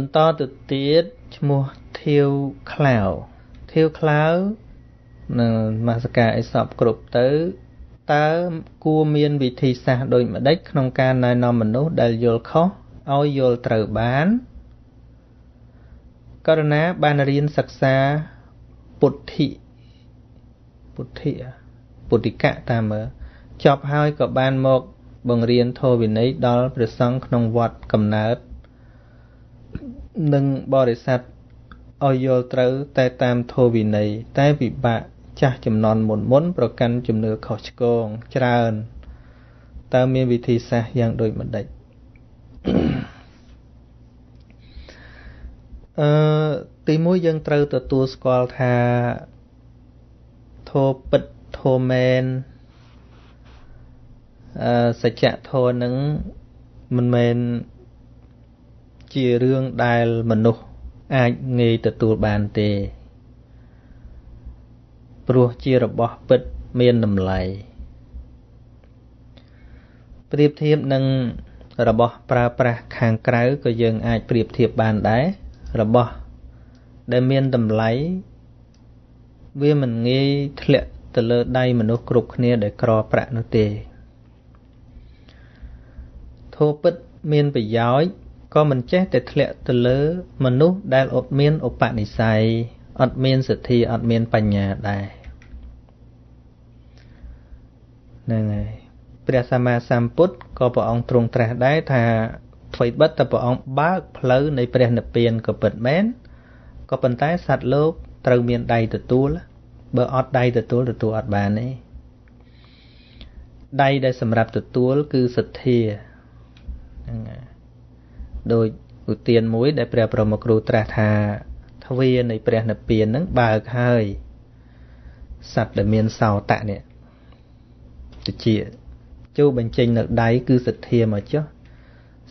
បន្តទៅទៀតឈ្មោះធាវក្លាវធាវក្លាវនៅមាសកាអិសពគ្រប់ទៅតើគួរមានវិធីសាស្ត្រដូចម្ដេចក្នុងការណែនាំមនុស្សដែលយល់ខុសឲ្យយល់ត្រូវបានករណាបានរៀនសិក្សាពុទ្ធិពុទ្ធិពុទ្ធិកៈតាមមើលចប់ហើយក៏បានមក បង្រៀនធម៌វិន័យដល់ព្រះសង្ឃក្នុងវត្តកំណើត និងបរិស័ទឲ្យយល់ត្រូវតែតាមធម៌វិន័យតែពិបាកចាស់ចំនួនមុនមុនប្រកាន់ជំនឿខុសឆ្គងច្រើនតើមានវិធីសាស្ត្រយ៉ាងដូចម្ដេចអឺទីមួយយើងត្រូវទទួលស្គាល់ថាធម៌ពិតធម៌មែនអឺសច្ចធម៌នឹងមិនមែន ជារឿងដែលមនុស្សអាចងាយទទួលបានទេព្រោះជារបស់ពិតមានតម្លៃប្រៀបធៀបនឹងរបស់ប្រើប្រាស់ខាងក្រៅក៏យើងអាចប្រៀបធៀបបានដែររបស់ដែលមានតម្លៃវាមិនងាយធ្លាក់ទៅលើដៃមនុស្សគ្រប់គ្នាដែលក្រប្រាក់នោះទេធោពិតមានប្រយោជន៍ ក៏មិនចេះតែធ្លាក់ទៅលើមនុស្សដែលអត់មានឧបនិស្ស័យអត់មានសទ្ធាអត់មានបញ្ញាដែរហ្នឹងហើយព្រះសម្មាសម្ពុទ្ធក៏ព្រះអង្គទ្រង់ត្រាស់ដែរថាអ្វីបិទតែព្រះអង្គបើកផ្លូវនៃព្រះនិព្វានក៏ពិតមែនក៏ប៉ុន្តែសត្វលោកត្រូវមានដៃទទួលបើអត់ដៃទទួលទទួលអត់បានទេដៃដែលសម្រាប់ទទួលគឺសទ្ធាហ្នឹងហើយ ដោយឧទានមួយដែលព្រះប្រមគ្រូត្រាស់ថាទ្វានៃព្រះនិព្វានហ្នឹងបើកហើយសត្វដែលមានសោតៈនេះតិចចូលបញ្ចេញនៅដៃគឺសទ្ធាមកចុះ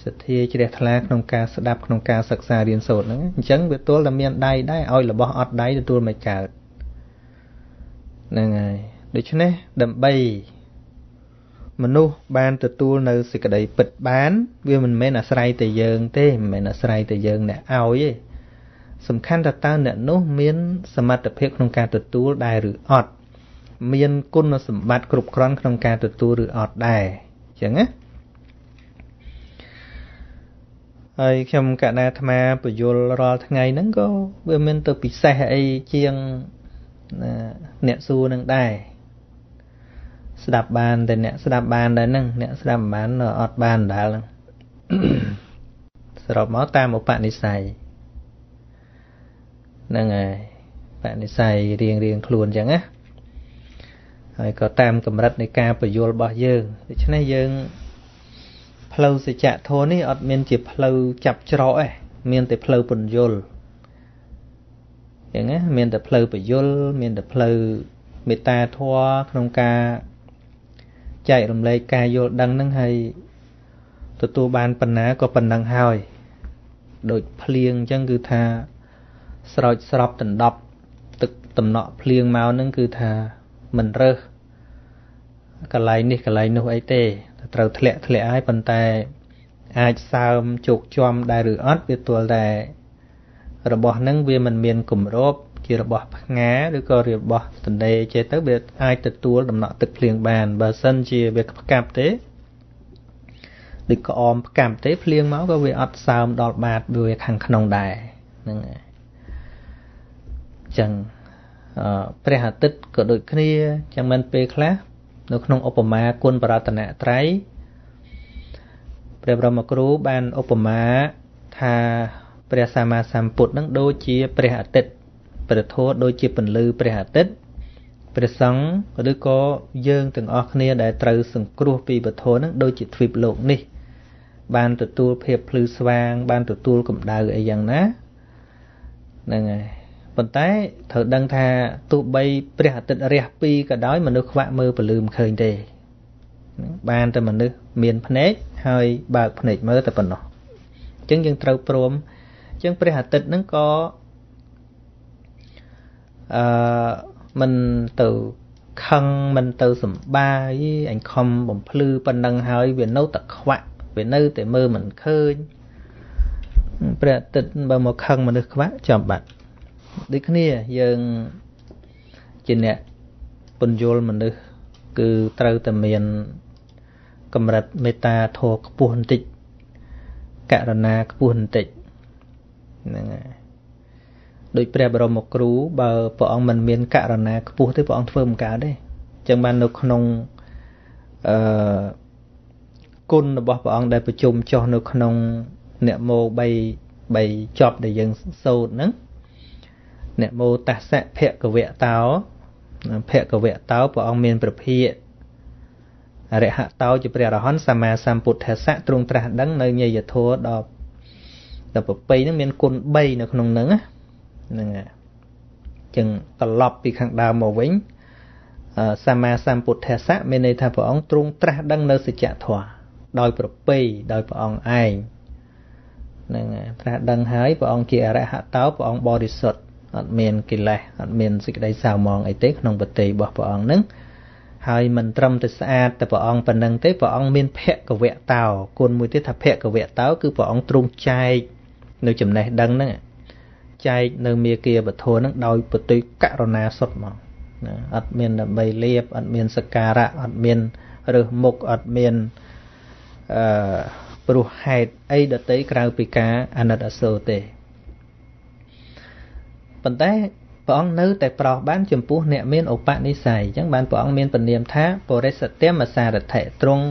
សទ្ធាជ្រះថ្លាក្នុងការស្ដាប់ក្នុងការសិក្សារៀនសូត្រហ្នឹងអញ្ចឹងវាទល់តែមានដៃដែរឲ្យរបស់អត់ដៃទទួលមិនកើតហ្នឹងហើយដូច្នេះដើម្បី មនុស្សបានទទួលនៅសេចក្តីពិតបាន វាមិនមែនអាស្រ័យតែយើងទេមិនមែនអាស្រ័យតែយើងអ្នកឲ្យទេសំខាន់ថាតើអ្នកនោះមានសមត្ថភាពក្នុងការទទួលដែរឬអត់មានគុណសម្បត្តិគ្រប់គ្រាន់ក្នុងការទទួលឬអត់ដែរអញ្ចឹងណាហើយខ្ញុំកណាអាត្មាបយលរាល់ថ្ងៃហ្នឹងក៏វាមានទៅពិសេសអីជាងអ្នកសួរនឹងដែរ ស្ដាប់បានតែអ្នកស្ដាប់បានដែរហ្នឹងអ្នកស្ដាប់មិនបានអត់បានដែរហ្នឹងសរុបមកតាមឧបនិស្ស័យហ្នឹងហើយបនិស្ស័យរៀងរៀងខ្លួនអញ្ចឹងណាហើយក៏តាមកម្រិតនៃការពយល់របស់យើងដូច្នេះយើងផ្លូវសច្ចធម៌នេះអត់មានជាផ្លូវចាប់ច្រកទេមានតែផ្លូវពន្យល់អញ្ចឹងណាមានតែផ្លូវពយល់មានតែផ្លូវមេត្តាធម៌ក្នុងការ ចែករំលែកការយល់ដឹងហ្នឹងហើយទទួលបានប៉ុណ្ណាក៏ប៉ុណ្ណឹងហើយដូចភ្លៀងអញ្ចឹងគឺថាស្រោចស្រពដណ្ដប់ទឹកតំណក់ភ្លៀងមកហ្នឹងគឺថាមិនរើសកន្លែងនេះកន្លែងនោះអីទេត្រូវធ្លាក់ធ្លាក់ហើយប៉ុន្តែអាចសើមជោគជាំដែរឬអត់វាទល់តែរបស់ហ្នឹងវាមិនមានគម្រប ជារបស់ផ្ងាឬក៏របស់សណ្ដេចេះទៅវាអាចទទួលដំណក់ទឹកភ្លៀងបានបើសិនជាវាផ្កាប់ទេដូចក្អមផ្កាប់ទេភ្លៀងមកក៏វាអត់សើមដល់បាតវាខាងក្នុងដែរហ្នឹងហើយចឹងព្រះអាទិត្យក៏ដូចគ្នាចឹងមិនពេលខ្លះនៅក្នុងឧបមាគុណបរតនត្រ័យព្រះបរមគ្រូបានឧបមាថាព្រះសម្មាសម្ពុទ្ធនឹងដូចជាព្រះអាទិត្យ ព្រះធម៌ដូចជាពន្លឺព្រះអាទិត្យព្រះសង្ឃឬក៏យើងទាំងអស់គ្នាដែលត្រូវសង្គ្រោះពីពធនឹងដូចជាទ្វីបលោកនេះ បានទទួលភាពភ្លឺស្វាង បានទទួលកម្ដៅអីយ៉ាងណាហ្នឹងហើយប៉ុន្តែត្រូវដឹងថាទោះបីព្រះអាទិត្យរះពីរក៏ដោយមនុស្សខ្វាក់មើលពលឺមិនឃើញទេបានតែមនុស្សមានភ្នែកហើយបើកភ្នែកមើលតែប៉ុណ្ណោះអញ្ចឹងយើងត្រូវព្រមអញ្ចឹងព្រះអាទិត្យហ្នឹងក៏ អឺមិនទៅខឹងមិនទៅសម្បាយអញខំបំភ្លឺប៉ុណ្ណឹងហើយវានៅតែខ្វាក់វានៅតែមើលមិនឃើញព្រះអាទិត្យបើមកខឹងមនុស្សខ្វាក់ចំបាត់ដូចគ្នាយើងជាអ្នកពន្យល់មនុស្សគឺត្រូវតែមានកម្រិតមេត្តាធម៌ខ្ពស់បន្តិចករុណាខ្ពស់បន្តិចហ្នឹងហើយ ដោយព្រះបរមគ្រូបើព្រះអង្គមិនមានករណាខ្ពស់ទេព្រះអង្គធ្វើមិនកើតទេអញ្ចឹងបាននៅក្នុងអឺគុណរបស់ព្រះអង្គដែលប្រជុំចុះនៅក្នុងអ្នកមោ3 3ចប់ដែលយើងសូត្រហ្នឹងអ្នកមោតស្សៈភគវៈតោភគវៈតោព្រះអង្គមានប្រភាកអរិហតោជាព្រះអរហន្តសម្មាសម្ពុទ្ធស្សៈទ្រង់ត្រាស់ដឹងនៅញយធរដល់ដល់ប្រពៃហ្នឹងមានគុណ3នៅក្នុងហ្នឹង ហ្នឹងចឹងត្រឡប់ពីខាងដើមមកវិញសម្មាសម្ពុទ្ធស្សៈមានន័យថាព្រះអង្គទ្រង់ត្រាស់ដឹងនៅសច្ចធម៌ដោយប្រពៃដោយព្រះអង្គឯងហ្នឹងត្រាស់ដឹងហើយព្រះអង្គជាអរហតោព្រះអង្គបរិសុទ្ធអត់មានកិលេសអត់មានសេចក្តីសៅមងអីទេក្នុងបតិរបស់ព្រះអង្គហ្នឹងហើយមិនត្រឹមតែស្អាតតែព្រះអង្គប៉ុណ្្នឹងទេព្រះអង្គមានភគវៈតោគុណមួយទៀតថាភគវៈតោគឺព្រះអង្គទ្រង់ចែកនៅចំណេះដឹងហ្នឹង ចែកនៅមេគាវធនហ្នឹងដោយបទុយករុណាសុទ្ធមកណាអត់មានដើម្បីលៀបអត់មានសក្ការៈអត់មានរើសមុខអត់មានអឺព្រោះហេតុអីដតីក្រៅពីការអាណិតអាសូរទេប៉ុន្តែព្រះអង្គនៅតែប្រោសបានចំពោះអ្នកមានឧបនិស្ស័យអញ្ចឹងបានព្រះអង្គមានពនាមថាបរិស त्य មសារថៈត្រង់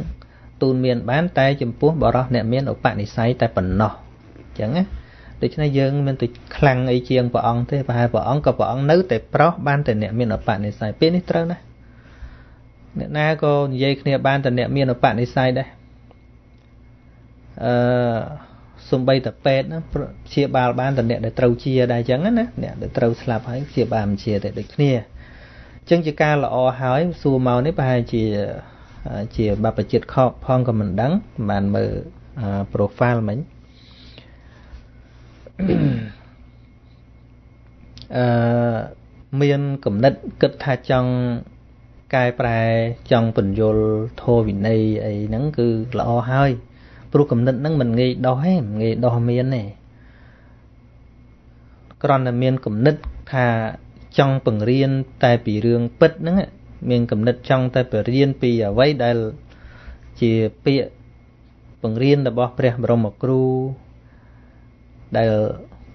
ទូនមានបានតែចំពោះបរោះអ្នកមានឧបនិស្ស័យតែប៉ុណ្ណោះអញ្ចឹងណា ដូច្នេះយើងមានទៅខ្លាំងអីជាងព្រះអង្គទេប្រហែលព្រះអង្គក៏ព្រះអង្គនៅតែប្រោសបានតែអ្នកមានឧបនិស្ស័យពេលនេះត្រូវណាអ្នកណាក៏និយាយគ្នាបានតែអ្នកមានឧបនិស្ស័យដែរអឺសំបីតែពេទ្យណាព្យាបាលបានតែអ្នកដែលត្រូវជាដែរអញ្ចឹងណាអ្នកដែលត្រូវស្លាប់ហើយព្យាបាលមិនជាតែដូចគ្នាអញ្ចឹងជាការល្អហើយសួរមកនេះប្រហែលជាជាបព្វជិតខកផងក៏មិនដឹងបានមើល profile មិញ អឺមានគំនិតគិតថាចង់កែប្រែចង់បញ្យលធម៌វិន័យអីហ្នឹងគឺល្អហើយព្រោះគំនិតហ្នឹងមិនងាយដោះទេមិនងាយដោះមានទេគ្រាន់តែមានគំនិតថាចង់បង្រៀនតែពីរឿងពិតហ្នឹងមានគំនិតចង់តែបរៀនពីអ្វីដែលជាពាក្យបង្រៀនរបស់ព្រះបរមគ្រូ ដែល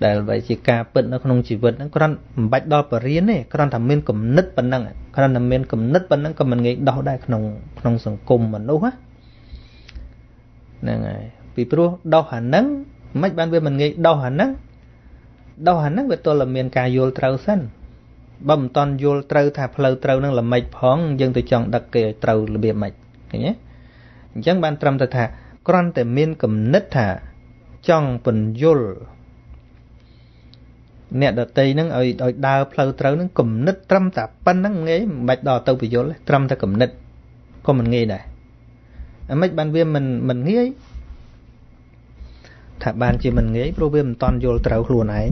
ដែលវាជាការពិតនៅក្នុងជីវិតហ្នឹងគ្រាន់មិនបាច់ដល់បរិញ្ញាទេគ្រាន់តែមានគំនិតប៉ុណ្ណឹងគ្រាន់តែមានគំនិតប៉ុណ្ណឹងក៏មិនងាយដោះដែរក្នុងក្នុងសង្គមមនុស្សហ្នឹងហើយពីព្រោះដោះអាហ្នឹងមិនបានវាមិនងាយដោះអាហ្នឹងដោះអាហ្នឹងវាទល់តែមានការយល់ត្រូវសិនបើមិនតន់យល់ត្រូវថាផ្លូវត្រូវនឹងល្មិចផងយើងទៅចង់ដឹកគេឲ្យត្រូវរបៀបម៉េចឃើញទេអញ្ចឹងបានត្រឹមតែថាគ្រាន់តែមានគំនិតថា ចង់ពន្យល់អ្នកដតីហ្នឹងឲ្យឲ្យដើរផ្លូវត្រូវហ្នឹងគំនិតត្រឹមតែប៉ុណ្្នឹងងាយមិនបាច់ដល់ទៅពយល់ត្រឹមតែគំនិតក៏មិនងាយដែរអាម៉េចបានវាមិនមិនងាយថាបានជាមិនងាយព្រោះវាមិនតន់យល់ត្រូវខ្លួនឯង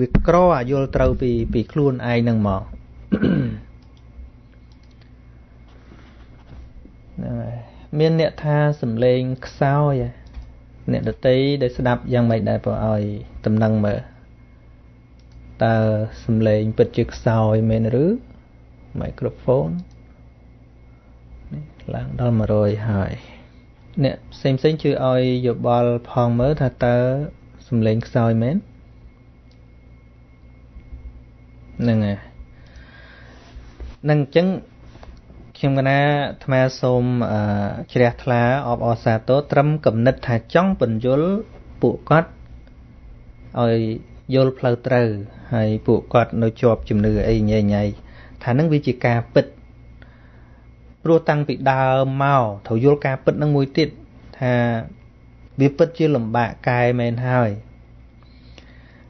វាក្រអាយល់ត្រូវពីពីខ្លួនឯងហ្នឹងមកហ្នឹងហើយមានអ្នកថាសំលេងខ្សោយ អ្នកដតីដែលស្ដាប់យ៉ាងម៉េចដែរបើឲ្យតំណឹងមើលតើសំឡេងពិតជាខ្សោយមែនឬមីក្រូហ្វូននេះឡើងដល់100ហើយអ្នកផ្សេងផ្សេងជួយឲ្យយោបល់ផងមើលថាតើសំឡេងខ្សោយមែនហ្នឹងហើយនឹងអញ្ចឹង ខ្ញុំកណាអាត្មាសូមជ្រះថ្លាអបអរសាទរត្រឹមកំណត់ថាចង់បញ្យលពួកគាត់ឲ្យយល់ផ្លូវត្រូវហើយពួកគាត់នៅជាប់ជំនឿអីញ៉ៃញ៉ៃថានឹងវាជាការពិតព្រោះតាំងពីដើមមកត្រូវយល់ការពិតនឹងមួយទៀតថាវាពិតជាលំបាកកែមែនហើយ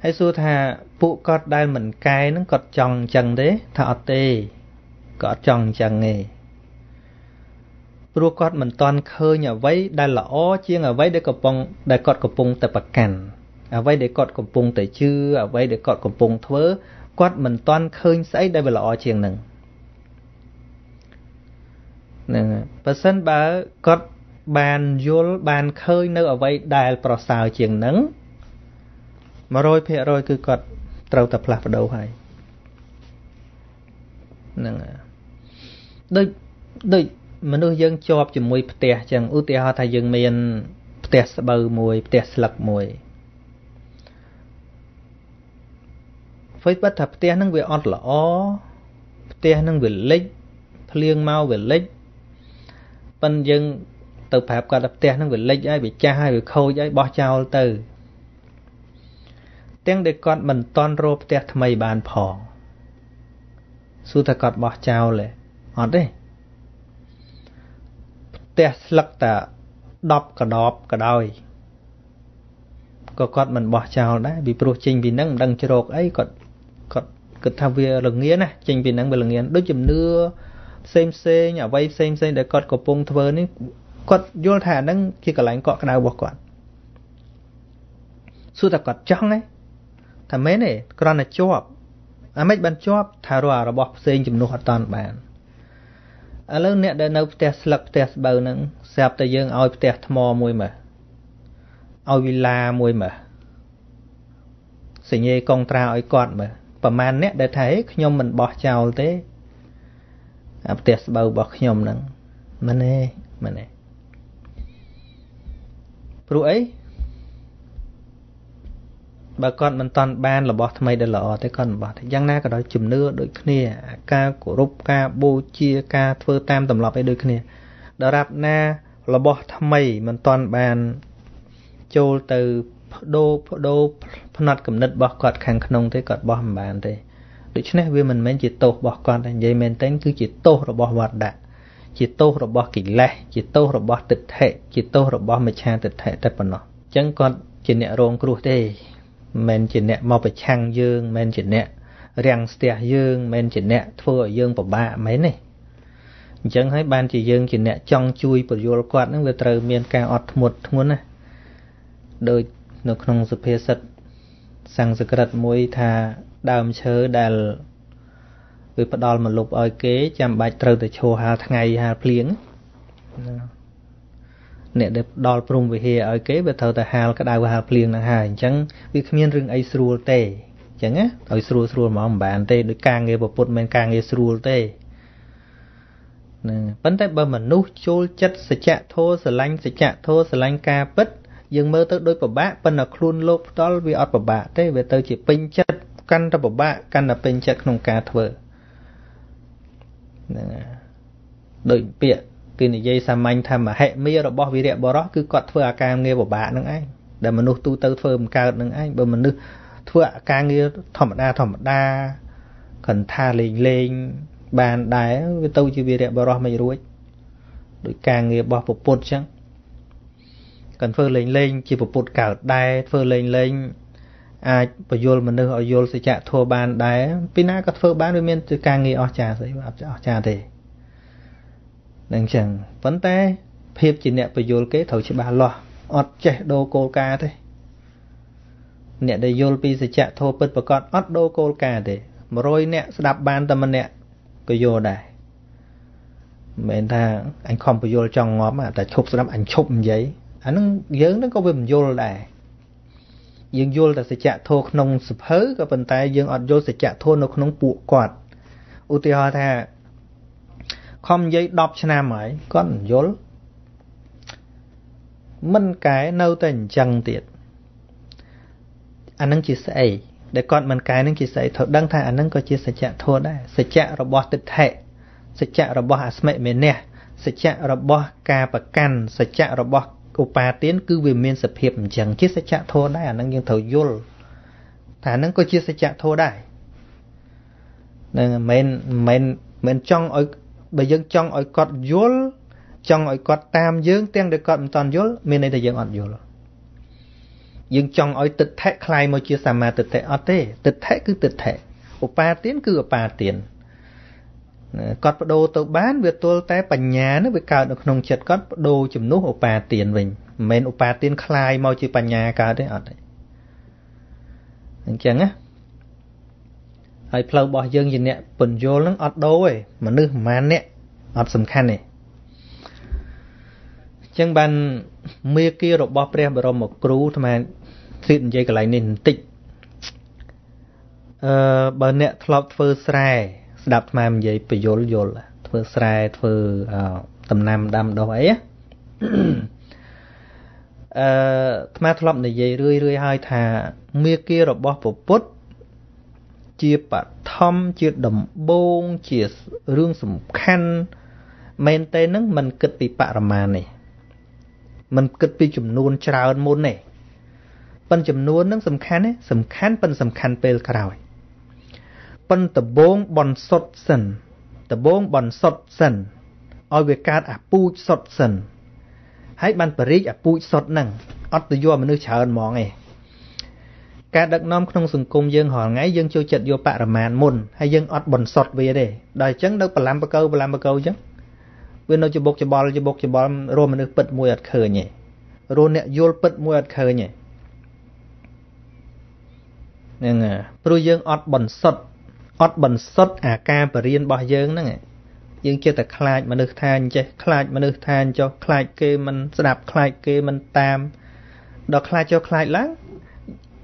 ហើយសួរថាពួកគាត់ដែលមិនកែនឹងគាត់ចង់អញ្ចឹងទេថាអត់ទេក៏អត់ចង់អញ្ចឹងទេ ព្រោះគាត់មិនទាន់ឃើញអ្វីដែលល្អជាងអ្វីដែលកំពុងដែលគាត់កំពុងតែប្រកាន់អ្វីដែលគាត់កំពុងតែជឿអ្វីដែលគាត់កំពុងធ្វើគាត់មិនទាន់ឃើញស្អីដែលវាល្អជាងនឹងហ្នឹងបើសិនបើគាត់បានយល់បានឃើញនៅអ្វីដែលប្រសើរជាងនឹង100%គឺគាត់ត្រូវតែផ្លាស់ប្ដូរហើយហ្នឹងដូចដូច មនុស្សយើងជាប់ជាមួយផ្ទះចឹងឧទាហរណ៍ថាយើងមាន ផ្ទះស្បូវមួយ ផ្ទះស្លឹកមួយអ្វីបាត់ថាផ្ទះហ្នឹងវាអត់ល្អផ្ទះហ្នឹងវាលិចភ្លៀងមកវាលិចប៉ិនយើងទៅប្រាប់គាត់ថាផ្ទះហ្នឹងវាលិចហើយវាចាស់ហើយវាខូចហើយបោះចោលទៅទាំងដែលគាត់មិនតន់រកផ្ទះថ្មីបានផងសួរថាគាត់បោះចោលទេអត់ទេផ្ទះស្លឹកតែ10កដបក៏ដោយក៏គាត់មិនបោះចោលដែរពីព្រោះចេញពីហ្នឹងមិនដឹងជ្រោកអីគាត់គាត់គិតថាវាល្ងាណាចេញពីហ្នឹងវាល្ងានដូចជំនឿផ្សេងផ្សេងអ្វីផ្សេងផ្សេងដែលគាត់កំពុងធ្វើនេះគាត់យល់ថាអាហ្នឹងជាកន្លែងកក់ក្ដៅរបស់គាត់សួរតែគាត់ចង់ទេថាមែនទេគ្រាន់តែជាប់អាម៉េចបានជាប់ថារករបស់ផ្សេងជំនួសអត់តាន់បាន ឥឡូវអ្នកដែលនៅផ្ទះស្លឹកផ្ទះស្បូវហ្នឹងស្រាប់តែយើងឲ្យផ្ទះថ្មមួយមើលឲ្យវិឡាមួយមើលសញ្ញេកងត្រាឲ្យគាត់មើលប្រហែលអ្នកដែលថាខ្ញុំមិនបោះចោលទេអាផ្ទះស្បូវរបស់ខ្ញុំហ្នឹងមិនទេមិនទេព្រោះអី បើគាត់មិនតន់បានរបស់ថ្មីដែលល្អទេគាត់មិនបោះទេយ៉ាងណាក៏ដោយជំនឿដូចគ្នាការគោរពការបូជាការធ្វើតាមទម្លាប់អីដូចគ្នាដរាបណារបស់ថ្មីមិនតន់បានចូលទៅបដូរបដូរផ្នែកគំនិតរបស់គាត់ខាងក្នុងទេគាត់បោះមិនបានទេដូច្នេះវាមិនមែនជាទោសរបស់គាត់តែនិយាយមែនទែនគឺជាទោសរបស់វត្តដាក់ជាទោសរបស់កិលេសជាទោសរបស់ទិដ្ឋិជាទោសរបស់មិច្ឆាទិដ្ឋិតែប៉ុណ្ណោះអញ្ចឹងគាត់ជាអ្នករងគ្រោះទេ មិនជាអ្នកមកប្រឆាំងយើងមិនជាអ្នករាំងស្ទះយើងមិនជាអ្នកធ្វើឲ្យយើងពិបាកមែនទេអញ្ចឹងហើយបានជាយើងជាអ្នកចង់ជួយពយល់គាត់ហ្នឹងវាត្រូវមានការអត់ធ្មត់ធ្ងន់ណាដូចនៅក្នុងសុភាសិតសង្ស្ក្រឹតមួយថាដើមឈើដែលវាផ្ដាល់មកលុបឲ្យគេចាំបាច់ត្រូវតែឈរហាលថ្ងៃហាលភ្លៀង អ្នកដែលដល់ព្រំវិហារឲ្យគេវាត្រូវតែហាលក្តៅហាលភ្លៀងហ្នឹងហើយអញ្ចឹងវាគ្មានរឿងអីស្រួលទេអញ្ចឹងណាឲ្យស្រួលស្រួលហ្មងមិនបានទេដោយការងារពុទ្ធមិនការងារស្រួលទេហ្នឹងប៉ុន្តែបើមនុស្សចូលចិត្តសច្ចធម៌ស្រឡាញ់សច្ចធម៌ស្រឡាញ់ការពិតយើងមើលទៅដូចពិបាកប៉ុន្តែខ្លួនលោកផ្ដាល់វាអត់ពិបាកទេវាទៅជាពេញចិត្តកាន់តែពិបាកកាន់តែពេញចិត្តក្នុងការធ្វើហ្នឹងដូចពាក្យ គឺនិយាយសាមញ្ញថាមហិមារបស់វីរៈបរោះគឺគាត់ធ្វើអាការងារពិបាកនឹងឯងដែលមនុស្សទូទៅធ្វើមិនកើតនឹងឯងបើមនុស្សធ្វើអាការងារធម្មតាធម្មតាកន្ថាលេងលេងបានដែរវាទៅជាវីរៈបរោះមិនរួចដោយការងាររបស់ពពុទ្ធចឹងកាន់ធ្វើលេងលេងជាពពុទ្ធកើតដែរធ្វើលេងលេងអាចបញ្យលមនុស្សឲ្យយល់សច្ចធម៌បានដែរពីណាក៏ធ្វើបានវាមានការងារអស្ចារ្យស្អីអត់អស្ចារ្យទេ នឹងចឹងប៉ុន្តែភាពជាអ្នកបញ្យលគេត្រូវច្បាស់លាស់អត់ចេះដូរគោលការណ៍ទេអ្នកដែលយល់ពីសច្ចធម៌ពិតប្រកបអត់ដូរគោលការណ៍ទេ100អ្នកស្ដាប់បានតែម្នាក់ក៏យល់ដែរមិនមែនថាអញខំបញ្យលចង់ងាប់តែឈប់ស្ដាប់អញឈប់និយាយអានឹងយើងនឹងក៏វាមិនយល់ដែរយើងយល់តែសច្ចធម៌ក្នុងសភៅក៏ប៉ុន្តែយើងអត់យល់សច្ចធម៌នៅក្នុងពួកគាត់ឧទាហរណ៍ថា ខំនិយាយ10ឆ្នាំហើយគាត់មិនយល់មិនកែនៅតែអញ្ចឹងទៀតអានឹងជាស្អីដែលគាត់មិនកែនឹងជាស្អីត្រូវដឹងថាអានឹងក៏ជាសច្ចធម៌ដែរសច្ចៈរបស់ទិដ្ឋិសច្ចៈរបស់អស្មិមេនៈសច្ចៈរបស់ការប្រកាន់សច្ចៈរបស់ឧបាទានគឺវាមានសភាពអញ្ចឹងជាសច្ចធម៌ដែរអានឹងយើងត្រូវយល់ថានឹងក៏ជាសច្ចធម៌ដែរនឹងមិនមែនមិនចង់ឲ្យ បើយើងចង់ឲ្យគាត់យល់ចង់ឲ្យគាត់តាមយើងទាំងដែលគាត់មិនតាន់យល់មានន័យថាយើងអត់យល់យើងចង់ឲ្យទិដ្ឋិคลายមកជាសមាទិដ្ឋិអត់ទេទិដ្ឋិគឺទិដ្ឋិឧបាទានគឺឧបាទានគាត់បដូរទៅបានវាទល់តែបញ្ញានឹងវាកើតនៅក្នុងចិត្តគាត់បដូរជំនួសឧបាទានវិញមិនមែនឧបាទានคลายមកជាបញ្ញាកើតទេអត់ទេអញ្ចឹងណា ហើយផ្លូវរបស់យើងជាអ្នកពន្យល់នឹងអត់ដូរទេមនុស្សប្រហែលអ្នកអត់សំខាន់ទេអញ្ចឹងបានមេគារបស់ព្រះបរមគ្រូអាត្មាធៀបនិយាយកន្លែងនេះបន្តិចអឺបើអ្នកធ្លាប់ធ្វើស្រែស្ដាប់អានិយាយបញ្យលយល់ធ្វើស្រែធ្វើដំណាំដាំដុះអីអឺអាត្មាធ្លាប់និយាយរឿយរឿយហើយថាមេគារបស់ពពុទ្ធ ជាបឋមជាដំបូងជារឿងសំខាន់មែនតែនឹងមិនគិតពីបរិមាណនេះមិនគិតពីចំនួនច្រើនមុនទេប៉ុនចំនួននឹងសំខាន់ទេសំខាន់ប៉ុនសំខាន់ពេលក្រោយប៉ុនដំបងបនសុតសិនដំបងបនសុតសិនឲ្យវាកើតអាពូជសុតសិនហើយបានបរិជអាពូជសុតហ្នឹងអត់ទៅយកមនុស្សច្រើនហ្មងឯង ការដឹកនាំក្នុងសង្គមយើងរាល់ថ្ងៃយើងចូលចិត្តយកបរិមាណមុនហើយយើងអត់បន្សុតវាទេដល់អញ្ចឹងនៅបលាំងបកោបលាំងបកោអញ្ចឹងវានៅច្បុកច្បល់ច្បុកច្បល់រស់មនុស្សពិតមួយអត់ឃើញទេរស់អ្នកយល់ពិតមួយអត់ឃើញទេហ្នឹងព្រោះយើងអត់បន្សុតអត់បន្សុតអាការបរៀនរបស់យើងហ្នឹងយើងចិត្តតែខ្លាចមនុស្សថាអញ្ចេះខ្លាចមនុស្សថាអញ្ចោះខ្លាចគេមិនស្ដាប់ខ្លាចគេមិនតាមដល់ខ្លាចចុះខ្លាចឡើង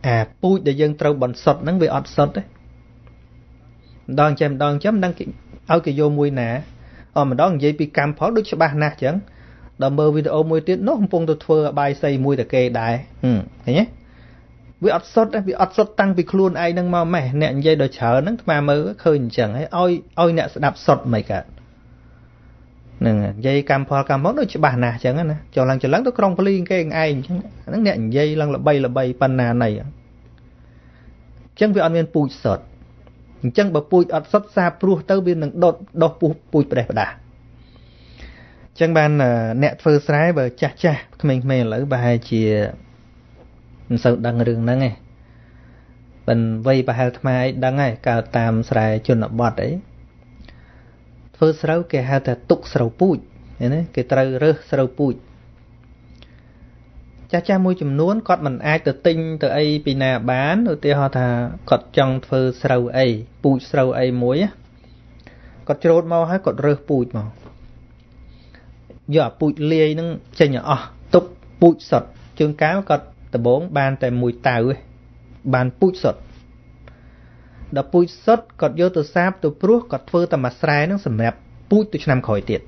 អាពូជដែលយើងត្រូវបន្សុតហ្នឹងវាអត់សុតទេម្ដងចេះម្ដងចេះមិនដឹងឲ្យគេយកមួយណាអម្ដងនិយាយពីកម្មផលដូចច្បាស់ណាស់ចឹងដល់មើលវីដេអូមួយទៀតនោះកំពុងទៅធ្វើអបាយសីមួយតែគេដែរឃើញទេវាអត់សុតវាអត់សុតតាំងពីខ្លួនឯងនឹងមកម៉េះអ្នកនិយាយដល់ច្រើនហ្នឹងថ្មមើលឃើញអញ្ចឹងហើយឲ្យឲ្យអ្នកស្ដាប់សុតមិនកើតហ្នឹងនិយាយកម្មផលកម្មផលដូចច្បាស់ណាស់អញ្ចឹងណាចុះឡើងចឡើងទៅក្រុងពលីគេឯងអញ្ចឹងហ្នឹងអ្នកនិយាយឡើងល្បីល្បីប៉ុណ្ណាណីអញ្ចឹងវាអត់មានពូជសុតអញ្ចឹងបើពូជអត់សុតសាព្រោះទៅវានឹងដុតដុសពុះពូជប្រេះប្រដាស់អញ្ចឹងបានអ្នកធ្វើស្រែបើចាស់ចាស់ក្មេងៗឥឡូវប្រហែលជាមិនសូវដឹងរឿងហ្នឹងទេបិណ្ឌវ័យប្រហែលថ្មឯងដឹងហើយកើតតាមស្រែជនបទអី ធ្វើស្រូវគេហៅថាទុកស្រូវពូជឃើញទេគេត្រូវរើសស្រូវពូជចាស់ចាស់មួយចំនួនគាត់មិនអាចទៅទិញទៅអីពីណាបានឧទាហរណ៍ថាគាត់ចង់ធ្វើស្រូវអីពូជស្រូវអីមួយគាត់ច្រូតមកហើយគាត់រើសពូជមកយកអាពូជលាយនឹងចេញឲ្យអស់ទុកពូជសុតជើងកៅគាត់ដំបងបានតែមួយតៅបានពូជសុត ដល់ពូជសុតគាត់យកទៅសាបទៅព្រោះគាត់ធ្វើតែមួយស្រែនឹងសម្រាប់ពូជទៅឆ្នាំក្រោយទៀត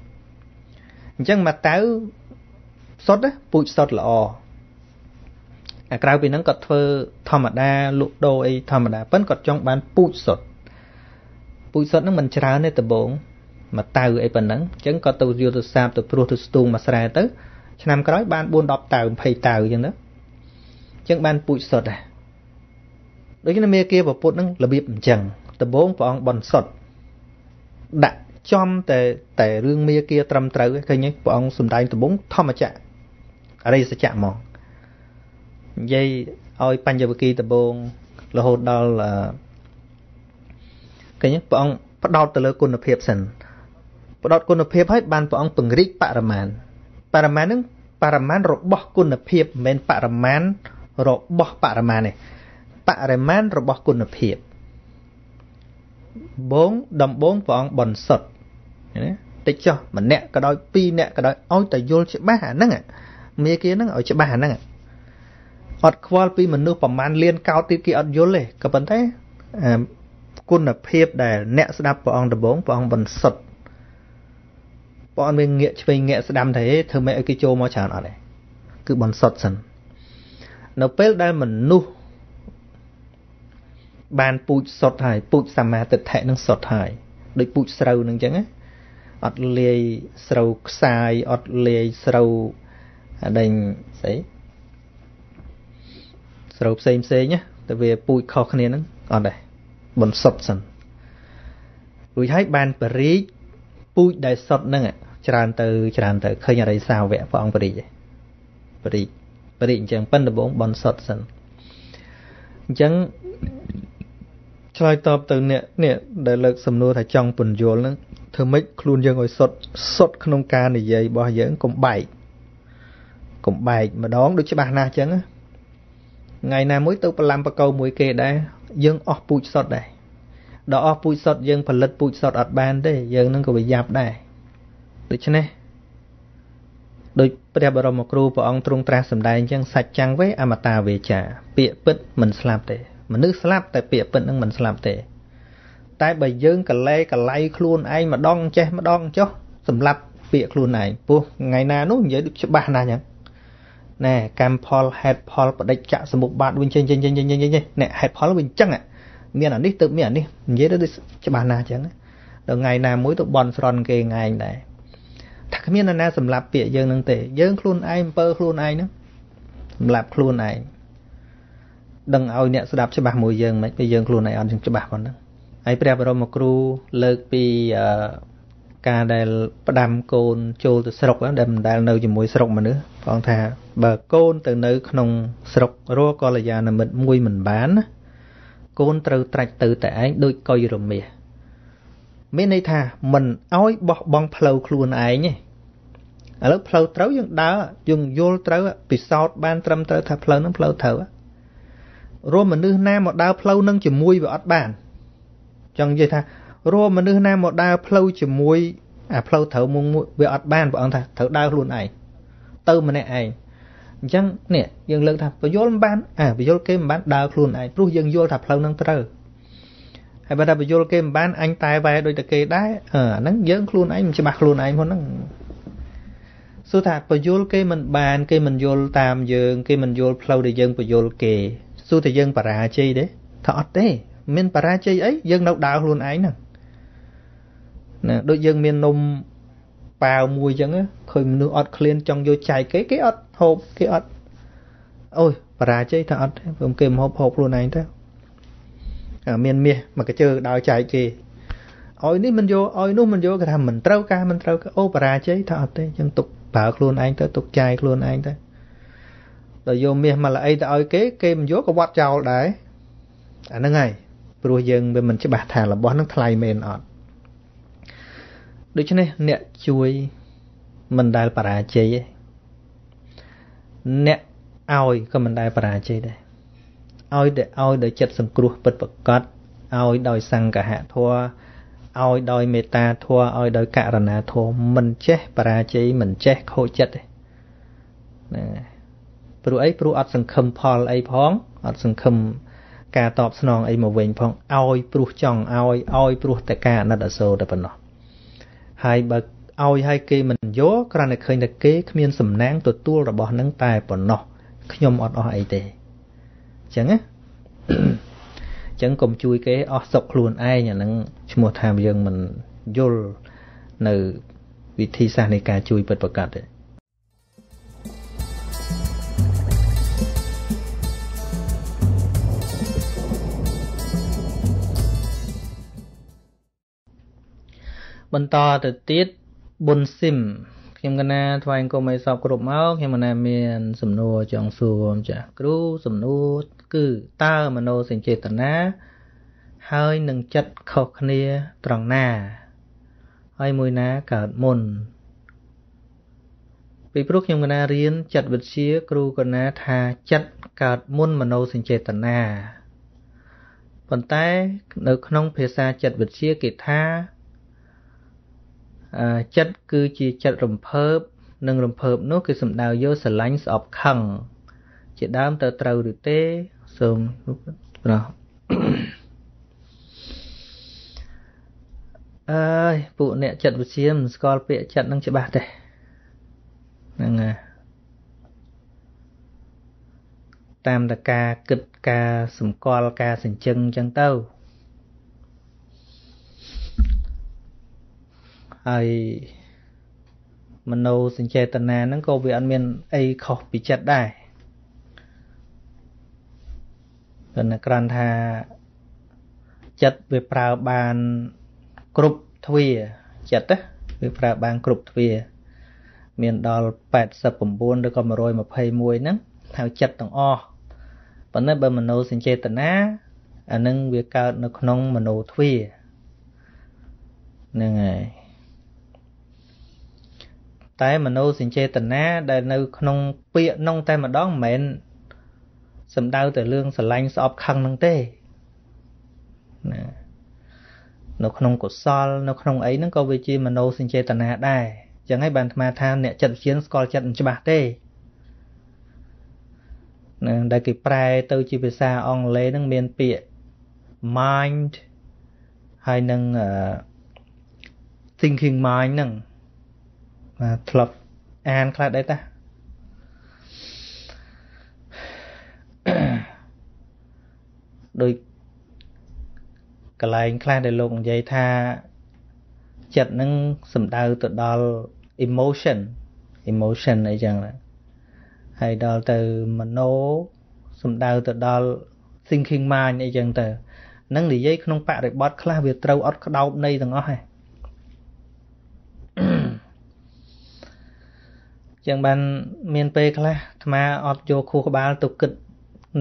អញ្ចឹងមួយតៅសុតពូជសុតល្អអាក្រៅពីហ្នឹងគាត់ធ្វើធម្មតាលក់ដូរអីធម្មតាប៉ិនគាត់ចង់បានពូជសុតពូជសុតហ្នឹងមិនច្រើនទេដំបងមួយតៅអីប៉ុណ្ណឹងអញ្ចឹងគាត់ទៅយកទៅសាបទៅព្រោះទៅស្ទូងមួយស្រែទៅឆ្នាំក្រោយបាន4 10តៅ20តៅអញ្ចឹងទៅអញ្ចឹងបានពូជសុតដែរ ដូច្នេះមេគាប្រពុតនឹងរបៀបអញ្ចឹងដំបងព្រះអង្គបនសុតដាក់ចំតែតែរឿងមេគាត្រឹមត្រូវឃើញទេព្រះអង្គសំដែងដំបងធម្មចក្រអរិយសច្ចៈហ្មងនិយាយឲ្យបញ្ញវគិដំបងរហូតដល់ឃើញទេព្រះអង្គផ្ដោតទៅលើគុណភាពសិនផ្ដោតគុណភាពឲ្យបានព្រះអង្គពង្រីកបរិមាណបរិមាណនឹងបរិមាណរបស់គុណភាពមិនមែនបរិមាណរបស់បរិមាណទេ បរិមាណរបស់គុណភាពបងដំបងព្រះអង្គបនសុតណាតិចចុះម្នាក់ក៏ដោយពីរនាក់ក៏ដោយឲ្យតែយល់ច្បាស់អាហ្នឹងមេគេហ្នឹងឲ្យច្បាស់អាហ្នឹងអត់ខ្វល់ពីមនុស្សប្រមាណលានកោតទៀតគេអត់យល់ទេក៏ប៉ុន្តែគុណភាពដែលអ្នកស្ដាប់ព្រះអង្គដំបងព្រះអង្គបនសុតព្រះអង្គមានងាកឆ្វេងងាកស្ដាំទេធ្វើម៉េចឲ្យគេចូលមកច្រើនអត់ទេគឺបនសុតសិននៅពេលដែលមនុស្ស បានពូជសុតហើយពូជសមាទិដ្ឋិនឹងសុតហើយដូចពូជស្រូវនឹងអញ្ចឹងអត់លាយស្រូវខ្សាយអត់លាយស្រូវដេញស្អីស្រូវផ្សេងផ្សេងណាតែវាពូជខុសគ្នាហ្នឹងអត់ដែរបនសុតសិនរួចហើយបានបរិយពូជដែលសុតហ្នឹងច្រើនទៅច្រើនទៅឃើញអរិយសាវៈព្រះអង្គបរិយបរិយបរិយអញ្ចឹងប៉ិនដំបងបនសុតសិនអញ្ចឹង ឆ្លើយតបទៅអ្នកនេះដែលលើកសំណួរថាចង់ពន្យល់ហ្នឹងធ្វើម៉េចខ្លួនយើងឲ្យសុតសុតក្នុងការនិយាយរបស់យើងកុំបែកកុំបែកម្ដងដូចច្បាស់ណាស់អញ្ចឹងថ្ងៃណាមួយទៅប្រឡាំបកោមួយគេដែរយើងអស់ពូជសុតដែរដល់អស់ពូជសុតយើងផលិតពូជសុតអត់បានទេយើងនឹងក៏ប្រយ័ត្នដែរដូច្នេះដោយព្រះបរមគ្រូព្រះអង្គទ្រង់ត្រាស់សម្ដែងអញ្ចឹងសច្ចាំងវេអមតាវេចា ពាក្យពិតមិនស្លាប់ទេ មនុស្សស្លាប់តែពាក្យពិតនឹងមិនស្លាប់ទេ តែបើយើងកលែកលៃខ្លួនឯងម្ដងចេះម្ដងចុះសម្លាប់ពាក្យខ្លួនឯងពោះថ្ងៃណានោះនិយាយដូចច្បាស់ណាស់អញ្ចឹងណែកម្មផលហេតុផលបដិច្ចសមុបាទវិញចេញចេញចេញចេញចេញនេះហេតុផលវិញអញ្ចឹងមានអានេះទៅមានអានេះនិយាយទៅដូចច្បាស់ណាស់អញ្ចឹងដល់ថ្ងៃណាមួយទៅបន់ស្រន់គេឯងដែរថាគ្មាននរណាសម្លាប់ពាក្យយើងនឹងទេយើងខ្លួនឯងអំពើខ្លួនឯងហ្នឹងសម្លាប់ខ្លួនឯង ដឹងឲ្យអ្នកស្ដាប់ច្បាស់មួយយើងមិនពេលយើងខ្លួនឯងអត់ច្បាស់ប៉ុណ្ណឹងហើយព្រះបរមគ្រូលើកពីការដែលផ្ដាំកូនចូលទៅស្រុកដែលមិនដែលនៅជាមួយស្រុកមនុស្សផងថាបើកូនទៅនៅ ក្នុងស្រុករកកល្យាណមិត្តមួយមិនបានណាកូនត្រូវត្រាច់ទៅតែឯងដូចកុយរមាសមានន័យថាមិនអោយបោះបង់ផ្លូវខ្លួនឯងទេឥឡូវផ្លូវត្រូវយើងដើរយើងយល់ត្រូវពិសោធន៍បានត្រឹមត្រូវថាផ្លូវហ្នឹងផ្លូវត្រូវ រួមមនុស្សណាមកដើរផ្លូវហ្នឹងជាមួយវាអត់បានចង់និយាយថារួមមនុស្សណាមកដើរផ្លូវជាមួយអាផ្លូវត្រូវមួយវាអត់បានព្រះអង្គថាត្រូវដើរខ្លួនឯងទៅម្នាក់ឯងអញ្ចឹងនេះយើងលើកថាបយលមិនបានអាបយលគេមិនបានដើរខ្លួនឯងព្រោះយើងយល់ថាផ្លូវហ្នឹងត្រូវហើយបើថាបយលគេមិនបានអញតែវ៉ែដូចតែគេដែរអាហ្នឹងយើងខ្លួនឯងមិនច្បាស់ខ្លួនឯងផងហ្នឹងសួរថាបយលគេមិនបាន គេមិនយល់តាមយើង គេមិនយល់ផ្លូវដែលយើងបយលគេ សួរតែយើងបរាជ័យទេថាអត់ទេ មានបរាជ័យអីយើងនៅដើរខ្លួនឯងហ្នឹងណាដូចយើងមាននំប៉ាវមួយអញ្ចឹងឃើញមនុស្សអត់ឃ្លានចង់យកចែកគេគេអត់ហូបគេអត់អូយបរាជ័យថាអត់ទេព្រមគេមកហូបហូបខ្លួនឯងទៅមានមាសមកកជើដើរចែកគេឲ្យនេះមិនយកឲ្យនោះមិនយកគេថាមិនត្រូវការមិនត្រូវអូបរាជ័យថាអត់ទេអញ្ចឹងទុកប្រើខ្លួនឯងទៅទុកចាយខ្លួនឯងទៅ ដល់យកមាសមកល្អីទៅឲ្យគេគេមិនយកក៏វត្តចោលដែរអាហ្នឹងហើយព្រោះយើងវាមិនច្បាស់ថារបស់ហ្នឹងថ្លៃមែនអត់ដូច្នេះអ្នកជួយមិនដែលបរាជ័យទេអ្នកឲ្យក៏មិនដែលបរាជ័យដែរឲ្យតែឲ្យដោយចិត្តសង្គ្រោះពិតប្រកបឲ្យដោយសង្កហធម៌ឲ្យដោយមេត្តាធម៌ឲ្យដោយករណាធម៌មិនចេះបរាជ័យមិនចេះខូចចិត្តទេហ្នឹង ព្រោះអីព្រោះអត់សង្ឃឹមផលអីផងអត់សង្ឃឹមការតបស្នងអីមកវិញផងឲ្យព្រោះចង់ឲ្យឲ្យព្រោះតែការអាណិតអាសូរតែប៉ុណ្ណោះហើយបើឲ្យឲ្យគេមិនយកគ្រាន់តែឃើញតែគេគ្មានសំណាងទទួលរបស់នឹងតែប៉ុណ្ណោះខ្ញុំអត់អស់អីទេអញ្ចឹងណាអញ្ចឹងកុំជួយគេអស់សុខខ្លួនឯងអាហ្នឹងឈ្មោះថាយើងមិនយល់នៅវិធីសាស្ត្រនៃការជួយពិតប្រាកដទេ បន្តទៅទៀតប៊ុនស៊ីមខ្ញុំកណាថ្វាយអង្គមឲ្យសពគ្រប់មកខ្ញុំកណាមានសំណួរចង់សួរចាស់គ្រូសំណួរគឺតើមโนសញ្ចេតនាហើយនឹងចិត្តខុសគ្នាត្រង់ណាហើយមួយណាកើតមុនពីព្រោះខ្ញុំកណារៀនចិត្តវិទ្យាគ្រូកណាថាចិត្តកើតមុនមโนសញ្ចេតនាប៉ុន្តែនៅក្នុងភាសាចិត្តវិទ្យាគេថា ចិត្តគឺជាចិត្តរំភើបនិងរំភើបនោះគឺសំដៅយកស្រឡាញ់ស្អប់ខឹងជាដើមទៅត្រូវឬទេសូមប្រោះអើយពួកអ្នកចិត្តវិទ្យាមិនស្គាល់ពាក្យចិត្តនឹងច្បាស់ទេហ្នឹងហើយតាមតការគិតការសម្គាល់ការសញ្ជឹងអញ្ចឹងទៅ ហើយមនោសញ្ចេតនាហ្នឹងក៏វាអត់មានអីខុសពីចិត្តដែរប៉ុន្តែគ្រាន់ថាចិត្តវាប្រើបានគ្រប់ទ្វាចិត្តវាប្រើបានគ្រប់ទ្វា មានដល់89ឬក៏121ហ្នឹងហៅចិត្តទាំងអស់ប៉ុន្តែបើមនោសញ្ចេតនាអានឹងវាកើតនៅក្នុងមនោទ្វាហ្នឹងហើយ តែមនោសញ្ចេតនាដែលនៅក្នុងពាក្យនោះតែម្ដងមិនមែនសំដៅទៅរឿងស្រឡាញ់ស្អប់ខឹងនឹងទេណានៅក្នុងកុសលនៅក្នុងអីហ្នឹងក៏វាជាមនោសញ្ចេតនាដែរអញ្ចឹងហើយបានថ្មថាអ្នកចិត្តវិទ្យាស្គាល់ចិត្តមិនច្បាស់ទេណាដែលគេប្រែទៅជាភាសាអង់គ្លេសហ្នឹងមានពាក្យ mind ហើយនឹង thinking mind ហ្នឹង បាទធ្លាប់អានខ្លះដែរតាដោយកន្លែងខ្លះដែលលោកនិយាយថាចិត្តនឹងសំដៅទៅដល់ emotion emotion អីចឹងហើយដល់ទៅមโนសំដៅទៅដល់ thinking mind អីចឹងទៅនឹងនិយាយក្នុងបរិបទខ្លះវាត្រូវអត់ក្តោបនៃទាំងអស់ហ្នឹង ចឹងបានមានពេលខ្លះអាត្មាអត់យកខួរក្បាលទៅគិត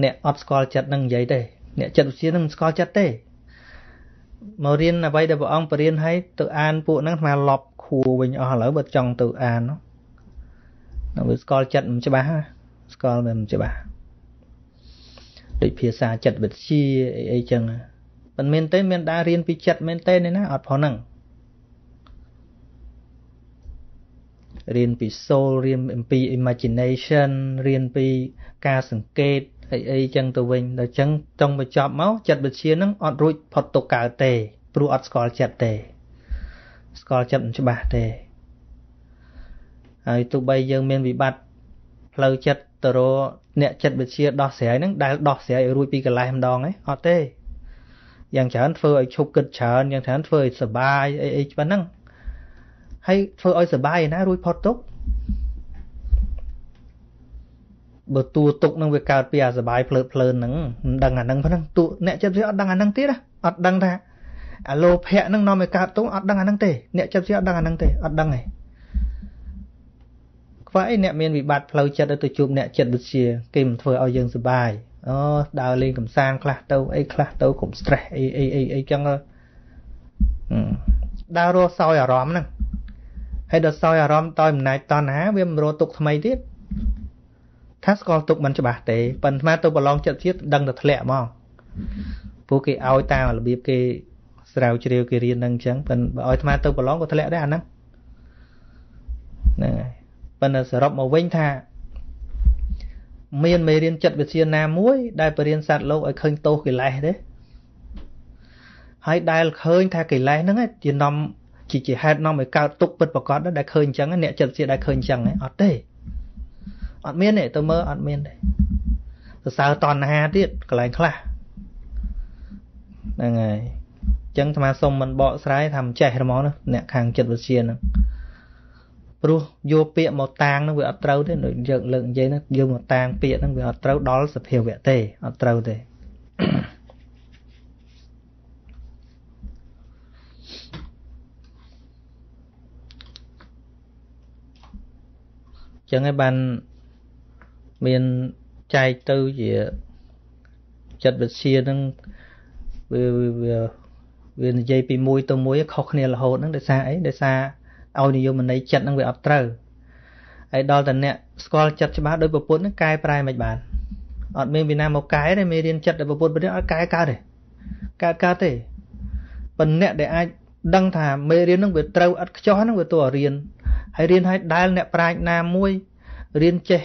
អ្នកអត់ស្គាល់ចិត្តនឹងនិយាយទេអ្នកចិត្តវិទ្យានឹងស្គាល់ចិត្តទេមករៀនអ្វីដែលព្រះអង្គបរៀនឲ្យទៅអានពួកហ្នឹងអាត្មាលប់ខួរវិញអស់ឥឡូវបើចង់ទៅអាននោះវាស្គាល់ចិត្តមិនច្បាស់ស្គាល់មិនច្បាស់ដូចភាសាចិត្តវិទ្យាអីអីចឹងមិនមែនទេមានដែររៀនពីចិត្តមែនទេណាអត់ផងហ្នឹង រៀនពី soul រៀនអំពី imagination រៀនពីការសង្កេតអីអីចឹងទៅវិញដល់ចឹងចង់បញ្ចប់មកចិត្តវិទ្យានឹងអត់រួចផុតទុកកើតទេព្រោះអត់ស្គាល់ចិត្តទេ ស្គាល់ចិត្តមិនច្បាស់ទេហើយទោះបីយើងមានវិបត្តិផ្លូវចិត្តទៅរកអ្នកចិត្តវិទ្យាដោះស្រាយហ្នឹងដែលដោះស្រាយឲ្យរួចពីកលេសម្ដងឯងអត់ទេយ៉ាងច្រើនធ្វើឲ្យឈប់គិតច្រើនយ៉ាងច្រើនធ្វើឲ្យសុបាយអីអីប៉ុណ្ណឹង ហើយធ្វើឲ្យសុបាយណារួចផុតទុកបើតួទុកនឹងវាកើតពីអាសបាយភ្លើតភ្លើនហ្នឹងមិនដឹងអាហ្នឹងហ្នឹងតួអ្នកចិត្តវាអត់ដឹងអាហ្នឹងទៀតអត់ដឹងថាអាលោភៈហ្នឹងនាំឲ្យកើតទុកអត់ដឹងអាហ្នឹងទេអ្នកចិត្តវាអត់ដឹងអាហ្នឹងទេអត់ដឹងទេខ្វះអីអ្នកមានវិបត្តិផ្លូវចិត្តទៅជួបអ្នកចិត្តវិទ្យាគេមិនធ្វើឲ្យយើងសុបាយអូដើរលេងកំសាន្តខ្លះទៅអីខ្លះទៅកុំ stress អីអីអីអីចឹងដើររស់សោយអារម្មណ៍ហ្នឹង ហើយដល់សោយអារម្មណ៍តយអំណាចតណ្ហាវាមិនរត់ទុកថ្មីទៀតថាស្គាល់ទុកមិនច្បាស់ទេប៉ុន្តែទៅប្រឡងចិត្តជាតិដឹងតែធ្លាក់មកពួកគេឲ្យតាមរបៀបគេស្រាវជ្រាវគេរៀននឹងអញ្ចឹងប៉ុន្តែបើឲ្យអាត្មាទៅប្រឡងក៏ធ្លាក់ដែរអាហ្នឹងហ្នឹងហើយប៉ុន្តែសរុបមកវិញថា មានមេរៀនចិត្តវិទ្យាណាមួយ ដែលបរៀនសត្វលោកឲ្យឃើញទោសកិលេសទេហើយដែលឃើញថាកិលេសហ្នឹងជានាំ ជាជាហេតុនាំឲ្យកើតទុកពិតប្រកបដែលឃើញអញ្ចឹងអ្នកចិត្តវិទ្យាដែលឃើញអញ្ចឹងអត់ទេអត់មានទេទៅមើលអត់មានទេសរសើរតណ្ហាទៀតកន្លែងខ្លះហ្នឹងហើយអញ្ចឹងអាត្មាសុំមិនបកស្រាយថាមិនចេះហ្មងណាអ្នកខាងចិត្តវិទ្យាហ្នឹងព្រោះយកពាក្យមកតាងហ្នឹងវាអត់ត្រូវទេដូចយើងលើកនិយាយហ្នឹងយកមកតាងពាក្យហ្នឹងវាអត់ត្រូវដល់សភាវៈទេអត់ត្រូវទេ ចឹងហើយបានមានចែកទៅជាចិត្តវិទ្យានឹងវាវាវានិយាយពីមួយទៅមួយខុសគ្នារហូតហ្នឹងដោយសារអីដោយសារឲ្យនិយមន័យចិត្តហ្នឹងវាអត់ត្រូវហើយដល់តែអ្នកស្គាល់ចិត្តច្បាស់ដោយប្រពន្ធហ្នឹងកែប្រែមិនបានអត់មានវិណាមកកែទេមេរៀនចិត្តដែលប្រពន្ធព្រះអត់កែកើតទេកើតកើតទេប៉ុន្តែអ្នកដែលអាចដឹងថាមេរៀនហ្នឹងវាត្រូវអត់ខ្ចោះហ្នឹងវាទៅរៀន ហើយរៀនឲ្យដែលអ្នកប្រាជ្ញណាមួយរៀនចេះ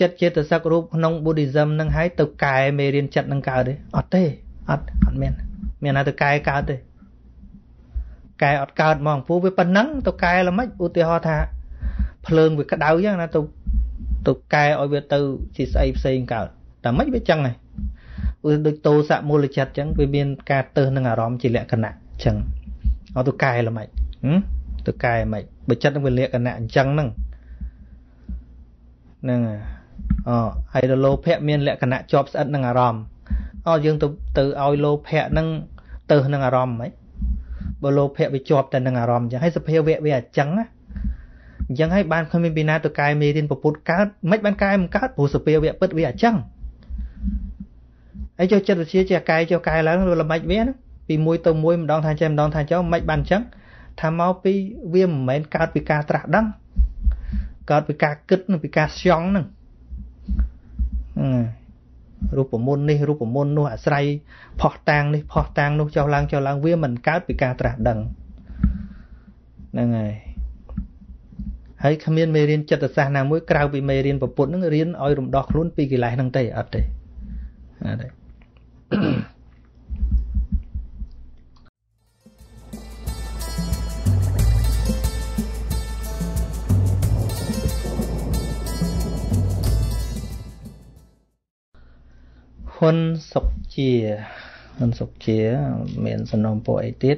ចិត្តចេតសិករូបក្នុង Buddhism នឹងឲ្យទៅកែមេរៀនចិត្តនឹងកើតទេអត់ទេអត់អត់មាន មានណាទៅកែកើតទេកែអត់កើតហ្មងព្រោះវាប៉ុណ្ណឹងទៅកែល្មិចឧទាហរណ៍ថាភ្លើងវាក្តៅចឹងណាទៅទៅកែឲ្យវាទៅជាស្អីផ្សេងកើតតែមិនវាចឹងហ្នឹងឧទាហរណ៍ដូចតោសមូលចិត្តចឹងវាមានការទៅនឹងអារម្មណ៍ជាលក្ខណៈចឹងឲ្យទៅកែល្មិចទៅកែមិន បើចិត្តនឹងវាលក្ខណៈអញ្ចឹងហ្នឹងហ្នឹងអូហើយដល់លោភៈមានលក្ខណៈជាប់ស្អិតនឹងអារម្មណ៍អូយើងទៅទៅឲ្យលោភៈហ្នឹងទៅនឹងអារម្មណ៍ហ្មងបើលោភៈវាជាប់តែនឹងអារម្មណ៍អញ្ចឹងហើយសភាវៈវាអញ្ចឹងណាអញ្ចឹងហើយបានគ្មានពីណាទៅកែមេរៀនពពុទ្ធកើតមិនបានកែមិនកើតព្រោះសភាវៈពិតវាអញ្ចឹងហើយចូលចិត្តវិទ្យាជាកែចូលកែឡើងវាល្មិចវាណាពីមួយទៅមួយម្ដងថាចេះម្ដងថាចុះមិនបានអញ្ចឹង ថាមកពីវាមិនមែនកើតពីការត្រាស់ដឹងកើតពីការគិតពីការស្យង់ហ្នឹងរូបមន្តនេះរូបមន្តនោះអាស្រ័យផោះតាំងនេះផោះតាំងនោះចុះឡើងចុះឡើងវាមិនកើតពីការត្រាស់ដឹងហ្នឹងហើយហហើយគ្មានមេរៀនចិត្តសាស្ត្រណាមួយក្រៅពីមេរៀនពុទ្ធហ្នឹងរៀនឲ្យរំដោះខ្លួនពីកិលេសហ្នឹងទេអត់ទេអត់ទេ ហ៊ុនសុកជាហ៊ុនសុកជា មានសំណុំពរអីទៀត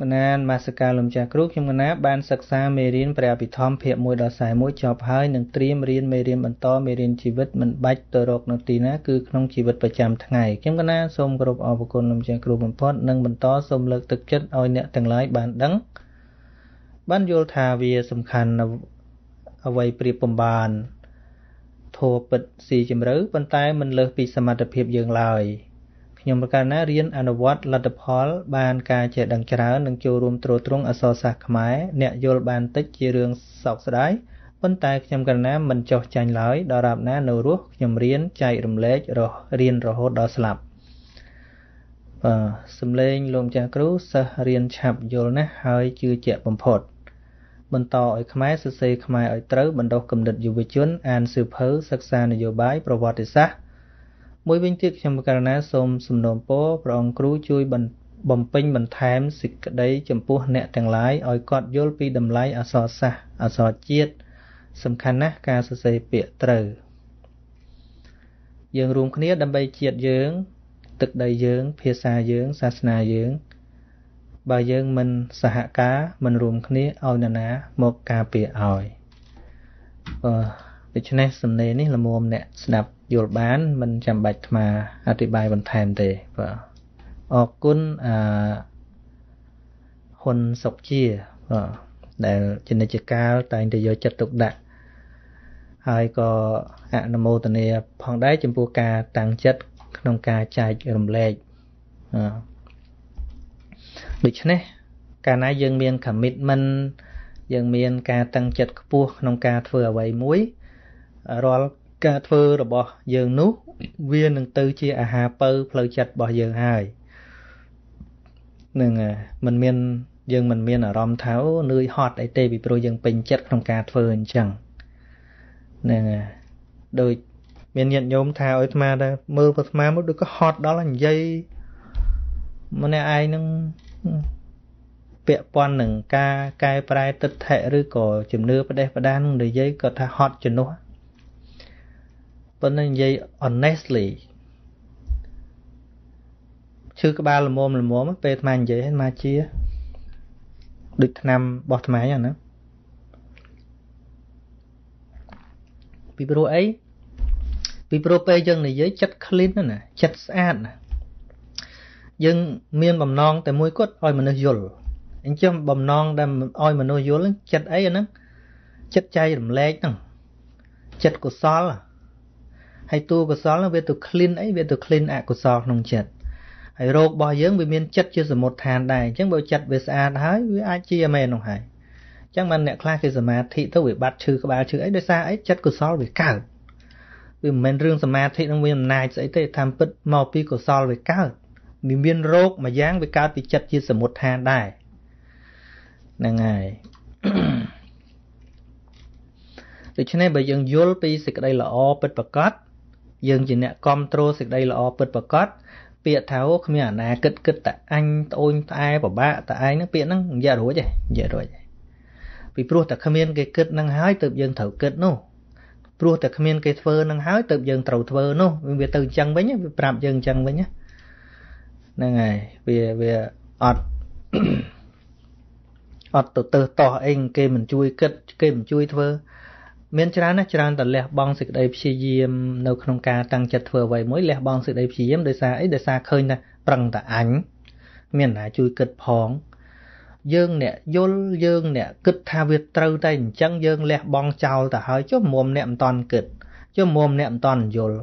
កណានមាសកាលំចាស់គ្រូខ្ញុំកណាបានសិក្សាមេរៀនព្រះអភិធម្មភាគ1ដល់41ចប់ហើយនឹងត្រៀមរៀនមេរៀនបន្តមេរៀនជីវិតមិនបាច់ទៅរកនៅទីណាគឺក្នុងជីវិតប្រចាំថ្ងៃខ្ញុំកណាសូមគោរពអរគុណលំចាស់គ្រូបំផុតនិងបន្តសូមលើកទឹកចិត្តឲ្យអ្នកទាំងឡាយបានដឹងបានយល់ថាវាសំខាន់អ្វីប្រៀបបំបាន ធัวពិតស៊ីជម្រៅប៉ុន្តែមិនលើសពីសមត្ថភាពយើងឡើយខ្ញុំប្រកាសណារៀនអនុវត្តលទ្ធផល បានការចេះដឹងច្រើននិងចូលរួមត្រួតត្រងអសរសាស្ត្រខ្មែរអ្នកយល់បានតិចជារឿងសោកស្ដាយប៉ុន្តែខ្ញុំកណាមិនចោះចាញ់ឡើយដល់រាប់ណានៅរស់ខ្ញុំរៀនចែករំលែករស់រៀនរហូតដល់ស្លាប់បាទសំឡេងលោកម្ចាស់គ្រូសិស្សរៀនឆាប់យល់ណាស់ហើយជឿជាក់បំផុត បន្តឲ្យខ្មែរសរសេរខ្មែរឲ្យត្រូវបណ្ដុះគំនិតយុវជន អានសៀវភៅសិក្សានយោបាយប្រវត្តិសាស្ត្រមួយវិញទៀតខ្ញុំករណាសូមសំណូមពរព្រះអង្គគ្រូជួយបំពេញបន្ថែមសេចក្តីចំពោះអ្នកទាំងឡាយឲ្យគាត់យល់ពីតម្លៃអក្សរសាស្ត្រអក្សរជាតិសំខាន់ណាស់ការសរសេរពាក្យត្រូវយើងរួមគ្នាដើម្បីជាតិយើង ទឹកដីយើង ភាសាយើង សាសនាយើង បើយើងមិនសហការមិនរួមគ្នាឲ្យនរណាមកការពារឲ្យអឺដូច្នេះសំណេរនេះល្មមអ្នកស្ដាប់យល់បានមិនចាំបាច់ថ្មអธิบายបន្ថែមទេបាទអរគុណអឺហ៊ុនសុកជាបាទដែលជានិច្ចកាលតែងតែយកចិត្តទុកដាក់ហើយក៏អនុមោទនាផងដែរចំពោះការតាំងចិត្តក្នុងការចែករំលែក ដូច្នេះកាលណាយើងមាន commitment យើងមានការតាំងចិត្តខ្ពស់ក្នុងការធ្វើអ្វីមួយរាល់ការធ្វើរបស់យើងនោះវានឹងទៅជាអាហារពៅផ្លូវចិត្តរបស់យើងហើយនឹងមិនមានយើងមិនមានអារម្មណ៍ថាអូនឿយហត់អីទេពីព្រោះយើងពេញចិត្តក្នុងការធ្វើអញ្ចឹងហ្នឹងដូចមានញាតិញោមថាឲ្យអាត្មាដែរមើលអាត្មាមកដូចក៏ហត់ដល់និយាយម្នាក់ឯងនឹង ពាក់ព័ន្ធនឹងការកែប្រែទិដ្ឋិឬក៏ជំនឿផ្ដេសផ្ដាននឹងនិយាយក៏ថាហត់ជំនួសប៉ុន្តែនិយាយ honestly ឈឺក្បាលល្មមល្មមពេលអាត្មានិយាយអាត្មាជាដូចឆ្នាំរបស់អាត្មាហ្នឹងណាពីព្រោះអីពីព្រោះពេលយើងនិយាយចិត្ត clean ណាចិត្តស្អាតណា យើងមានបំណងតែមួយគត់ឲ្យមនុស្សយល់អញ្ចឹងបំណងដែលឲ្យមនុស្សយល់ចិត្តអីអាហ្នឹងចិត្តចៃរំលែកហ្នឹងចិត្តកុសលហើយតួកុសលហ្នឹងវាទៅ clean អីវាទៅ clean អកុសលក្នុងចិត្តហើយរោគរបស់យើងវាមានចិត្តជាសមុទ្រឋានដែរអញ្ចឹងបើចិត្តវាស្អាតហើយវាអាចជាមែននោះហើយអញ្ចឹងបានអ្នកខ្លះគេសមាធិទៅវាបាត់ឈឺក្បាលឈឺអីដោយសារអីចិត្តកុសលវាកើតវាមិនមែនរឿងសមាធិនឹងមានអំណាចស្អីទេតាមពិតមកពីកុសលវាកើតវា មានរោគមួយយ៉ាងវាកើតពីចិត្តជាសមុទ្រឋានដែរហ្នឹងហើយដូច្នេះបើយើងយល់ពីសេចក្តីល្អពិតប្រាកដយើងជាអ្នកគ្រប់គ្រងសេចក្តីល្អពិតប្រាកដពាក្យថាអូគ្មានអាណាគិតគិតតែអញត្អូញត្អែពិបាកតែឯងហ្នឹងពាក្យហ្នឹងនិយាយរួចទេនិយាយរួចពីព្រោះតែគ្មានគេគិតហ្នឹងហើយទើបយើងត្រូវគិតនោះព្រោះតែគ្មានគេធ្វើហ្នឹងហើយទើបយើងត្រូវធ្វើនោះវាទៅអញ្ចឹងវិញវាប្រាប់យើងអញ្ចឹងវិញ ហ្នឹងហើយវាវាអត់អត់ទៅទៅតោះអីគេមិនជួយគិតគេមិនជួយធ្វើ មានច្រើនណាស់ច្រើនតែលះបង់សេចក្តីព្យាយាមនៅក្នុងការតាំងចិត្តធ្វើអ្វីមួយលះបង់សេចក្តីព្យាយាមដោយសារអីដោយសារឃើញថាប្រឹងតែអញមានណាជួយគិតផងយើងអ្នកយល់យើងអ្នកគិតថាវាត្រូវតែអញ្ចឹងយើងលះបង់ចោលទៅហើយចុះមុំអ្នកមិនតន់គិតចុះមុំអ្នកមិនតន់យល់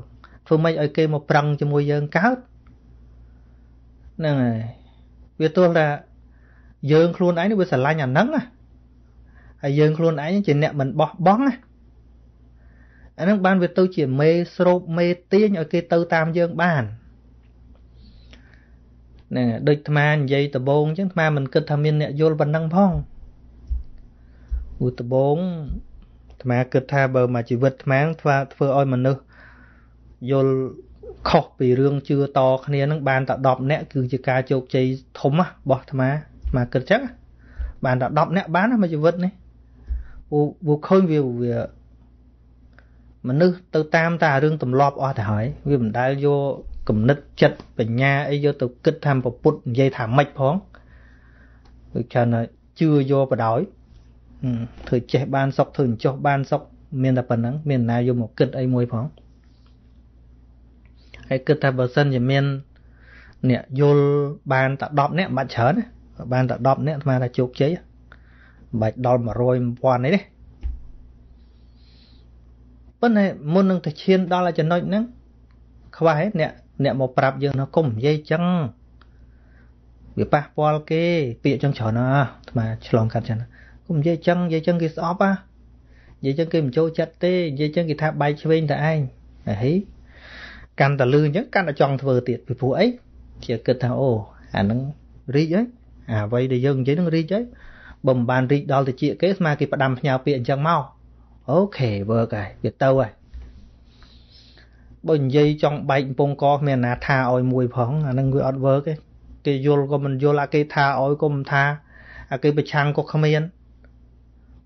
ធ្វើម៉េចឲ្យគេមកប្រឹងជាមួយយើងកើត ហ្នឹងហើយវាទោះថាយើងខ្លួនឯងវាស្រឡាញ់អាហ្នឹងណាហើយយើងខ្លួនឯងជាអ្នកមិនបោះបង់ណាអានឹងបានវាទៅជាមេស្រូបមេទាញឲ្យគេទៅតាមយើងបានហ្នឹងដូចអាត្មានិយាយដបងអញ្ចឹងអាត្មាមិនគិតថាមានអ្នកយល់ប៉ុណ្ណឹងផងឧដបងអាត្មាគិតថាបើមកជីវិតអាត្មាធ្វើធ្វើឲ្យមនុស្សយល់ ខុសពីរឿងជឿតគ្នានឹងបានតែ10នាក់គឺជាការជោគជ័យធំរបស់អាត្មាអាត្មាគិតចឹងបានតែ10នាក់បានមកជីវិតនេះពូឃើញវាវាមនុស្សទៅតាមតារឿងទម្លាប់អស់ទៅហើយវាមិនដែលយកគំនិតចិត្តបញ្ញាអីយកទៅគិតថាប្រពុតនិយាយថាម៉េចផងគឺច្រើនជឿយកបដ ாய் ធ្វើចេះបានសុខធ្វើចុះបានសុខមានតែប៉ុណ្្នឹងមានណាយកមកគិតអីមួយផង ហើយគិតថាបើសិនជាមានអ្នកយល់បានតែ10នាក់មិនបាច់ច្រើនបានតែ10នាក់អាត្មាថាជោគជ័យមិនបាច់ដល់100 1000នេះទេប៉ុន្តែមុននឹងទៅឈានដល់ចំណុចហ្នឹងខ្វះអ្នកអ្នកមកប្រាប់យើងថាកុំនិយាយចឹងវាប៉ះពាល់គេពាក្យចឹងច្រើនណាស់អាត្មាឆ្លងកាត់ចឹងកុំនិយាយចឹងនិយាយចឹងគេស្អប់ហ่ะនិយាយចឹងគេមិនចូលចិត្តទេនិយាយចឹងគេថាបែកឆ្វេងតែឯងហី កាន់តែលឺអញ្ចឹងកាន់តែចង់ធ្វើទៀតពីព្រោះអីជាគិតថាអូអាហ្នឹងរីកហើយអាអ្វីដែលយើងនិយាយហ្នឹងរីកហើយបើមិនបានរីកដល់តិចគេស្មើគេផ្ដាំផ្ញើពាក្យអញ្ចឹងមកអូខេ work ហើយវាទៅហើយបើនិយាយចង់បែកកំពង់កគ្មានណាថាឲ្យមួយផងអានឹងវាអត់ work ទេគេយល់ក៏មិនយល់អាគេថាឲ្យក៏មិនថាអាគេប្រឆាំងក៏គ្មាន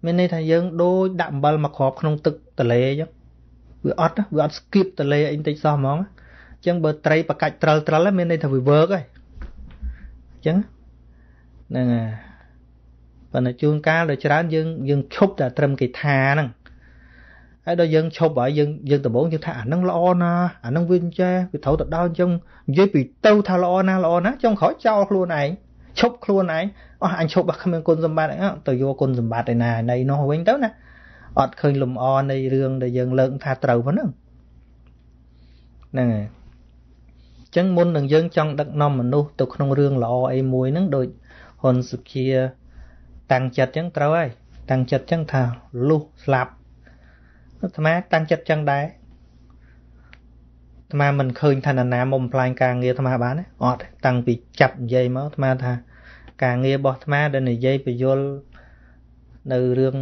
មានន័យថាយើងដូចដាក់អំបិលមកគ្របក្នុងទឹកទលេអញ្ចឹង វាអត់វាអត់ skip ទលេអីបន្តិចសោះហ្មងអញ្ចឹងបើត្រីប្រកាច់ត្រិលត្រិលមានន័យថាវា work ហើយអញ្ចឹងហ្នឹងហើយប៉ុន្តែជួនកាលដល់ច្រើនយើងយើងឈប់តែត្រឹមគេថាហ្នឹងហើយដល់យើងឈប់ហើយយើងយើងដំបងយើងថាអានឹងល្អណាអានឹងវាអញ្ចេះវាត្រូវទៅដល់អញ្ចឹងនិយាយពីទៅថាល្អណាល្អណាចុងក្រោយចោលខ្លួនឯងឈប់ខ្លួនឯងអស់អញឈប់អត់គ្មានគុណសម្បត្តិទៅយកគុណសម្បត្តិឯណានៃនោះវិញទៅណា អត់ឃើញលំអនៃរឿងដែលយើងលើកថាត្រូវប៉ុណ្ណឹងហ្នឹងហើយអញ្ចឹងមុននឹងយើងចង់ដឹកនាំមនុស្សទៅក្នុងរឿងល្អអីមួយហ្នឹងដូចហ៊ុនសុខាតាំងចិត្តអញ្ចឹងត្រូវហើយតាំងចិត្តអញ្ចឹងថាលុះស្លាប់អាត្មាតាំងចិត្តចឹងដែរអាត្មាមិនឃើញថានរណាមុំផ្លាញការងារអាត្មាបានទេអត់តាំងពីចាប់និយាយមកអាត្មាថាការងាររបស់អាត្មាដែលនិយាយពយលនៅរឿង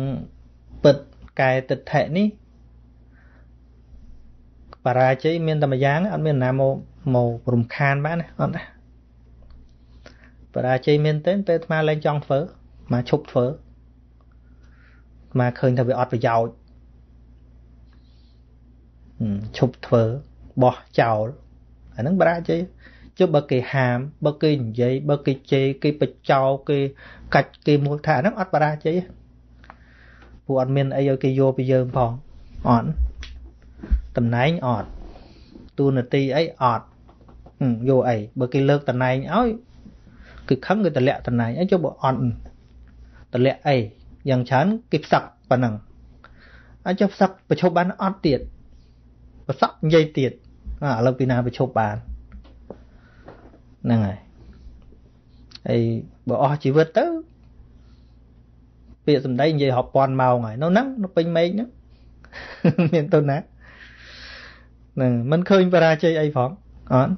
ពិត កែទិដ្ឋិនេះបរាជ័យមានតែម្យ៉ាងអត់មានណាមកមករំខានបានអត់ណាបរាជ័យមានទេពេលអាត្មាលែងចង់ធ្វើមកឈប់ធ្វើមកឃើញថាវាអត់ប្រយោជន៍ឈប់ធ្វើបោះចោលអាហ្នឹងបរាជ័យចុះបើគេហាមបើគេនិយាយបើគេជេរគេបចោគេកាច់គេមូលថាអាហ្នឹងអត់បរាជ័យ ព្រោះអត់មានអីឲ្យគេយកពីយើងផងអត់តំណែងអត់ទូនាទីអីអត់យកអីបើគេលើកតំណែងឲ្យគឺខឹងគេតម្លាក់តំណែងអីចុះបើអត់តម្លាក់អីយ៉ាងច្រើនគេផ្សឹកប៉ុណ្ណឹងអញ្ចឹងផ្សឹកប្រឈប់បានអត់ទៀតប្រសក់និយាយទៀតឥឡូវពីណាប្រឈប់បានហ្នឹងហើយហើយបើអស់ជីវិតទៅ ពាក្យសម្ដីនិយាយរាប់ពាន់ម៉ោងហើយនៅហ្នឹងនៅពេញមេឃហ្នឹងមានទៅណាហ្នឹងមិនឃើញបរាជ័យអីផងអត់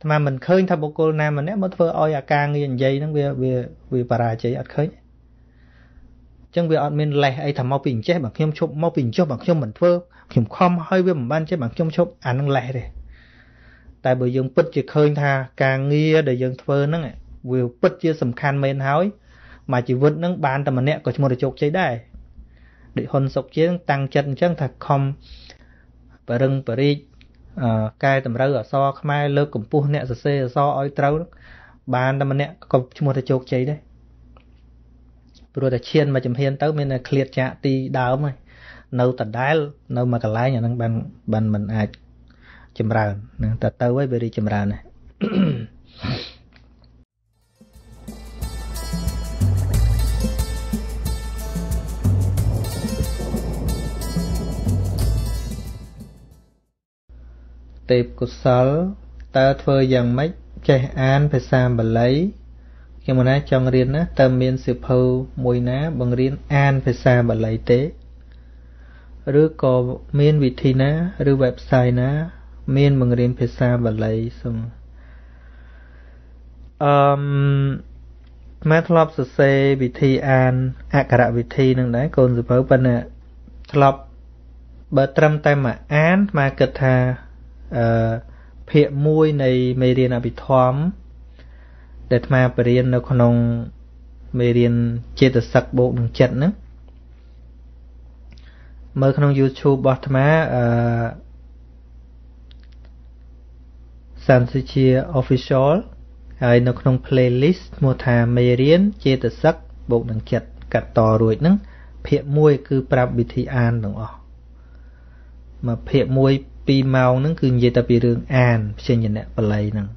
អាត្មាមិនឃើញថាបុគ្គលណាម្នាក់មកធ្វើឲ្យអាការងារនិយាយហ្នឹងវាវាវាបរាជ័យអត់ឃើញចឹងវាអត់មានលេសអីថាមកពីអញ្ចេះបើខ្ញុំឈប់មកពីអញ្ចោះបើខ្ញុំមិនធ្វើខ្ញុំខំហើយវាមិនបានចេះបើខ្ញុំឈប់អានឹងលេសទេតែបើយើងពិតជាឃើញថាការងារដែលយើងធ្វើហ្នឹងវាពិតជាសំខាន់មែនហើយ មកជីវិតហ្នឹងបានតែម្នាក់ក៏ឈ្មោះទៅជោគជ័យដែរដូចហ៊ុនសុកជាងតាំងចិត្តអញ្ចឹងថាខំបរឹងបរិជកែតម្រូវអសរខ្មែរលើកកម្ពស់អ្នកសរសេរអសរឲ្យត្រូវបានតែម្នាក់ក៏ឈ្មោះទៅជោគជ័យដែរព្រោះតែឈានមកចំហៀនទៅមានតែឃ្លាតចាកទីដើមហើយនៅដដែល នៅមួយកន្លែងអាហ្នឹងបានបានមិនអាចចម្រើនហ្នឹងតែទៅហើយវារីចម្រើនណា ទេពកុសលតើធ្វើយ៉ាងម៉េចចេះអានភាសាបាលីខ្ញុំណាចង់រៀនណាតើមានសិភៅមួយណា បង្រៀនអានភាសាបាលីទេឬក៏មានវិធីណាឬ website ណា មានបង្រៀនភាសាបាលីសូមអឺមមកធ្លាប់សរសេរវិធីអានអក្ខរវិធីនឹងដែរកូនសភៅប៉ុន្តែធ្លាប់បើត្រឹមតែមកអានមកគិតថា អឺភាគ1នៃមេរៀនអភិធម្មដែលអាត្មាបរៀននៅក្នុងមេរៀនចេតសិកបូកនឹងចិត្តហ្នឹងមើលក្នុង YouTube របស់អាត្មាអឺសានសិជា official ហើយនៅក្នុង playlist ឈ្មោះថាមេរៀនចេតសិកបូកនឹងចិត្តកាត់តរួចហ្នឹងភាគ1គឺប្រាប់វិធីអានទាំងអស់មកភាគ1 2ម៉ោងហ្នឹងគឺនិយាយតែពីរឿងអានព្យញ្ជនៈបល័យហ្នឹង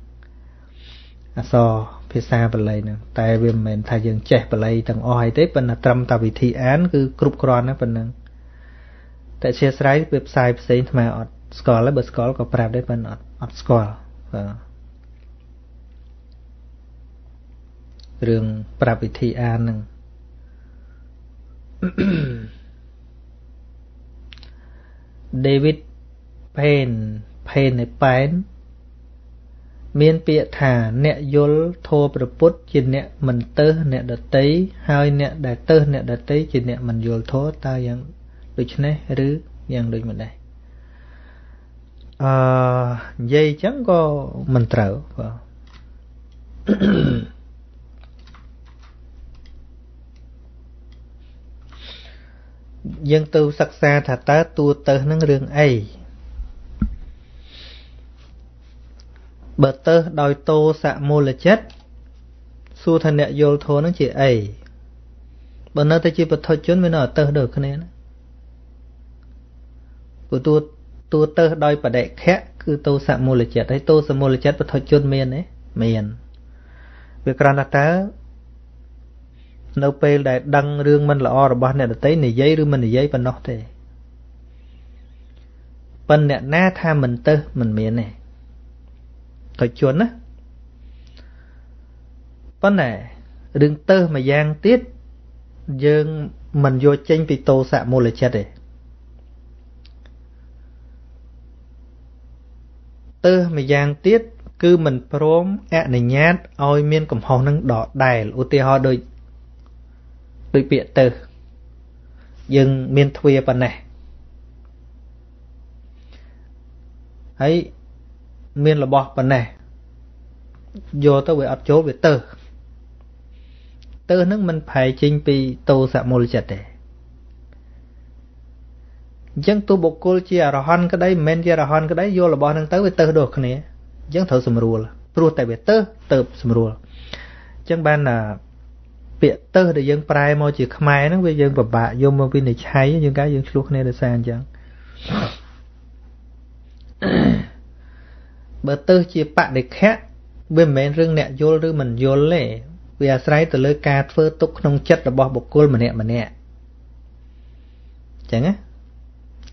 អសរភាសាបល័យហ្នឹងតែវាមិនមែនថាយើងចេះបល័យទាំងអស់ហើយទេប៉ុន្តែត្រឹមតែវិធីអានគឺគ្រប់គ្រាន់ណាប៉ុណ្ណឹងតែអធិស្ឋានវាផ្សាយផ្សេងថ្មអត់ស្គាល់ហើយបើស្គាល់ក៏ប្រាប់ដែរប៉ុន្តែអត់អត់ស្គាល់បាទរឿងប្រាប់វិធីអានហ្នឹង David Payne Payne នៃប៉ែនមានពាក្យថាអ្នកយល់ធម៌ប្រពុតជាអ្នកមិនទៅអ្នកដតីហើយអ្នកដែលទៅអ្នកដតីជាអ្នកមិនយល់ធម៌តើយ៉ាងដូច្នេះឬយ៉ាងដូចម្ដេចអឺនិយាយអញ្ចឹងក៏មិនត្រូវបាទយើងទៅសិក្សាថាតើតួទៅនឹងរឿងអី បើទៅដោយតោសមូលចិត្តសួរថាអ្នកយល់ធម៌នឹងជាអីបើនៅតែជាពធជនវានៅតែទៅដូចគ្នាណាព្រោះតួតួទៅដោយបដិខៈគឺតោសមូលចិត្តហើយតោសមូលចិត្តពធជនមានទេមានវាគ្រាន់តែតើនៅពេលដែលដឹងរឿងមិនល្អរបស់អ្នកដទៃនិយាយឬមិននិយាយប៉ុណ្ណោះទេប៉ុន្តែអ្នកណាថាមិនទៅមិនមានទេ ទៅជន់ណាប៉ុន្តែរឿងទៅមួយយ៉ាងទៀតយើងមិនយកចេញពីតោសៈមូលចិត្តទេទៅមួយយ៉ាងទៀតគឺមិនព្រមអនុញ្ញាតឲ្យមានកំហុសនឹងដដែលឧទាហរណ៍ដូចដូចពាក្យទៅយើងមានទ្វាប៉ុណ្ណេះហើយ មានរបស់ប៉ុណ្ណេះយកទៅវាអត់ចូលវាទៅទៅនឹងមិនផែចេញពីតោសមូលចិត្តទេអញ្ចឹងទោះបុគ្គលជាអរហន្តក្តីមិនមែនជាអរហន្តក្តីយករបស់នឹងទៅវាទៅដូចគ្នាអញ្ចឹងត្រូវស្រួលព្រោះតែវាទៅទៅស្រួលអញ្ចឹងបានណាពាក្យទៅដែលយើងប្រែមកជាខ្មែរហ្នឹងវាយើងពិបាកយកមកវិនិច្ឆ័យយើងកាយយើងឆ្លោះគ្នាដោយសារអញ្ចឹង បើទៅជាបដិខៈវាមិនមែនរឿងអ្នកយល់ឬមិនយល់ទេវាអាស្រ័យទៅលើការធ្វើទុកក្នុងចិត្តរបស់បុគ្គលម្នាក់ម្នាក់អញ្ចឹងណា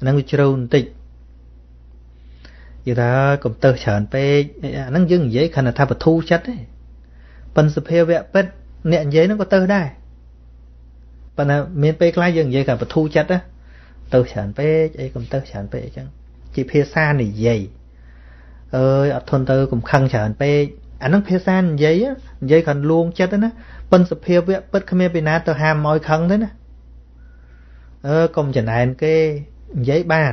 ហ្នឹងវាជ្រៅបន្តិចយល់ថាកុំទៅច្រើនពេកអាហ្នឹងយើងនិយាយខណៈថាបធូរចិត្តទេប៉ុន្តែសភាវៈពិតអ្នកនិយាយហ្នឹងក៏ទៅដែរប៉ុន្តែមានពេលខ្លះយើងនិយាយថាបធូរចិត្តណាទៅច្រើនពេកអីកុំទៅច្រើនពេកអញ្ចឹងជាភាសានិយាយ អើយអត់ធន់ទៅកុំខឹងច្រើនពេកអាហ្នឹងភាសានិយាយនិយាយគាត់លួងចិត្តណាប៉ុន្តែសភាវៈពិតគ្មានពីណាទៅហាមឲ្យខឹងទេណាអឺកុំចំណែនគេនិយាយបាន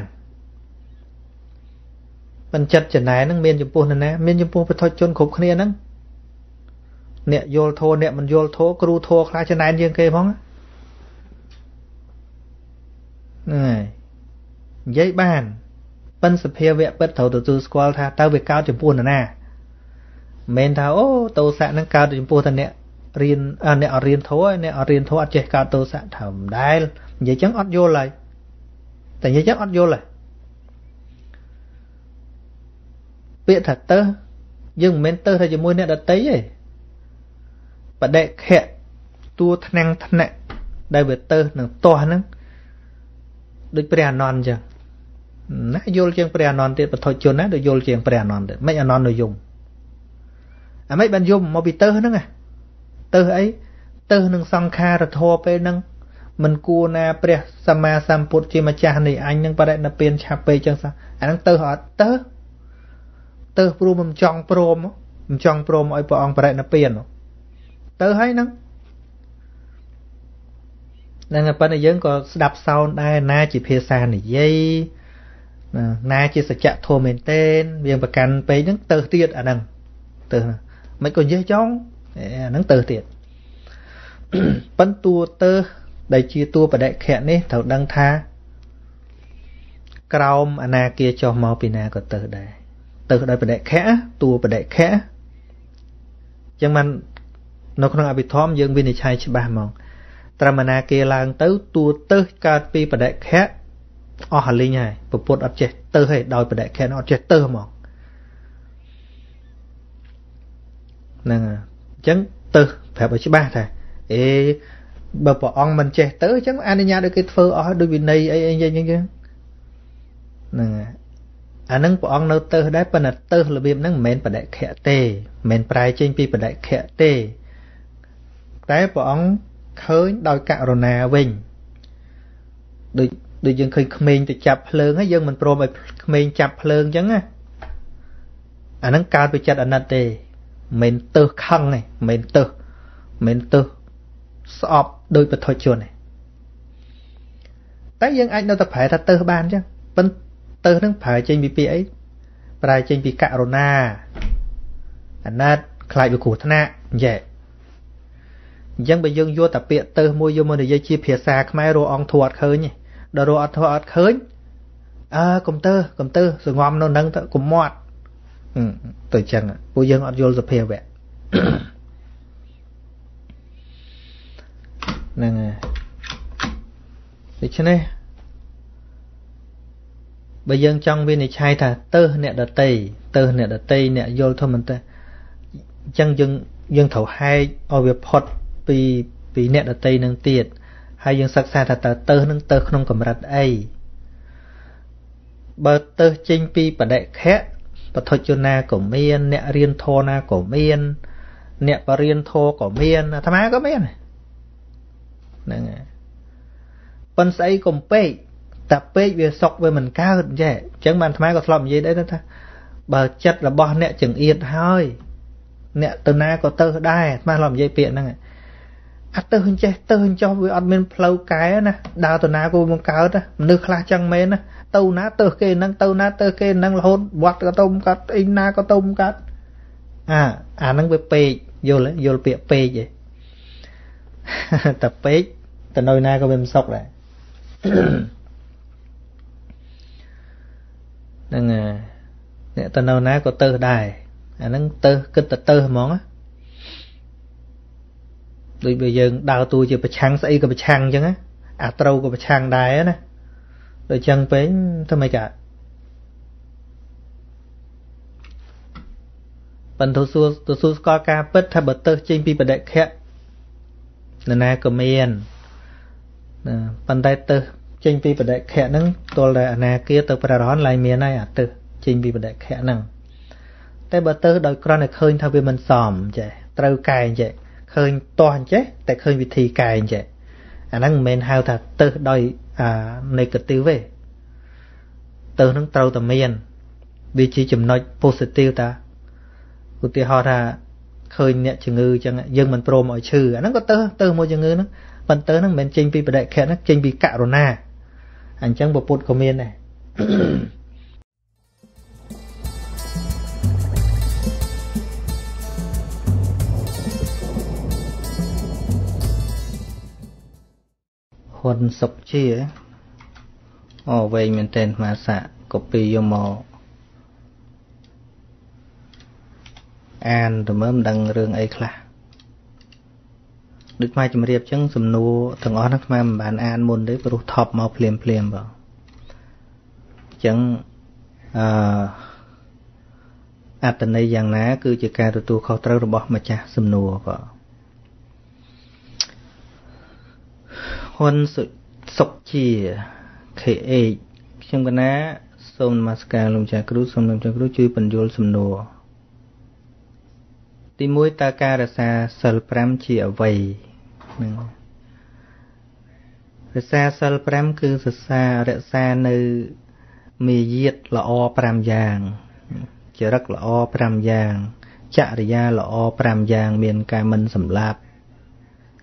បញ្ចិតចំណែនហ្នឹងមានចំពោះនរណាមានចំពោះពុទ្ធជនគ្រប់គ្នាហ្នឹងអ្នកយល់ធម៌អ្នកមិនយល់ធម៌គ្រូធម៌ខ្លះចំណែនជាងគេផងហ្នឹងហើយនិយាយបាន ប៉ិនសភាវៈពិតត្រូវទទួលស្គាល់ថាតើវាកើតចំពោះនរណាមិនមែនថាអូតោសៈនឹងកើតចំពោះតែអ្នករៀនអ្នកអត់រៀនធម៌អ្នកអត់រៀនធម៌អត់ចេះកើតតោសៈថាមិនដែលនិយាយចឹងអត់យល់ហើយតែនិយាយចឹងអត់យល់ហើយពាក្យថាទៅយើងមិនមែនទៅតែជាមួយអ្នកដតីទេបដិខៈតួថ្នាំងថ្នាក់ដែលវាទៅនឹងទាស់ហ្នឹងដូចព្រះអនន្តអញ្ចឹង ណាយល់ជាងព្រះអនន្តទៀតបទជនណាដូចយល់ជាងព្រះអនន្តទៀតមិនអនន្តនៅយំអាមិនបានយំមកពីទៅហ្នឹងទៅអីទៅនឹងសង្ខារធម៌ពេលហ្នឹងមិនគួរណាព្រះសម្មាសម្ពុទ្ធជាម្ចាស់នៃអញនឹងបរិណិព្វានឆាប់ពេកចឹងសោះអាហ្នឹងទៅអត់ទៅទៅព្រោះមិនចង់ព្រមមិនចង់ព្រមឲ្យព្រះអង្គបរិណិព្វានទៅហើយហ្នឹងហ្នឹងប៉ុន្តែយើងក៏ស្ដាប់សោនដែរណាជាភាសានិយាយ ណាជាសច្ចៈធម៌មែនទែនយើងប្រកាន់ពេកហ្នឹងទៅទៀតអាហ្នឹងទៅមិនក៏និយាយចង់អាហ្នឹងទៅទៀតប៉ុន្តែតួទៅដែលជាតួបដិខៈនេះត្រូវដឹងថាក្រោមអនាគាចុះមកពីណាក៏ទៅដែរទៅដោយបដិខៈតួបដិខៈចឹងមិននៅក្នុងអភិធម្មយើងវិនិច្ឆ័យច្បាស់ហ្មងត្រឹមអនាគាឡើងទៅតួទៅកើតពីបដិខៈ អស់ហលីងហើយពពុទ្ធអត់ចេះទៅហើយដោយបដិខៈអត់ចេះទៅហ្មងហ្នឹងអញ្ចឹងទៅប្រាប់ឲ្យច្បាស់ថាអេបើព្រះអង្គមិនចេះទៅអញ្ចឹងអនុញ្ញាតឲ្យគេធ្វើអស់ដោយវិន័យអីអីយ៉ាងហ្នឹងហ្នឹងអានឹងព្រះអង្គនៅទៅដែរប៉ុន្តែទៅរបៀបហ្នឹងមិនមែនបដិខៈទេមិនមែនប្រែចេញពីបដិខៈទេតែព្រះអង្គឃើញដោយករុណាវិញដូច ដូចយើងឃើញក្មេងទៅចាប់ភ្លើងហើយយើងមិនព្រមឲ្យក្មេងចាប់ភ្លើងអញ្ចឹងណាអាហ្នឹងកើតពីចិត្តអាណិតទេមិនទៅខឹងទេមិនទៅមិនទៅស្អប់ដោយបទជនទេតែយើងអាចនៅតែប្រែថាទៅបានអញ្ចឹងប៉ុន្តែទៅនឹងប្រែចេញពីពាក្យអីប្រែចេញពីករុណាអាណិតខ្លាចវាគ្រោះថ្នាក់យេអញ្ចឹងបើយើងយកតែពាក្យទៅមួយយកមកនិយាយជាភាសាខ្មែររកអង្គធួអត់ឃើញទេ ដល់រកអត់ធួអត់ឃើញអើកុំទៅកុំទៅសងំនៅនឹងទៅកុំមាត់ទៅអញ្ចឹងពួកយើងអត់យល់សភាវៈហ្នឹងហើយដូច្នេះបើយើងចង់វិនិច្ឆ័យថាទៅអ្នកដតីទៅអ្នកដតីអ្នកយល់ធម្មតាអញ្ចឹងយើងយើងត្រូវហែកឲ្យវាផុតពីពីអ្នកដតីនឹងទៀត ហើយយើងសិក្សាថាតើទៅនឹងទៅក្នុងកម្រិតអីបើទៅចេញពីបដិខៈបទជនណាក៏មាន អ្នករៀនធម៌ណាក៏មាន អ្នកបរៀនធម៌ក៏មានអាត្មាក៏មានហ្នឹងហើយប៉ុនស្អីកុំពេកតែពេកវាសុកវាមិនកើតចេះអញ្ចឹងបានអាត្មាក៏ធ្លាប់និយាយដែរថាបើចិត្តរបស់អ្នកចង្អៀតហើយ អ្នកទៅណាក៏ទៅដែរអាត្មាធ្លាប់និយាយពាក្យហ្នឹង អត់ទៅអញ្ចេះទៅអញ្ចោះវាអត់មានផ្លូវកែណាដើរទៅណាក៏មិនកើតមនុស្សខ្លះចឹងមែនណាទៅណាទៅគេហ្នឹងទៅណាទៅគេហ្នឹងរហូតវត្តក៏ទៅកាត់អីណាក៏ទៅកាត់អាអាហ្នឹងវាពេកយល់យល់ពាក្យពេកឯងតែពេកទៅនៅណាក៏វាមិនសុខដែរហ្នឹងអ្នកទៅនៅណាក៏ទៅដែរអាហ្នឹងទៅគិតទៅទៅហ្មង ដូចបើយើងដើរតួជាប្រឆាំងស្អីក៏ប្រឆាំងអញ្ចឹងអាត្រូវក៏ប្រឆាំងដែរណាដូចចឹងពេកធ្វើម៉េចកើតបន្ទូសួរទៅសួរស្គាល់ការពិតថាបើទៅចេញពីបដិខៈនរណាក៏មានណាប៉ុន្តែទៅចេញពីបដិខៈហ្នឹងទល់តែអនាគាទៅប្ររហនឡើងមានហើយអាទៅចេញពីបដិខៈហ្នឹងតែបើទៅដោយគ្រាន់តែឃើញថាវាមិនសមចេះត្រូវកែចេះ ឃើញទាស់ចេះតែឃើញវិធីកែចេះអាហ្នឹងមិនមែនហៅថាទៅដោយអា negative ទេទៅនឹងត្រូវតែមានវាជាចំណុច positive តាឧទាហរណ៍ថាឃើញអ្នកជំងឺអញ្ចឹងយើងមិនព្រមឲ្យឈឺអាហ្នឹងក៏ទៅទៅមួយជំងឺហ្នឹងប៉ុន្តែហ្នឹងមិនមែនចេញពីបដិខៈហ្នឹងចេញពីករុណាអញ្ចឹងពុទ្ធក៏មានដែរ ហ៊ុនសុកជាអូវែងមែនតើអាសាកូពីយកមកអានទៅមើលមិនដឹងរឿងអីខ្លះដូចមកជំរាបចឹងសំណួរទាំងអស់ហ្នឹងខ្មែរមិនបានអានមុនទេព្រោះថប់មកភ្លាមភ្លាមបងចឹងអឺអត្តន័យយ៉ាងណា គឺជាការទទួលខុសត្រូវរបស់ម្ចាស់សំណួរបង ហ៊ុនសុកជា KH ខ្ញុំកណាសូមនមស្ការលោកចាស់គ្រូសូមលោកចាស់គ្រូជួយបញ្យល់សំណួរទី1តើការរក្សាសិល5ជាអ្វីនឹងរក្សាសិល5គឺសរសារក្សានៅមាយាទល្អ5យ៉ាងចរិតល្អ5យ៉ាងចរិយាល្អ5យ៉ាង មានការមិនសម្លាប់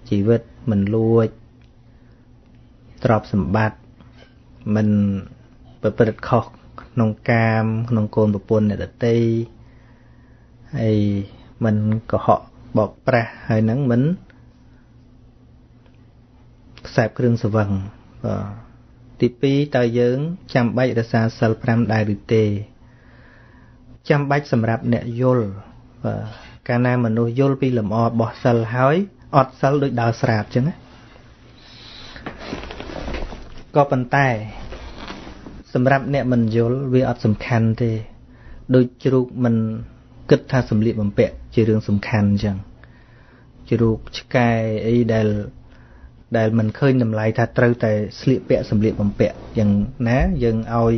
ជីវិតមិនលួច ទ្រព្យសម្បត្តិមិនប្រព្រឹត្តខុសក្នុងកាម ក្នុងកូនប្រពន្ធអ្នកដតីហើយមិនកុហកបោកប្រាស់ហើយនឹងមិនខ្សែបគ្រឿងសវឹងបាទទី2តើយើង ចាំបាច់រក្សាសិល5ដែរឬទេ ចាំបាច់សម្រាប់អ្នកយល់បាទកាលណាមនុស្សយល់ពីលំអរបស់សិលហើយអត់សិលដូចដើរស្រាបអញ្ចឹងណា ក៏ប៉ុន្តែ សម្រាប់អ្នកមិនយល់វាអត់សំខាន់ទេដូចជ្រូកមិនគិតថាសម្លៀកបំពាក់ជារឿងសំខាន់អញ្ចឹងជ្រូកឆ្កែអីដែល ដែលមិនឃើញតម្លៃថាត្រូវតែស្លៀកពាក់សម្លៀកបំពាក់យ៉ាងណាយើងឲ្យ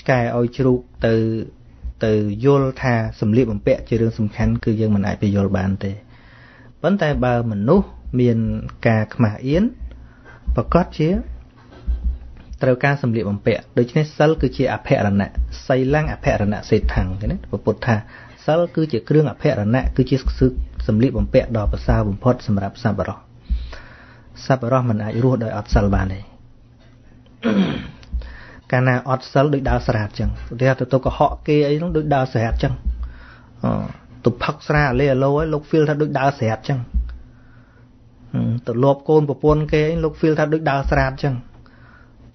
ឆ្កែឲ្យជ្រូកទៅទៅយល់ថាសម្លៀកបំពាក់ជារឿងសំខាន់គឺយើងមិនអាចទៅយល់បានទេប៉ុន្តែបើមនុស្សមានការខ្មាស់អៀនប្រកាសជា ត្រូវការសម្លៀកបំពាក់ដូច្នេះសិលគឺជាអភរណៈសីលੰអភរណៈសេដ្ឋੰគេណាពុទ្ធថាសិលគឺជាគ្រឿងអភរណៈគឺជាសម្លៀកបំពាក់ដ៏ប្រសើរបំផុតសម្រាប់សប្បុរសសប្បុរសមិនអាចរស់ដោយអត់សិលបានទេកាលណាអត់សិលដូចដើរស្រាតចឹងឧទាហរណ៍ទៅទៅកុហកគេអីនោះដូចដើរស្រាតចឹងអទៅផឹកស្រាអាលេអាឡូឲ្យលោក feel ថាដូចដើរស្រាតចឹងទៅលបកូនប្រពន្ធគេអីលោក feel ថាដូចដើរស្រាតចឹង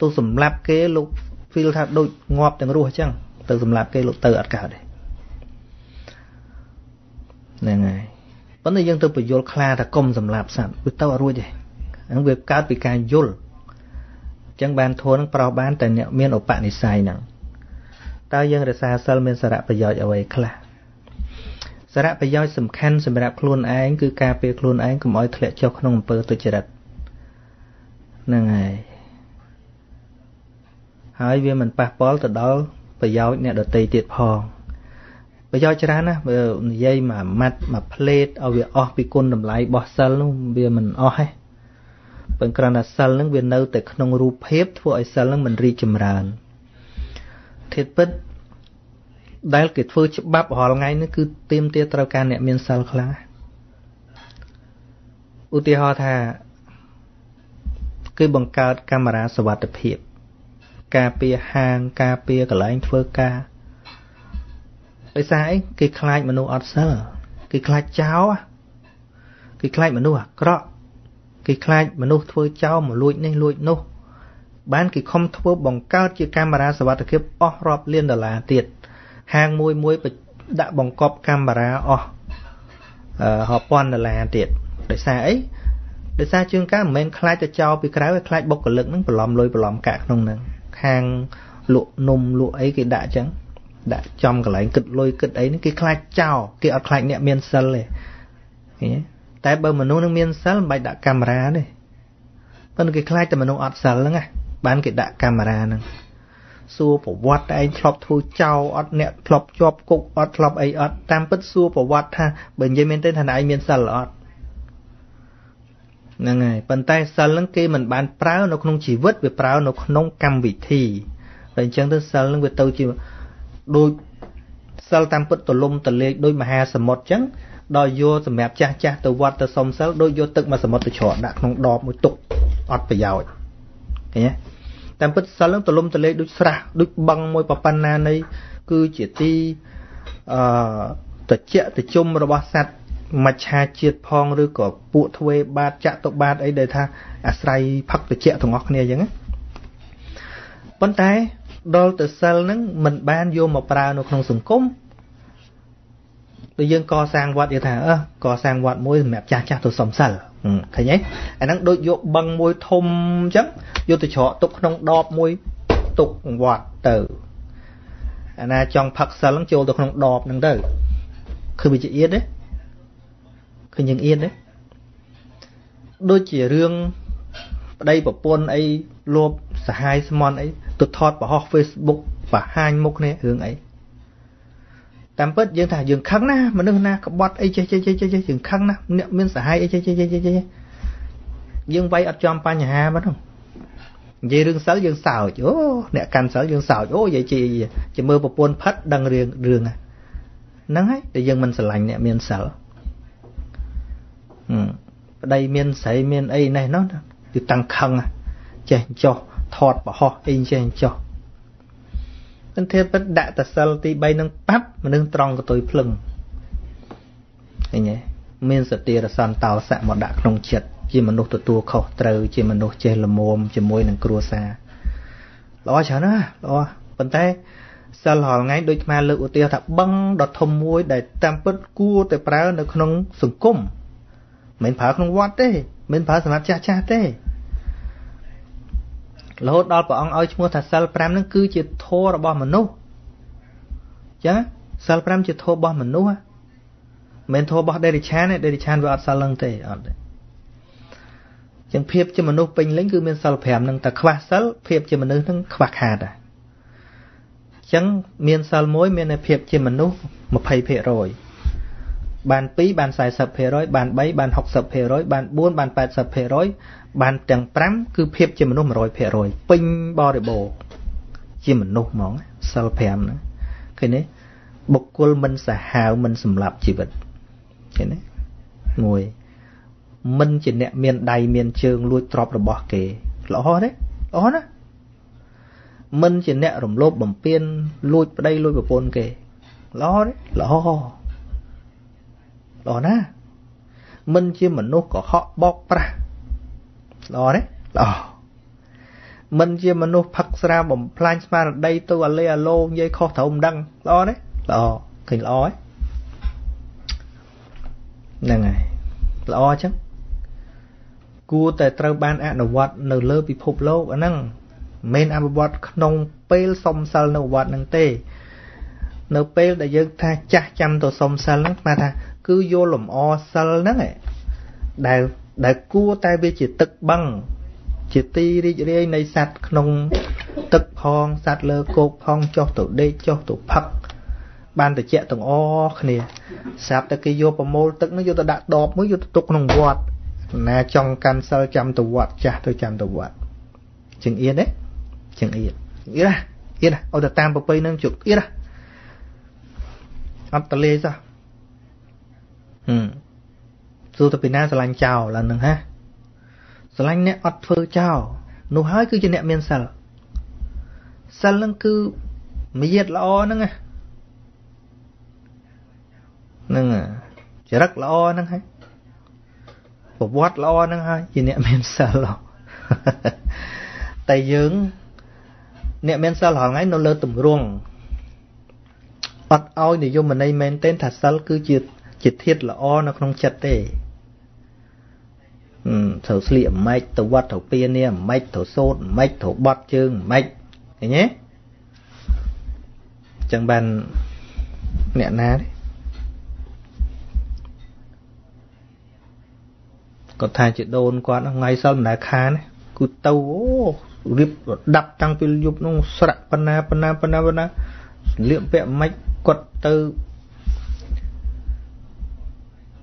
ទៅសម្លាប់គេលោក feel ថាដូចងាប់ទាំងរស់ចឹងទៅសម្លាប់គេលោកទៅអត់កើតទេហ្នឹងហើយប៉ុន្តែយើងទៅបញ្យល់ខ្លាថាកុំសម្លាប់សត្វវាទៅអត់រួចទេហ្នឹងវាកើតពីការយល់អញ្ចឹងបានធួនឹងប្រោសបានតែអ្នកមានឧបនិស្ស័យហ្នឹងតើយើងរក្សាសិលមានសារៈប្រយោជន៍អ្វីខ្លះសារៈប្រយោជន៍សំខាន់សម្រាប់ខ្លួនឯងគឺការពារខ្លួនឯងកុំឲ្យធ្លាក់ចុះក្នុងអំពើទុច្ចរិតហ្នឹងហើយ ហើយវាមិនប៉ះពាល់ទៅដល់ប្រយោជន៍អ្នកដតីទៀតផងប្រយោជន៍ច្រើនណាស់បើនិយាយមួយម៉ាត់មួយផ្លេតឲ្យវាអស់ពីគុណតម្លៃរបស់សិលនោះវាមិនអស់ទេប៉ុន្តែគ្រាន់តែសិលនឹងវានៅតែក្នុងរូបភាពធ្វើឲ្យសិលនឹងមិនរីកចម្រើនធាតុពិតដែលគេធ្វើច្បាប់រាល់ថ្ងៃនេះគឺទៀមទាត្រូវការអ្នកមានសិលខ្លាំងឧទាហរណ៍ថា គឺបង្កើតកាមេរ៉ាសវត្ថិភាព ការពារហាង ការពារកន្លែងធ្វើការដោយសារអីគេខ្លាចមនុស្សអត់សិលគេខ្លាចចោលគេខ្លាចមនុស្សអាក្រក់គេខ្លាចមនុស្សធ្វើចោលមកលួចនេះលួចនោះបានគេខំធ្វើបង្កើតជាកាមេរ៉ាសវត្ថិភាពអស់រាប់លានដុល្លារទៀតហាងមួយមួយដាក់បង្កប់កាមេរ៉ាអស់រាប់ពាន់ដុល្លារទៀតដោយសារអីដោយសារជាងការមិនមែនខ្លាចទៅចោលពីក្រៅឯខ្លាចបុគ្គលិកនឹងបន្លំលុយបន្លំកាក់ក្នុងហ្នឹង ខាងលក់នំលក់អីគេដាក់អញ្ចឹងដាក់ចំកន្លែងគិតលុយគិតអីហ្នឹងគេខ្លាចចោលគេអត់ខ្លាចអ្នកមានសិលទេឃើញទេតែបើមនុស្សនឹងមានសិលមិនបាច់ដាក់កាមេរ៉ាទេប៉ុន្តែគេខ្លាចតែមនុស្សអត់សិលហ្នឹងណាបានគេដាក់កាមេរ៉ាហ្នឹងសួរប្រវត្តិឯងធ្លាប់ធ្វើចោលអត់អ្នកធ្លាប់ជាប់គុកអត់ធ្លាប់អីអត់តាមពិតសួរប្រវត្តិថាបើនិយាយមែនទេថាឯងមានសិលអត់ ហ្នឹងហើយប៉ុន្តែសិលហ្នឹងគេមិនបានប្រើនៅក្នុងជីវិតវាប្រើនៅក្នុងកម្មវិធីតែអញ្ចឹងទៅសិលហ្នឹងវាទៅជាដូចសិលតាមពិតទលំទលេកដូចមហាសមុទ្រអញ្ចឹងដល់យកសម្រាប់ចាស់ចាស់ទៅវត្តទៅសុំសិលដូចយកទឹកមកសមុទ្រទៅច្រកដាក់ក្នុងដបមួយទុកអត់ប្រយោជន៍ឃើញទេតាមពិតសិលនឹងទលំទលេកដូចស្រះដូចបឹងមួយប្របណ្ណានៃគឺជាទីអឺតិចតិជុំរបស់សត្វ មច្ឆាជាតិផងឬក៏ពួកទ្វេបាតចតុបាតអីដែលថាអាស្រ័យផឹកតិចទាំងអស់គ្នាអញ្ចឹងប៉ុន្តែដល់ទៅសិលហ្នឹងមិនបានយកមកប្រើនៅក្នុងសង្គមដូចយើងកសាងវត្តយើងថាអើកសាងវត្តមួយសម្រាប់ចាស់ចាស់ទៅសំសិលឃើញទេអាហ្នឹងដូចយកបឹងមួយធំអញ្ចឹងយកទៅច្រកទុកក្នុងដបមួយទុកវត្តទៅអាណាចង់ផឹកសិលហ្នឹងចូលទៅក្នុងដបហ្នឹងទៅគឺវាជាអៀតទេ ឃើញយើងអៀតទេដូចជារឿងប្តីប្រពន្ធអីលោបសហាយស្មន់អីទៅថតបង្ហោះ Facebook បង្ហាញមុខគ្នារឿងអីតាមពិតយើងថាយើងខឹងណាមនុស្សណាក្បត់អីចេះចេះចេះចេះយើងខឹងណាអ្នកមានសហាយអីចេះចេះចេះចេះយើងវាយអត់ចំបញ្ហាបាត់ហ្នឹងនិយាយរឿងសិលយើងសើចអូអ្នកកាន់សិលយើងសើចអូនិយាយជាជាមើលប្រពន្ធផិតដឹងរឿងរឿងហ្នឹងហើយដែលយើងមិនស្រឡាញ់អ្នកមានសិល ប្តីមានស្រីមានអីណេះនោះគឺតាំងខឹងចេះចោះថតបរោះអីចេះចោះមិនធៀបពិតដាក់តសិលទី3នឹងប៉ាប់មនុស្សត្រង់កតុយភ្លឹងឃើញទេមានសតិរសន្តោសៈមកដាក់ក្នុងចិត្តជាមនុស្សទទួលខុសត្រូវជាមនុស្សចេះល្មមជាមួយនឹងគ្រួសារល្អច្រើនណាស់ល្អប៉ុន្តែសិលរាល់ថ្ងៃដូចខ្មែរលើកឧទាហរណ៍ថាបឹងដ៏ធំមួយដែលតាមពិតគួរតែប្រើនៅក្នុងសង្គម មិនប្រើក្នុងវត្តទេមិនប្រើសម្រាប់ចាស់ចាស់ទេរហូតដល់ព្រះអង្គឲ្យឈ្មោះថាសិល5ហ្នឹងគឺជាធម៌របស់មនុស្សចឹងសិល5ជាធម៌របស់មនុស្សមិនធម៌របស់ដេរិឆានទេដេរិឆានវាអត់សិលហ្នឹងទេអត់ទេចឹងភាពជាមនុស្សពេញលេញគឺមានសិល5ហ្នឹងតែខ្វះសិលភាពជាមនុស្សហ្នឹងខ្វះខាតដែរចឹងមានសិល1មានភាពជាមនុស្ស20% បាន2បាន40%បាន3បាន60%បាន4បាន80%បានទាំង5គឺភាពជាមនុស្ស100%ពេញបរិបូរជាមនុស្សហ្មងសិល5ហ្នឹងឃើញទេបុគ្គលមិនសាហាវមិនសម្លាប់ជីវិតឃើញទេមួយមិនជាអ្នកមានដៃមានជើងលួចទ្រព្យរបស់គេល្អទេល្អណាមិនជាអ្នករំលោភបំពានលួចប្តីលួចប្រពន្ធគេល្អទេល្អ ល្អណាស់មិនជាមនុស្សកុហកបោកប្រាស់ល្អទេល្អមិនជាមនុស្សផឹកស្រាបំផ្លាញស្មារតីទៅអាលេអាឡូនិយាយខុសត្រូវមិនដឹងល្អទេល្អឃើញល្អហើយហ្នឹងហើយល្អអញ្ចឹងគួរតែត្រូវបានអនុវត្តនៅលើពិភពលោកអាហ្នឹងមិនមែនអនុវត្តក្នុងពេលសំសិលនៅវត្តហ្នឹងទេ នៅពេលដែលយើងថាចាស់ចាំទៅសំសិលហ្នឹងស្មានថា គឺយកលំអសិលហ្នឹងដែលដែលគួរតែវាជាទឹកបឹងជាទីរីករាយនៃសត្វក្នុង ទឹកផងសត្វលើគោកផងចុះទៅដេកចុះទៅផឹកបានតិចទាំងអគ្នាស្រាប់តែគេយកប្រមូលទឹកនោះយកទៅដាក់ដបមួយយកទៅទុកក្នុងវត្តណាចង់កាន់សិលចាំទៅវត្តចាស់ទៅចាំទៅវត្តជាងអៀនទេជាងអៀនអៀនណាអៀនណាឲ្យទៅតាមប្រពៃនឹងជុកអៀនណាអត់តលេសោះ សួរទៅពីណាស្រឡាញ់ចោលឡើងនឹងហាស្រឡាញ់អ្នកអត់ធ្វើចោលនោះហើយគឺជាអ្នកមានសិលសិលនឹងគឺមាតល្អហ្នឹងហ្នឹងចរិតល្អហ្នឹងហើយប្រវត្តិល្អហ្នឹងហើយជាអ្នកមានសិលតែយើង អ្នកមានសិលរាល់ថ្ងៃនៅលើទម្រង់អត់ឲ្យនិយមន័យមែនទែនថាសិលគឺជា ជាធាតល្អនៅក្នុងចិត្តទេត្រូវស្លៀកម៉េចទៅវត្តទៅពៀនេះម៉េចទៅសូត្រម៉េចទៅបត់ជើងម៉េចឃើញទេចឹងបានអ្នកណាទេគាត់ថាជាដូនគាត់ថ្ងៃសិលមិនដែលខានគឺទៅអូរៀបដាប់តាំងពីយប់នោះស្រៈបណ្ណាបណ្ណាបណ្ណាបណ្ណាលៀកពាក់ម៉េចគាត់ទៅ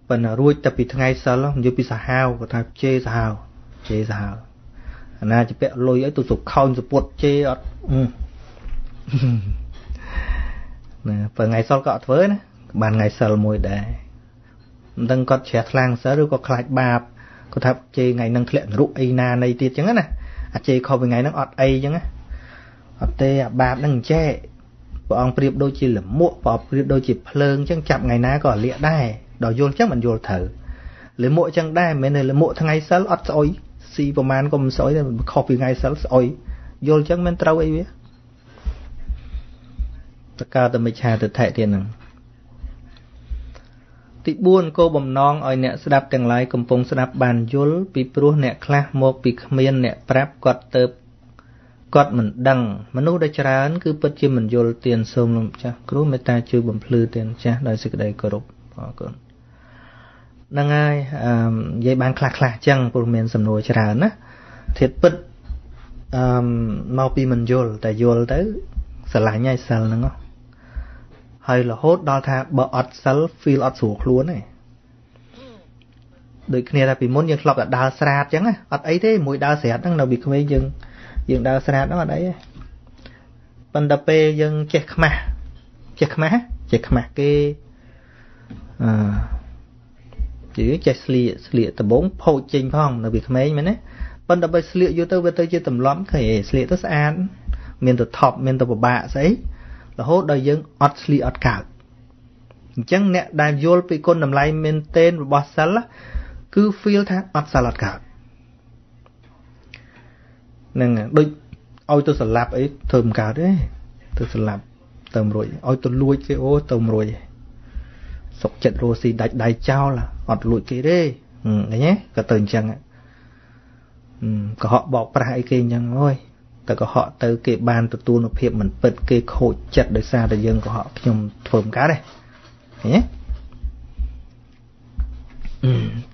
ប៉ុន្តែរួចតែពីថ្ងៃសិលនិយាយពីសាហាវគាត់ថាជេរសាហាវជេរសាហាវអាណាជាពាក់លុយអីទៅសុខខោញសពុតជេរអត់ណាបើថ្ងៃសិលក៏អត់ធ្វើណាបានថ្ងៃសិលមួយដែរមិនដឹងគាត់ជ្រះថ្លាំងសិលឬក៏ខ្លាចបាបគាត់ថាជេរថ្ងៃហ្នឹងធ្លាក់នរុអីណានៃទៀតចឹងណាអាជេរខុសពីថ្ងៃហ្នឹងអត់អីចឹងណាអត់ទេអាបាបហ្នឹងចេះព្រះអង្គប្រៀបដូចជាលមួកព្រះអង្គប្រៀបដូចជាភ្លើងចឹងចាប់ថ្ងៃណាក៏លាកដែរ ដល់យល់ចឹងមិនយល់ត្រូវលិមួកចឹងដែរមិនមែនលិមួកថ្ងៃសិលអត់ស្អុយស៊ីប្រមាណក៏មិនស្អុយដែរខុសពីថ្ងៃសិលស្អុយយល់ចឹងមិនត្រូវអីវាតកើតតែមិច្ឆាទិដ្ឋិទៀតហ្នឹងទី4គោលបំណងឲ្យអ្នកស្ដាប់ទាំងឡាយកំពុងស្ដាប់បានយល់ពីព្រោះអ្នកខ្លះមកពីគ្មានអ្នកប្រាប់គាត់ទៅគាត់មិនដឹងមនុស្សដែលច្រើន គឺពិតជាមិនយល់ទានសូមលោកចាស់គ្រូមេត្តាជួយបំភ្លឺទានចាស់ដោយសេចក្តីគោរពអរគុណ ហ្នឹងហើយអឺនិយាយបានខ្លះខ្លះចឹងព្រោះមានសំណួរច្រើនណាធាតពិតអឺមកពីមិនយល់តែយល់ទៅស្រឡាញ់ហើយសិលហ្នឹងហើយរហូតដល់ថាបើអត់សិល feel អត់ស្រួលខ្លួនទេដូចគ្នាថាពីមុនយើងធ្លាប់តែដើរស្រាតចឹងអត់អីទេមួយដើរស្រាតហ្នឹងនៅពីក្មេងយើងយើងដើរស្រាតហ្នឹងអត់អីទេប៉ុន្តែពេលយើងចេះខ្មាស់ចេះខ្មាស់ចេះខ្មាស់គេអឺ និយាយចេះស្លៀកស្លៀកដំបងផូចចេញផងនៅវាក្មេងមែនទេប៉ុន្តែបើស្លៀកយូរទៅវាទៅជាទម្លាប់ឃើញស្លៀកទៅស្អាតមានទៅថប់មានទៅពិបាកស្អីរហូតដល់យើងអត់ស្លៀកអត់កើតអញ្ចឹងអ្នកដែលយល់ពីគុណតម្លៃមែនទែនរបស់សិលគឺ feel ថាអត់សិលអត់កើតហ្នឹងដូចឲ្យទៅស្លាប់អីធ្វើមិនកើតទេទៅស្លាប់ទៅរួចឲ្យទៅលួចគេអូទៅរួចសុកចិត្តរស់ស៊ីដាច់ដៃចោល អត់លួចគេទេឃើញទេក៏ទៅអញ្ចឹងកុហកបោកប្រាស់អីគេអញ្ចឹងអូយតែកុហកទៅគេបានទទួលនូវភាពមិនពិតគេខូចចិត្តដោយសារតែយើងកុហកខ្ញុំធ្វើមិនកើតទេឃើញទេ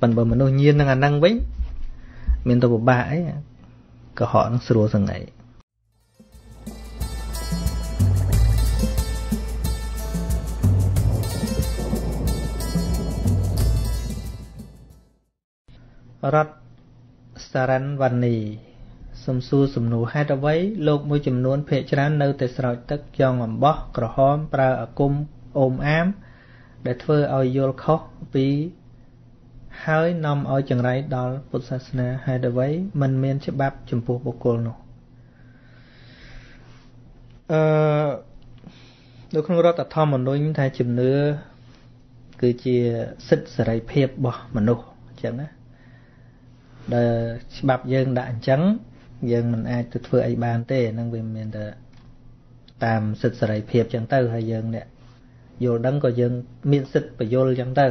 ប៉ុន្តែមនុស្សញៀននឹងអាហ្នឹងវិញមានទៅពិបាកអីកុហកនឹងស្រួលសងៃ រតសារ៉ាន់វ៉ានីសំសួរសំណួរហេតុអ្វីលោកមួយចំនួនភ័យច្រើននៅតែស្រោចទឹកចង់អំបោះក្រហមប្រើអាគមអូមអាម ដែលធ្វើឲ្យយល់ខុសពីហើយនាំឲ្យចង្រៃដល់ពុទ្ធសាសនាហេតុអ្វីมันមានច្បាប់ចំពោះបុគ្គលនោះអឺនៅក្នុងរដ្ឋធម្មនុញ្ញថាជំនឿគឺជាសិទ្ធិសេរីភាពរបស់មនុស្សអញ្ចឹងណា ដែលច្បាប់យើងដាក់អញ្ចឹងយើងមិនអាចទៅធ្វើអីបានទេហ្នឹងវាមានតែតាមសិទ្ធិសេរីភាពអញ្ចឹងទៅហើយយើងអ្នកយល់ដឹងក៏យើងមានសិទ្ធិបញ្យល់អញ្ចឹងទៅ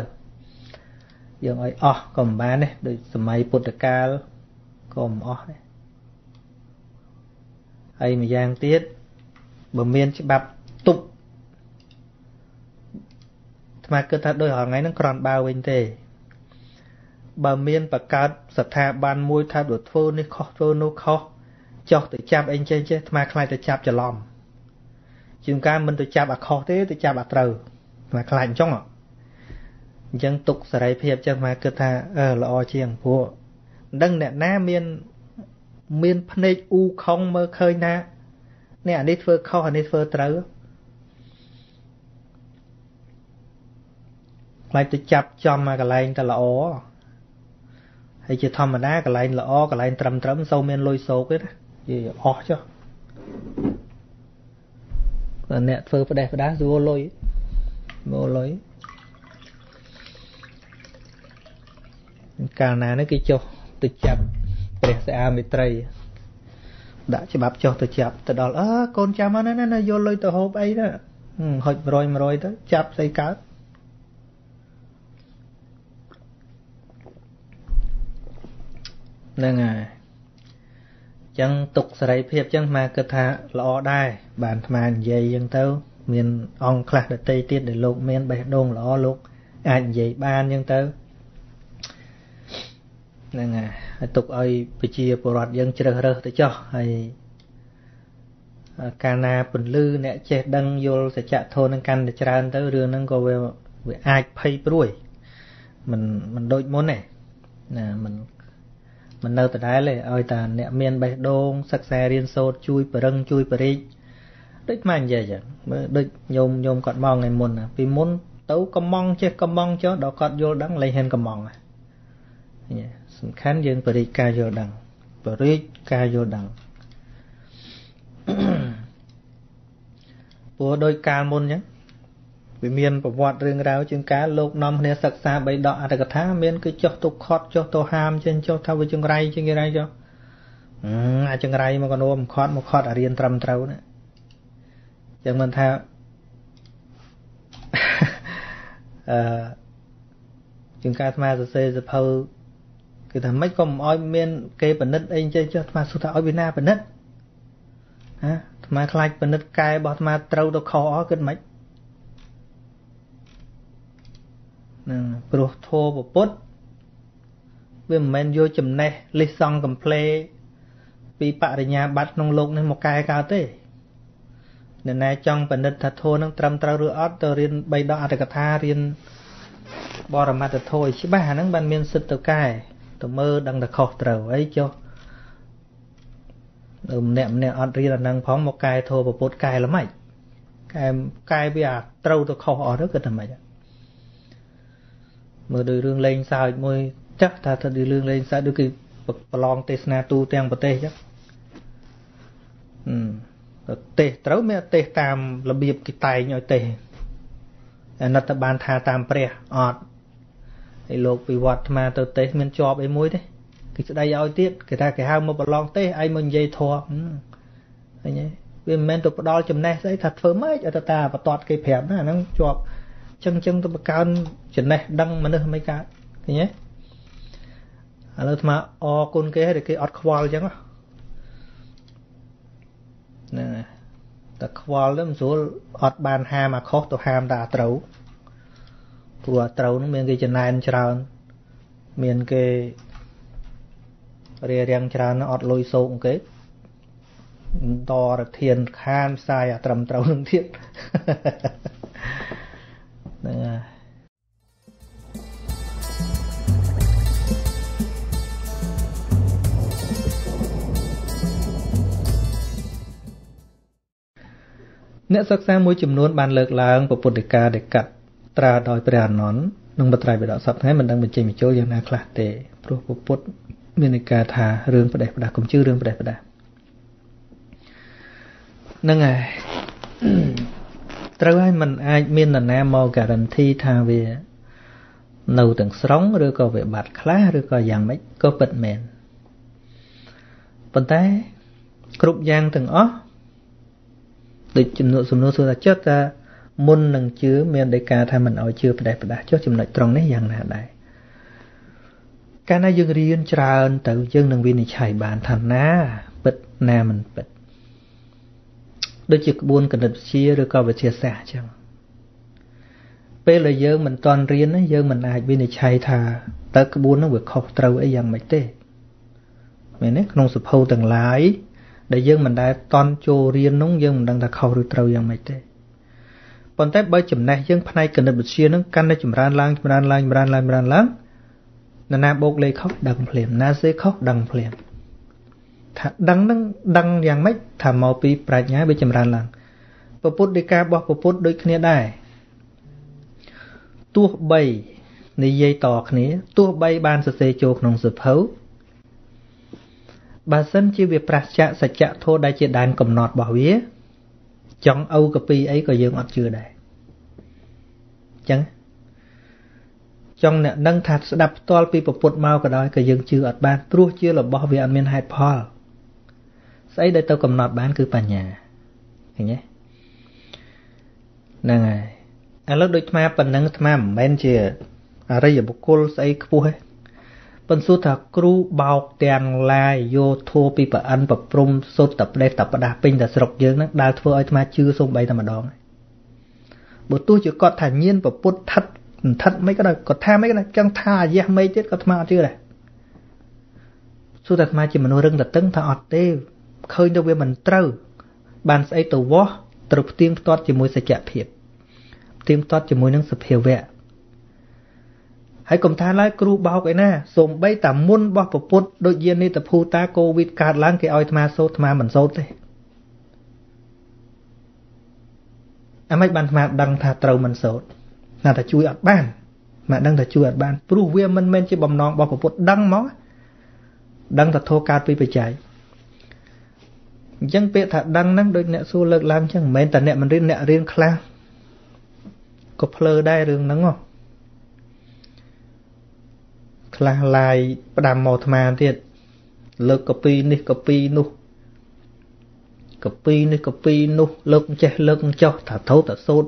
យើងឲ្យអស់ក៏មិនបានទេដូចសម័យពុទ្ធកាលក៏មិនអស់ដែរហើយម្យ៉ាងទៀតបើមានច្បាប់ទប់ស្មាគិតថាដូចរាល់ថ្ងៃហ្នឹងក្រនបើវិញទេ បើមានបកើតស្ថាប័នមួយថាដូចធ្វើនេះខុសធ្វើនោះខុសចោះទៅចាប់អីចេះចេះអាខ្លាចទៅចាប់ច្រឡំជាងការមិនទៅចាប់អាខុសទេទៅចាប់អាត្រូវអាខ្លាចអញ្ចឹងអញ្ចឹងទុកសេរីភាពចឹងមកគិតថាអឺល្អជាងព្រោះមិនដឹងអ្នកណាមានមានភ្នែកអ៊ូខុងមើលឃើញណានេះអានេះធ្វើខុសអានេះធ្វើត្រូវខ្លាចទៅចាប់ចំមកកន្លែងតែល្អ ហើយជាធម្មតាកន្លែងល្អកន្លែងត្រឹមត្រឹមសូវមានលុយសោកទេណានិយាយអស់ចុះអ្នកធ្វើផ្ដេសផ្ដាសស្រួលលុយមកលុយកាលណានេះគេចុះទៅចាប់ព្រះសិអាមិត្រីដាក់ច្បាប់ចុះទៅចាប់ទៅដល់អើកូនចាំណាណាយកលុយទៅហូបអីណាហុច100 100ទៅចាប់ស្អីកើត ហ្នឹងហើយចឹងទុកសេរីភាពចឹងអាគិតថាល្អដែរបានអាត្មានិយាយចឹងទៅ មាន អង្គខ្លះដតីទៀតដែលលោក មានបេះដូងល្អលោក អាចនិយាយបានចឹងទៅហ្នឹងហើយហើយទុកឲ្យប្រជាពលរដ្ឋយើងជ្រើសរើសទៅចោះហើយកាលណាពន្លឺអ្នកចេះដឹងយល់សច្ចធម៌នឹងកាន់តែច្រើនទៅរឿងហ្នឹងក៏វាវាអាចភ័យព្រួយមិនមិនដូចមុនទេណាមិន មិននៅដដែលទេឲ្យតែអ្នកមានបេះដូងសិក្សារៀនសូត្រជួយបរឹងជួយបរិជ្ជដូចម៉ែនិយាយចឹងមើលដូចញោមញោមគាត់មកថ្ងៃមុនពីមុនទៅកំងចេះកំងចុះដល់គាត់យល់ដឹងលែងហ៊ានកំងសំខាន់យើងបរិជ្ជការយល់ដឹងបរិជ្ជការយល់ដឹងព្រោះដោយកាលមុនចឹង វាមានប្រវត្តិរឿងរ៉ាវជាងការលោកនាំគ្នាសិក្សាបីដកអត្ថកថាមានគឺចុះទៅខត់ចុះទៅហាមចេញចុះថាវាចង្រៃជាងគេរៃចុះអាចង្រៃមកកនោមខត់មកខត់អារៀនត្រឹមត្រូវណាចឹងមិនថាអឺជាងការអាត្មាសរសេរសភៅគឺថាម៉េចក៏មិនអោយមាន គេបណិតអីចេះចុះអាត្មាសួរថាឲ្យវាណាបណិតហ៎អាត្មាខ្លាចបណិតកែរបស់អាត្មាត្រូវទៅខុសអស់គិតម៉េច នឹងព្រោះធម៌ពុទ្ធវាមិនមែនយកចំណេះលិសង់កំ pl ពីបរិញ្ញាបត្រក្នុងលោកនេះមកកែកើតទេអ្នកណាចង់ពិនិត្យថាធម៌នឹងត្រឹមត្រូវឬអត់ទៅរៀនបីដកអត្ថកថារៀនបរមត្តធម៌ច្បាស់អាហ្នឹងបានមានសិទ្ធិទៅកែទៅមើលដឹងតែខុសត្រូវអីចុះនៅម្នាក់ម្នាក់អត់រៀនអាហ្នឹងផងមកកែធម៌ពុទ្ធកែល្មិចកែកែវាត្រូវទៅខុសអស់ទៅគិតថាម៉េច មើលដូចរឿងលេងសើចមួយចាស់ថាថាដូចរឿងលេងសើចដូចគឺប្រឡងទេសនាទូទាំងប្រទេសចឹងអឺទេសត្រូវមានទេសតាមរបៀបគេតែងឲ្យទេសអាណិតបានថាតាមព្រះអត់ហើយលោកពីវត្តអាត្មាទៅទេសមានជាប់អីមួយទេគេស្ដីឲ្យទៀតគេថាគេហៅមកប្រឡងទេសឯងមកនិយាយធေါ်ឃើញទេវាមិនមែនទៅផ្ដាល់ចំណេះស្អីថាធ្វើម៉េចអត់តាបន្ទាត់គេប្រាប់ណាហ្នឹងជាប់ ចឹងចឹងទៅបង្កើនចំណេះដឹងមនុស្សមិនកើតឃើញទេឥឡូវអាត្មាអរគុណគេហើយគេអត់ខ្វល់ចឹងហ្នឹងតែខ្វល់ទៅមិនស្រួលអត់បានហាមអាខុសទៅហាមតែអាត្រូវព្រោះអាត្រូវនឹងមានគេចំណែនច្រើន មានគេរារាំងច្រើនអត់លុយសោកគេតរធានខានផ្សាយអាត្រឹមត្រូវនឹងទៀត ហ្នឹងហើយអ្នកសិក្សាមួយចំនួនបានលើកឡើងពុទ្ធិកាដែលកាត់ត្រាដោយព្រះអនន្តនិងបត្រៃបិដកសពថ្ងៃមិនដឹងបញ្ចេញបញ្ចូលយ៉ាងណាខ្លះទេព្រោះពុទ្ធមានន័យការថារឿងផ្ដេសផ្ដាស់កុំជឿរឿងផ្ដេសផ្ដាស់ហ្នឹងហើយ ត្រូវឲ្យมันអាចមាននរណាមក guarantee ថាវានៅទាំងស្រុងឬក៏វាបាត់ខ្លះឬក៏យ៉ាងម៉េចក៏ពិតមែនប៉ុន្តែគ្រប់យ៉ាងទាំងអស់ដូចជំនួសសំណួរសួរថាចិត្តថាមុននឹងជឿមានដីកាថាមិនឲ្យជឿផ្ដេសផ្ដាស់ចុះចំណុចត្រង់នេះយ៉ាងណាដែរកាលណាយើងរៀនច្រើនទៅយើងនឹងវិនិច្ឆ័យបានថាណាពិតណាមិនពិត ដូចជាក្បួនគណិតវិទ្យាឬក៏វិទ្យាសាស្ត្រអញ្ចឹងពេលដែលយើងមិនតន់រៀនយើងមិនអាចវិនិច្ឆ័យថាតើក្បួននោះវាខុសត្រូវអីយ៉ាងម៉េចទេមែនទេក្នុងសភៅទាំងឡាយដែលយើងមិនដែលតន់ចូលរៀននោះយើងមិនដឹងថាខុសឬត្រូវយ៉ាងម៉េចទេប៉ុន្តែបើចំណេះយើងផ្នែកគណិតវិទ្យានឹងកាន់តែចម្រើនឡើងចម្រើនឡើងចម្រើនឡើងចម្រើនឡើងនរណាបូកលេខខុសដឹងភ្លាមណាសេខុសដឹងភ្លាម ថាដឹងនឹងដឹងយ៉ាងម៉េចថាមកពីប្រាជ្ញាវាចម្រើនឡើងពពុទ្ធដីការបស់ពពុទ្ធដូចគ្នាដែរទោះបីនិយាយតគ្នាទោះបីបានសរសេរចូលក្នុងសភៅបើសិនជាវាប្រឆាសច្ចៈធម៌ដែលជាដែនកំណត់របស់វា ចង់អូកាពីអីក៏យើងអត់ជឿដែរអញ្ចឹងចង់អ្នកដឹងថាស្ដាប់ផ្ទាល់ពីពពុទ្ធមកក៏ដោយក៏យើងជឿអត់បានព្រោះជារបស់វាអត់មានហេតុផល ស្អីដែលទៅកំណត់បានគឺបញ្ញាឃើញទេហ្នឹងហើយឥឡូវដូចអាត្មាប៉ុណ្ណឹងអាត្មាមិនមែនជាអរិយបុគ្គលស្អីខ្ពស់ទេប៉ុន្តែថាគ្រូបោកទាំងឡាយយកធัวពីប្រអិនប្រព្រំសុទ្ធតែផ្ដេសតែផ្ដាស់ពេញតែស្រុកយើងហ្នឹងដែលធ្វើឲ្យអាត្មាជឿសូម្បីតែម្ដងបើទោះជាគាត់ថាញៀនប្រពុតថិតថិតមិនក៏ដោយគាត់ថាមិនក៏ដោយចឹងថាអាយះមេទៀតក៏អាត្មាអត់ជឿដែរសួរតែអាត្មាជាមនុស្សរឹងតតឹងថាអត់ទេ ឃើញទៅវាមិនត្រូវ បានស្អីទៅវាស់ត្រូវផ្ទៀងផ្ទាត់ជាមួយសច្ចភាពផ្ទៀងផ្ទាត់ជាមួយនឹងសភាវៈហើយកុំថាឡើយគ្រូបោកឯណាសូម្បីតែមុនរបស់ពពុទ្ធដូចយានិតភូតាកូវីដកើតឡើងគេឲ្យអាត្មាសូត្រអាត្មាមិនសូត្រទេអាមិនបានអាត្មាដឹងថាត្រូវមិនសូត្រណាតែជួយអត់បានមកដឹងថាជួយអត់បានព្រោះវាមិនមែនជាបំណងរបស់ពពុទ្ធដឹងមកដឹងថាធោះកើតពីបច្ច័យ អញ្ចឹងពាក្យថាដឹងហ្នឹងដូចអ្នកសួរលើកឡើងអញ្ចឹងមិនមែនតែអ្នកមិនរៀនអ្នករៀនខ្លះក៏ភ្លើដែររឿងហ្នឹងហ៎ខ្លះឡាយផ្ដាំមកអាត្មាទៀតលើកកពីនេះកពីនោះកពីនេះកពីនោះលើកចេះលើកចោះថាធោតសូត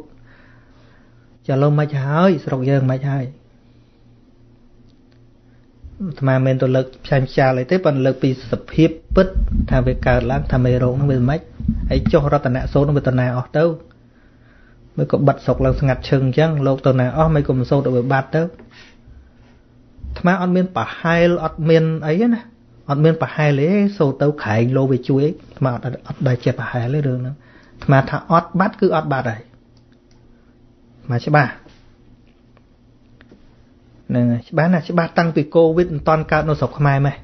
ចាឡូវមិនហើយស្រុកយើងមិនហើយ អាត្មាមិនទៅលើកផ្សាយផ្សាលអីទេប៉ុន្តែលើកពីសភាពពិតថាវាកើតឡើងថាមេរោគនឹងវាមិនហើយចុះរតនៈសូននឹងវាតណាអស់ទៅមិនក៏បាត់ស្រុកឡើងស្ងាត់ឈឹងអញ្ចឹងលោកតណាអស់មិនក៏មិនសូនទៅវាបាត់ទៅអាត្មាអត់មានប្រហែលអត់មានអីណាអត់មានប្រហែលទេសូទៅក្រែងលោវាជួយអាត្មាអត់អត់ដែលចេះប្រហែលទេរឿងហ្នឹងអាត្មាថាអត់បាត់គឺអត់បាត់ហើយមកច្បាស់ នឹងច្បាស់ណាច្បាស់តាំងពីកូវីដមិនតាន់កើតនៅស្រុកខ្មែរម៉េះ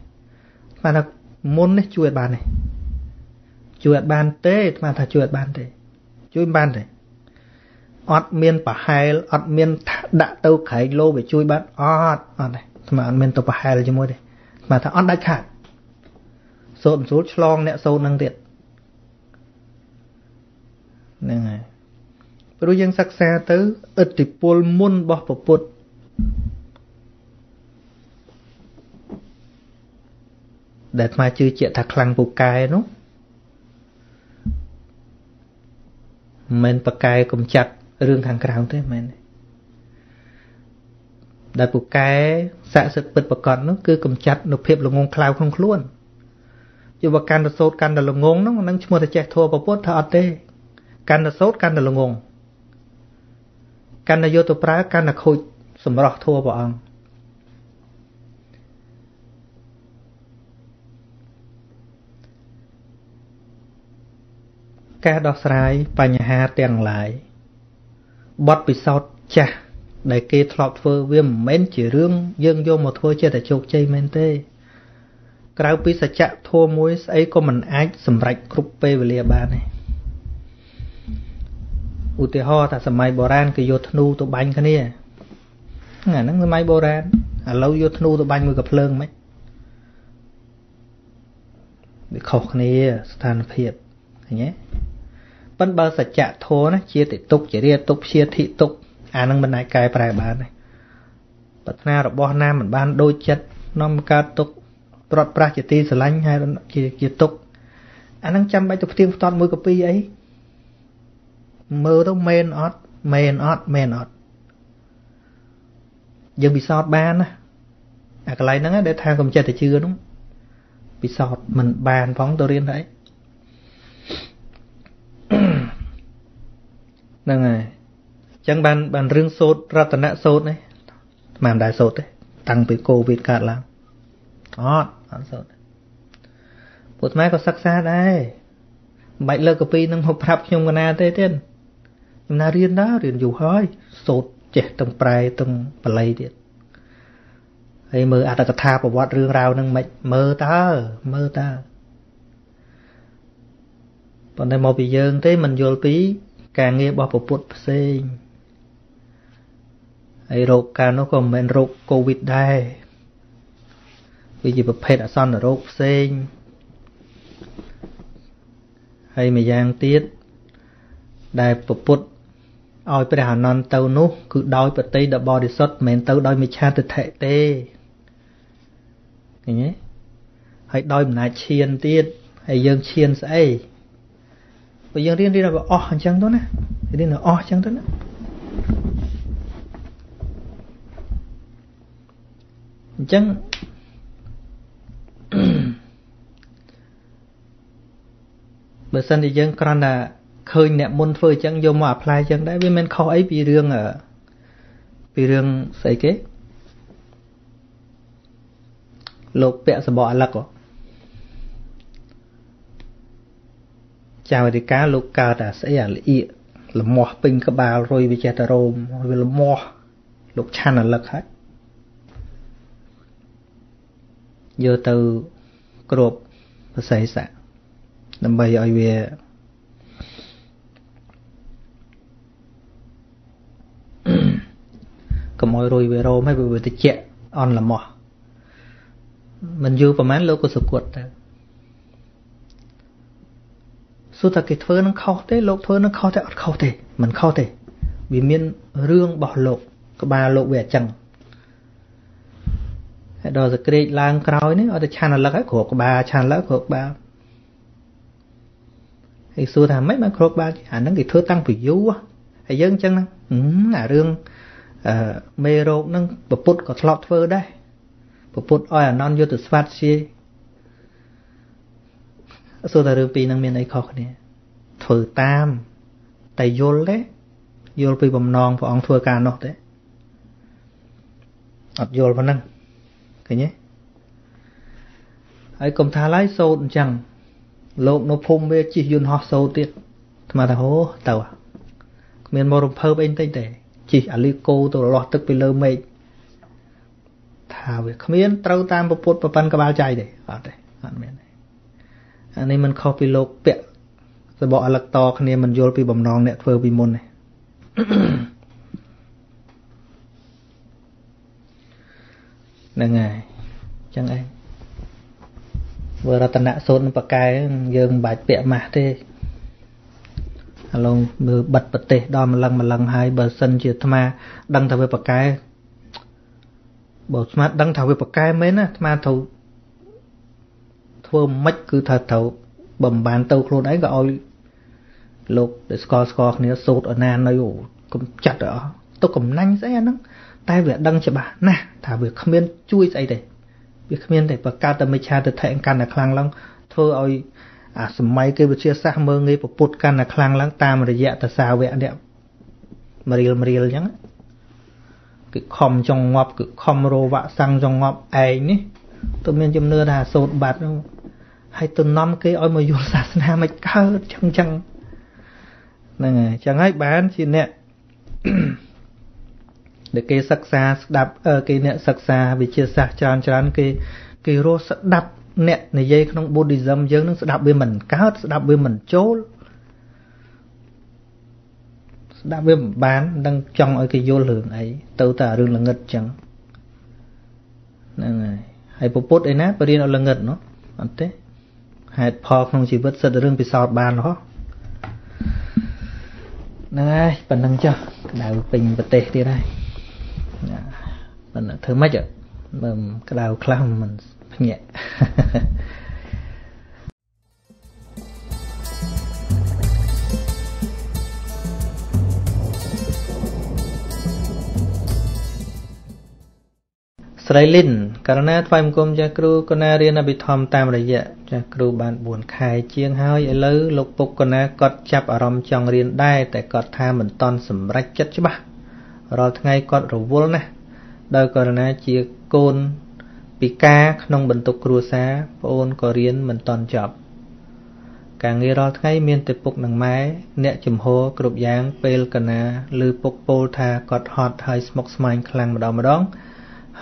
ស្មានថាមុននេះជួយអត់បានទេជួយអត់បានទេស្មានថាជួយអត់បានទេ ជួយមិនបានទេអត់មានប្រហែលអត់មានដាក់ទៅក្រែងលោវាជួយបាត់អត់អត់ទេស្មាអត់មានទៅប្រហែលជាមួយទេស្មាថាអត់ដាច់ខាតសូត្រមិនស្រួលឆ្លងអ្នកសូត្រនឹងទៀតហ្នឹងហើយព្រោះយើងសិក្សាទៅឥទ្ធិពលមុនរបស់ពពុទ្ធ ដែលអាត្មាជឿជាក់ថាខ្លាំងពូកែនោះមិនប្រកែកំចាត់រឿងខាងក្រៅទេមែនទេដែលពូកែស័ក្តិសិទ្ធិពិតប្រកបនោះគឺកំចាត់នូវភាពល្ងងខ្លៅក្នុងខ្លួនយុវកាន់ទៅសោតកាន់តែល្ងងនោះនឹងឈ្មោះតែចេះធัวពពុទ្ធថាអត់ទេ កាន់តែសោតកាន់តែល្ងងកាន់តែយកទៅប្រើកាន់តែខូចសម្រស់ធัวព្រះអង្គ ការដោះស្រាយបញ្ហាទាំងឡាយបទពិសោធន៍ចាស់ដែលគេធ្លាប់ធ្វើវាមិនមែនជារឿងយើងយកមកធ្វើជាតែជោគជ័យមែនទេ ក្រៅពីសច្ចធម៌មួយស្អីក៏មិនអាចសម្រេចគ្រប់ពេលវេលាបានទេឧទាហរណ៍ថាសម័យបុរាណគេយកធ្នូទៅបាញ់គ្នាអាហ្នឹងសម័យបុរាណឥឡូវយកធ្នូទៅបាញ់មួយកភ្លើងមិនវាខុសគ្នាស្ថានភាពឃើញទេ ប៉ិនបើសច្ចធម៌ណាជាតិទុកជារាទុកព្យាធិទុកអានឹងមិនអាចកែប្រែបានទេប្រាថ្នារបស់ណាមិនបានដូចចិត្តនាំកើតទុកប្រត់ប្រាស់ជាទីស្រឡាញ់ហើយជាជាទុកអានឹងចាំបាច់ទៅផ្ទៀងផ្ទាត់មួយកពីអីមើលទៅមែនអត់មែនអត់មែនអត់យើងពិសោធន៍បានណាអាកន្លែងហ្នឹងដែលថាកុំចិត្តតែជឿហ្នឹងពិសោធន៍មិនបានផងទៅរៀនទៅអី ហ្នឹងហើយអញ្ចឹងបានបានរឿងសោតរតនៈសោតនេះមិនដែលសោតទេតាំងពីកូវីដកើតឡើងអត់អត់សោតពុទ្ធម៉ែក៏សិក្សាដែរមិនបាច់លើកកពីនឹងមកប្រាប់ខ្ញុំកណាទេទៀតខ្ញុំណារៀនដែររៀនយូរហើយសោតចេះទាំងប្រែទាំងបល័យទៀតហើយមើលអត្តកថាប្រវត្តិរឿងរ៉ាវនឹងមិនមើលតើមើលតើប៉ុន្តែមកពីយើងទេមិនយល់ពី ការងាររបស់ពពុទ្ធផ្សេងហើយរោគកាលនោះក៏មិនមែនរោគកូវីដដែរវាជាប្រភេទអសន្នរោគផ្សេងហើយម្យ៉ាងទៀតដែលពពុទ្ធឲ្យព្រះអនន្តទៅនោះគឺដោយបតីដ៏បរិសុទ្ធមិនមែនទៅដោយមិច្ឆាទិដ្ឋិទេឃើញទេហើយដោយអំណាចឈានទៀតហើយយើងឈានស្អី បើយើងរៀនរៀនឲ្យអស់អញ្ចឹងទៅណារៀនឲ្យអស់អញ្ចឹងទៅណាអញ្ចឹងបើសិនជាយើងគ្រាន់តែឃើញអ្នកមុនធ្វើអញ្ចឹងយកមកអាផ្លែអញ្ចឹងដែរវាមិនខុសអីពីរឿងពីរឿងស្អីគេលោកពាក់សបកអាលឹក ចៅរិកាលោកកើតអាស្អីអាល្អៀកលមាស់ពេញក្បាលរុយវាចេះតែរោមវាលមាស់លោកឆាន់អាលឹកហើយយកទៅគ្របប្រស័យស័កដើម្បីឲ្យវាកុំឲ្យរុយវារោមហើយវាតិចអន់លមាស់មិនយូរប្រហែលលោកក៏សគត់ទៅ សួរថាគេធ្វើនឹងខុសទេលោកធ្វើនឹងខុសទេអត់ខុសទេមិនខុសទេវាមានរឿងរបស់លោកក្បាលលោកវាអញ្ចឹងហើយដល់សក្តិឡើងក្រោយនេះអត់ទៅឆានរលឹកហើយគ្របក្បាលឆានរលឹកគ្របក្បាលហើយសួរថាម៉េចបានគ្របក្បាលអាហ្នឹងគេធ្វើតាំងពីយូរហើយយើងអញ្ចឹងណាអារឿងអឺមេរោគហ្នឹងពពុទ្ធក៏ធ្លាប់ធ្វើដែរពពុទ្ធឲ្យអនន្តយុទ្ធស្វាត់ជា សួរថារឿងពីរហ្នឹងមានអីខុសគ្នាធ្វើតាមតែយល់ទេយល់ពីបំណងព្រះអង្គធ្វើការនោះទេអត់យល់ប៉ុណ្ណឹងឃើញទេហើយកុំថាឡើយសោតអញ្ចឹងលោកនៅភូមិវាជិះយន្តហោះសោតទៀតថ្មថាហូទៅគ្មានមករំភើបអីបន្តិចទេជិះអាលីកូទៅលាស់ទឹកពីលើមេឃថាវាគ្មានត្រូវតាមពុទ្ធប្រពន្ធក្បាលចៃទេអត់ទេអត់មានទេ អានេះมันខុសពីលោកពាក់សបកអលឹកតគ្នាមិនយល់ពីបំណងអ្នកធ្វើពីមុនទេហ្នឹងហើយចឹងឯងវរតនៈសូត្រនឹងបកែយើងមិនបាច់ពាក់ម៉ាស់ទេឥឡូវមើលបិទប្រទេសដល់ម្លឹងម្លឹងហើយបើសិនជាអាត្មាដឹងថាវាបកែបើស្មាតដឹងថាវាបកែមែនណាអាត្មាត្រូវ ធ្វើម៉េចគឺថាត្រូវបំបានទៅខ្លួនឯងក៏ឲ្យលោកដែលស្គាល់ស្គាល់គ្នាសូត្រអណានៅកុំចាត់អស់ទុកកំណាញ់ស្អីអាហ្នឹងតែវាដឹងច្បាស់ណាស់ថាវាគ្មានជួយស្អីទេវាគ្មានទេបើកើតតែមិច្ឆាទិដ្ឋិកាន់តែខ្លាំងឡើងធ្វើឲ្យអាសម័យគេវិទ្យាសាស្ត្រមើងងាយពុទ្ធកាន់តែខ្លាំងឡើងតាមរយៈតសាវៈនេះមរៀលមរៀលអញ្ចឹងគឺខំចង់ងាប់គឺខំរវៈសាំងចង់ងាប់ឯងនេះទៅមានជំនឿថាសូត្របាត់ហើ យទៅនាំគេឲ្យមកយល់សាសនាមិនកើតអញ្ចឹងអញ្ចឹងហ្នឹងហើយអញ្ចឹងហើយបានជាអ្នកដែលគេសិក្សាស្ដាប់គេអ្នកសិក្សាវិទ្យាសាស្ត្រច្រើនច្រើនគេគេរស់ស្ដាប់អ្នកនិយាយក្នុង Buddhism យើងនឹងស្ដាប់វាមិនកើតស្ដាប់វាមិនចូលស្ដាប់វាមិនបានដឹងចង់ឲ្យគេយល់រឿងអីទៅតែរឿងល្ងឹតចឹងហ្នឹងហើយហើយពុទ្ធឯណាបរៀនឲ្យល្ងឹតនោះអត់ទេ ហេតុផលក្នុងជីវិតសិតរឿងពិសោធន៍បានហ៎ហ្នឹងហើយប៉ុណ្្នឹងចុះក្តៅពេញប្រទេសទៀតហើយប៉ុន្តែធ្វើម៉េចមើលក្តៅខ្លះមិនភ្ញាក់ ស្រីលិនករណីថ្វាយបង្គំចាស់គ្រូកណារៀនអភិធម្មតាមរយៈចាស់គ្រូបាន4ខែជាងហើយឥឡូវលោកពុកកណាគាត់ចាប់អារម្មណ៍ចង់រៀនដែរតែគាត់ថាមិនតន់សម្រេចចិត្តច្បាស់រាល់ថ្ងៃគាត់រវល់ណាស់ដោយករណីជាកូនពិការក្នុងបន្ទុកគ្រួសារប្អូនក៏រៀនមិនតន់ចប់ការងាររាល់ថ្ងៃមានតែពុកនិងម៉ែអ្នកចំហគ្រប់យ៉ាងពេលកណាឬពុកពោលថាគាត់ហត់ហើយស្មុគស្មាញខ្លាំងម្ដងម្ដង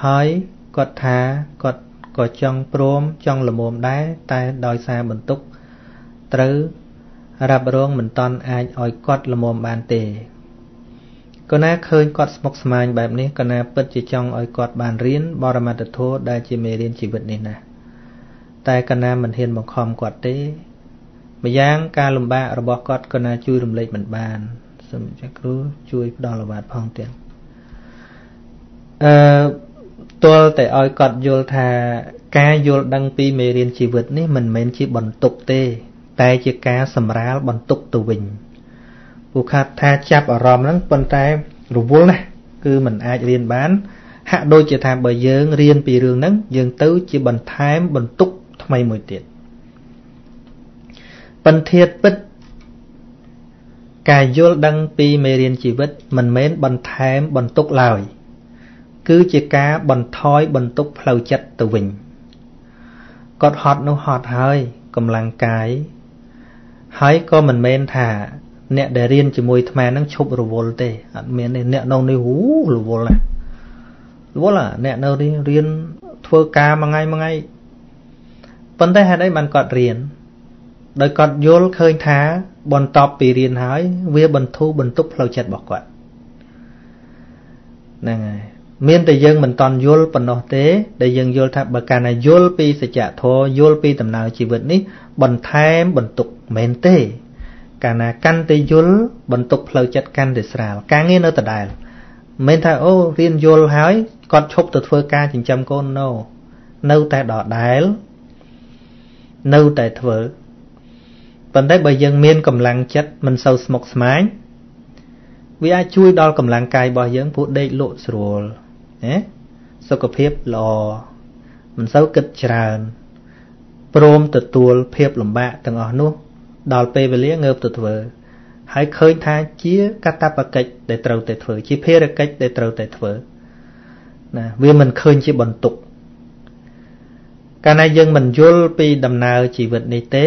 ហើយគាត់ថាគាត់ក៏ចង់ព្រមចង់លមមដែរតែដោយសារបន្ទុកត្រូវរ៉ាប់រងមិនតន់អាចឲ្យគាត់លមមបានទេកណាឃើញគាត់ស្មុគស្មាញបែបនេះកណាពិតជាចង់ឲ្យគាត់បានរៀនបរមត្តធម៌ដែលជាមេរៀនជីវិតនេះណាតែកណាមិនហ៊ានបង្ខំគាត់ទេម្យ៉ាងការលំបាករបស់គាត់កណាជួយរំលែកមិនបានសូមចាគ្រូជួយផ្ដល់ឱវាទផងទៀតអឺ ទាល់តែឲ្យគាត់យល់ថាការយល់ដឹងពីមេរៀនជីវិតនេះមិនមែនជាបន្ទុកទេ តែជាការសម្រាលបន្ទុកទៅវិញពូខាត់ថាចាប់អារម្មណ៍ហ្នឹងប៉ុន្តែរវល់ណាស់គឺมันអាចរៀនបាន ហាក់ដូចជាថាបើយើងរៀនពីរឿងហ្នឹងយើងទៅជាបន្ថែមបន្ទុកថ្មីមួយទៀតបន្ធាតពិតការយល់ដឹងពីមេរៀនជីវិតមិនមែនបន្ថែមបន្ទុកឡើយ គឺជាការបន្ថយបន្ទុកផ្លូវចិត្តទៅវិញគាត់ហត់នោះហត់ហើយកម្លាំងកាយហើយក៏មិនមែនថា អ្នកដែលរៀនជាមួយអាត្មានឹងឈប់រវល់ទេអត់មានទេអ្នកនៅនេះហូរវល់ណារវល់អាអ្នកនៅនេះរៀនធ្វើការមួយថ្ងៃមួយថ្ងៃប៉ុន្តែហេតុអីបានគាត់រៀនដោយគាត់យល់ឃើញថា បន្ទាប់ពីរៀនហើយ វាបន្ធូរបន្ទុកផ្លូវចិត្តរបស់គាត់ហ្នឹងហើយ មានតែយើងមិនតន់យល់ប៉ុណ្ណោះទេ ដែលយើងយល់ថាបើកាលណាយល់ពីសច្ចធម៌យល់ពីដំណើរជីវិតនេះ បន្ថែមបន្ទុកមែនទេ កាលណាកាន់តែយល់បន្ទុកផ្លូវចិត្តកាន់តែស្រាលការងារនៅដដែលមិនមែនថាអូរៀនយល់ហើយគាត់ឈប់ទៅធ្វើការចិញ្ចឹមកូន no នៅតែដដែលនៅតែធ្វើប៉ុន្តែបើយើងមានកម្លាំងចិត្តមិនសូវស្មុគស្មាញវាអាចជួយដល់កម្លាំងកាយរបស់យើងព្រោះដេកលក់ស្រួល ណាសុខភាពល្អមិនសូវគិតច្រើនព្រមទទួលភាពលំបាកទាំងអស់នោះ ដល់ពេលវេលាងើបទៅធ្វើហើយឃើញថាជាកតបកិច្ចដែលត្រូវតែធ្វើ ជាភារកិច្ចដែលត្រូវតែធ្វើណាវាមិនឃើញជាបន្ទុកកាលណាយើងមិនយល់ពីដំណើរជីវិតនេះទេ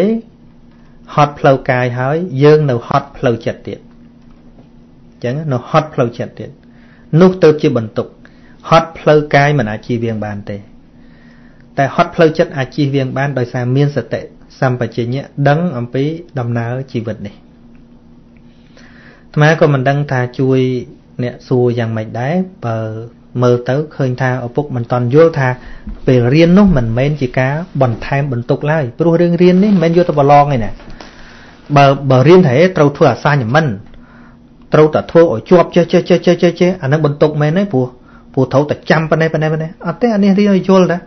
ហត់ផ្លូវកាយហើយយើងនៅហត់ផ្លូវចិត្តទៀតអញ្ចឹងនៅហត់ផ្លូវចិត្តទៀតនោះទៅជាបន្ទុក ហត់ផ្លូវកាយមិនអាចជៀសវាងបានទេ តែហត់ផ្លូវចិត្តអាចជៀសវាងបានដោយសារមានសតិសម្បជញ្ញៈដឹងអំពីដំណើរជីវិតនេះអាត្មាក៏មិនដឹងថាជួយអ្នកសួរយ៉ាងម៉េចដែរបើមើលទៅឃើញថាឪពុកមិនតន់យល់ថាពេលរៀននោះមិនមែនជាការបន្ថែមបន្ទុកឡើយព្រោះរឿងរៀននេះមិនមែនយកទៅប្រឡងទេណាបើបើរៀនតែត្រូវធ្វើអាសាញមិនត្រូវតែធ្វើឲ្យជាប់ចេះចេះចេះចេះចេះចេះអានឹងបន្ទុកមែនទេព្រោះ ព្រោះត្រូវតែចាំប៉ុណ្ណេះប៉ុណ្ណេះប៉ុណ្ណេះអត់ទេអានេះរៀនឲ្យយល់ដែរ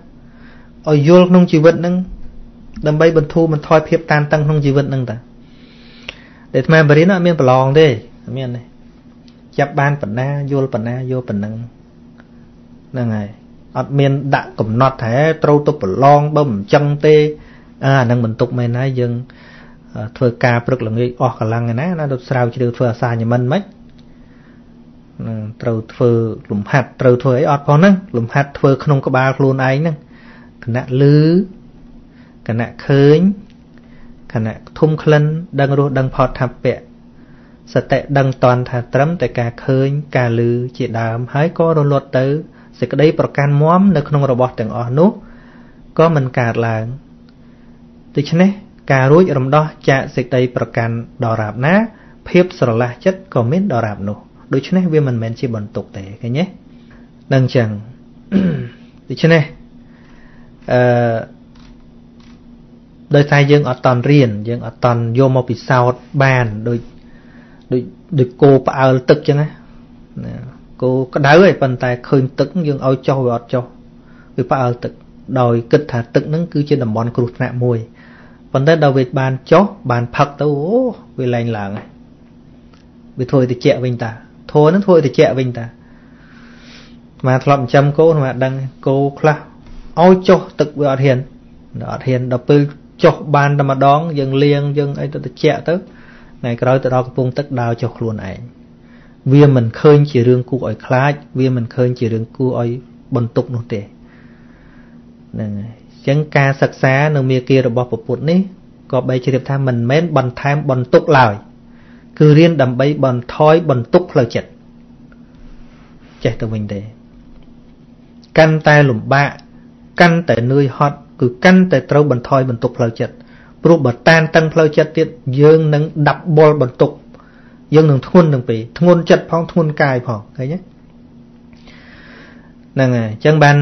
ឲ្យយល់ក្នុងជីវិតហ្នឹងដើម្បីបន្ធូរបន្ថយភាពតានតឹងក្នុងជីវិតហ្នឹងតាដែលអាត្មាបរិញ្ញាអត់មានប្រឡងទេអត់មានទេចាប់បានបណ្ណាយល់បណ្ណាយកប៉ុណ្ណឹងហ្នឹងហើយអត់មានដាក់កំណត់ថាត្រូវទៅប្រឡងបើមិនចឹងទេអាហ្នឹងបន្ទុកមែនហើយយើងធ្វើការព្រឹកល្ងាចអស់កម្លាំងឯណាណាទៅស្រាវជ្រាវធ្វើអាសាញមិនមិននឹង ត្រូវធ្វើលំហាត់ត្រូវធ្វើអីអត់ផងហ្នឹងលំហាត់ធ្វើក្នុងក្បាលខ្លួនឯងហ្នឹងគណៈលឺគណៈឃើញគណៈធុំក្លិន ដឹងរសដឹងផតថាពៈសតិដឹងតន់ថាត្រឹមតែការឃើញការឮជាដើមហើយក៏រលត់ទៅសេចក្តីប្រកាន់មមនៅក្នុងរបស់ទាំងអស់នោះក៏មិនកើតឡើងដូច្នេះការរួចរំដោះចាកសេចក្តីប្រកាន់ដរាបណាភាពស្រឡះចិត្តក៏មានដរាបនោះ ដូច្នេះវាមិនមែនជាបន្ទុកទេឃើញទេនឹងចឹងដូច្នេះអឺដោយសារយើងអត់តន់រៀនយើងអត់តន់យកមកពិសោធន៍បានដូចដូចដូចគោផ្អើលទឹកចឹងណាគោក្តៅហើយប៉ុន្តែឃើញទឹកយើងឲ្យចុះវាអត់ចុះវាផ្អើលទឹកដោយគិតថាទឹកហ្នឹងគឺជាតំបន់គ្រោះថ្នាក់មួយប៉ុន្តែដល់វាបានចុះបានផឹកទៅអូវាឡើងឡើងហើយវាធ្វើឲ្យត្រជាក់វិញតា ធัวហ្នឹងធ្វើឲ្យត្រជាក់វិញតាមកធ្លាប់ចិញ្ចឹមគោមកដឹងគោខ្លះឲ្យចុះទឹកវាអត់ហ៊ានអត់ហ៊ានដល់ពេលចុះបានតែម្ដងយើងលាងយើងអីទៅត្រជាក់ទៅថ្ងៃក្រោយទៅដល់កំពង់ទឹកដើរចុះខ្លួនឯងវាមិនឃើញជារឿងគួរឲ្យខ្លាច វាមិនឃើញជារឿងគួរឲ្យបន្ទុកនោះទេហ្នឹងហើយអញ្ចឹងការសិក្សានៅមេគារបស់ពពុទ្ធនេះក៏បីជ្រាបថាមិនមែនបន្ថែមបន្ទុកឡើយ គឺរៀនដើម្បីបន្ថយបន្ទុកផ្លូវចិត្តចេះទៅវិញទេកាន់តែលំបាកកាន់តែនឿយហត់គឺកាន់តែត្រូវបន្ថយបន្ទុកផ្លូវចិត្តព្រោះបើតានតឹងផ្លូវចិត្តទៀតយើងនឹងដាប់បុលបន្ទុកយើងនឹងធ្ងន់ទាំងពីរធ្ងន់ចិត្តផងធ្ងន់កាយផងឃើញទេហ្នឹងហើយអញ្ចឹងបាន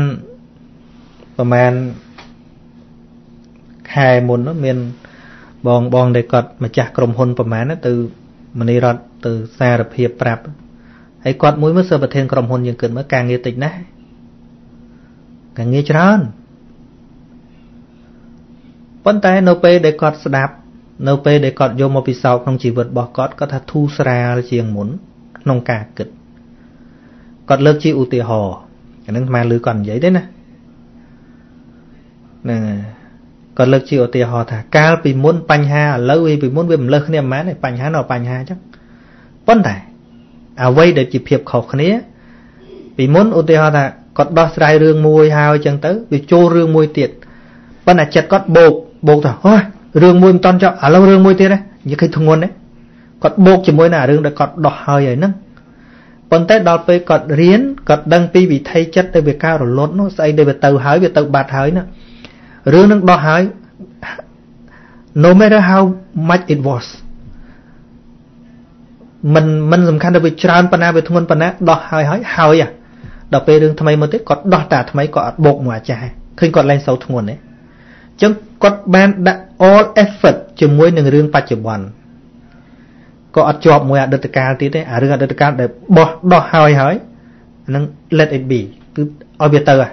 ប្រហែលខែមុនមានបងបងដែលគាត់ម្ចាស់ក្រុមហ៊ុនប្រហែលទៅ មនីរតទៅសារភាពប្រាប់ហើយគាត់មួយមើលសើប្រធានក្រុមហ៊ុនយើងគិតមើលការងារតិចណាស់ការងារច្រើនប៉ុន្តែនៅពេលដែលគាត់ស្ដាប់នៅពេលដែលគាត់យកមកពិសោធន៍ក្នុងជីវិតរបស់គាត់គាត់ថាធូរស្រាលជាងមុនក្នុងការគិតគាត់លើកជាឧទាហរណ៍អានឹងស្មានលឺគាត់និយាយទេណាហ្នឹងគា ត់លើកជាឧទាហរណ៍ថាកាលពីមុនបញ្ហាឥឡូវពីមុនវាមិនលើសគ្នាប៉ុន្មានទេបញ្ហានៅបញ្ហាអញ្ចឹងប៉ុន្តែអ្វីដែលជាភាពខុសគ្នា ពីមុនឧទាហរណ៍ថាគាត់ដោះស្រាយរឿងមួយហើយអញ្ចឹងទៅវាចូលរឿងមួយទៀតប៉ុន្តែចិត្តគាត់បោកបោកថាអូយរឿងមួយមិនតន់ចប់ឥឡូវរឿងមួយទៀតណានិយាយឃើញធ្ងន់ណាគាត់បោកជាមួយនឹងរឿងដែលគាត់ដោះហើយហើយហ្នឹងប៉ុន្តែដល់ពេលគាត់រៀនគាត់ដឹងពីវិធីចិត្តដែលវាការរលត់នោះស្អីដែលវាទៅហើយវាទៅបាត់ហើយណា រឿងនឹងដោះហើយ no matter how much it was មិនមិនសំខាន់ទៅវាច្រើនប៉ុណ្ណាវាធ្ងន់ប៉ុណ្ណាដោះហើយហើយហើយដល់ពេលរឿងថ្មីមកទៀតគាត់ដោះតែថ្មីគាត់អត់បោកមកអាចារ្យឃើញគាត់ឡើងសូវធ្ងន់ទេចឹងគាត់បានដាក់ all effort ជាមួយនឹងរឿងបច្ចុប្បន្នក៏អត់ជាប់មួយអតីតកាលទៀតទេអារឿងអតីតកាលដែលបោះដោះហើយហើយហ្នឹង let it be គឺឲ្យវាទៅគាត់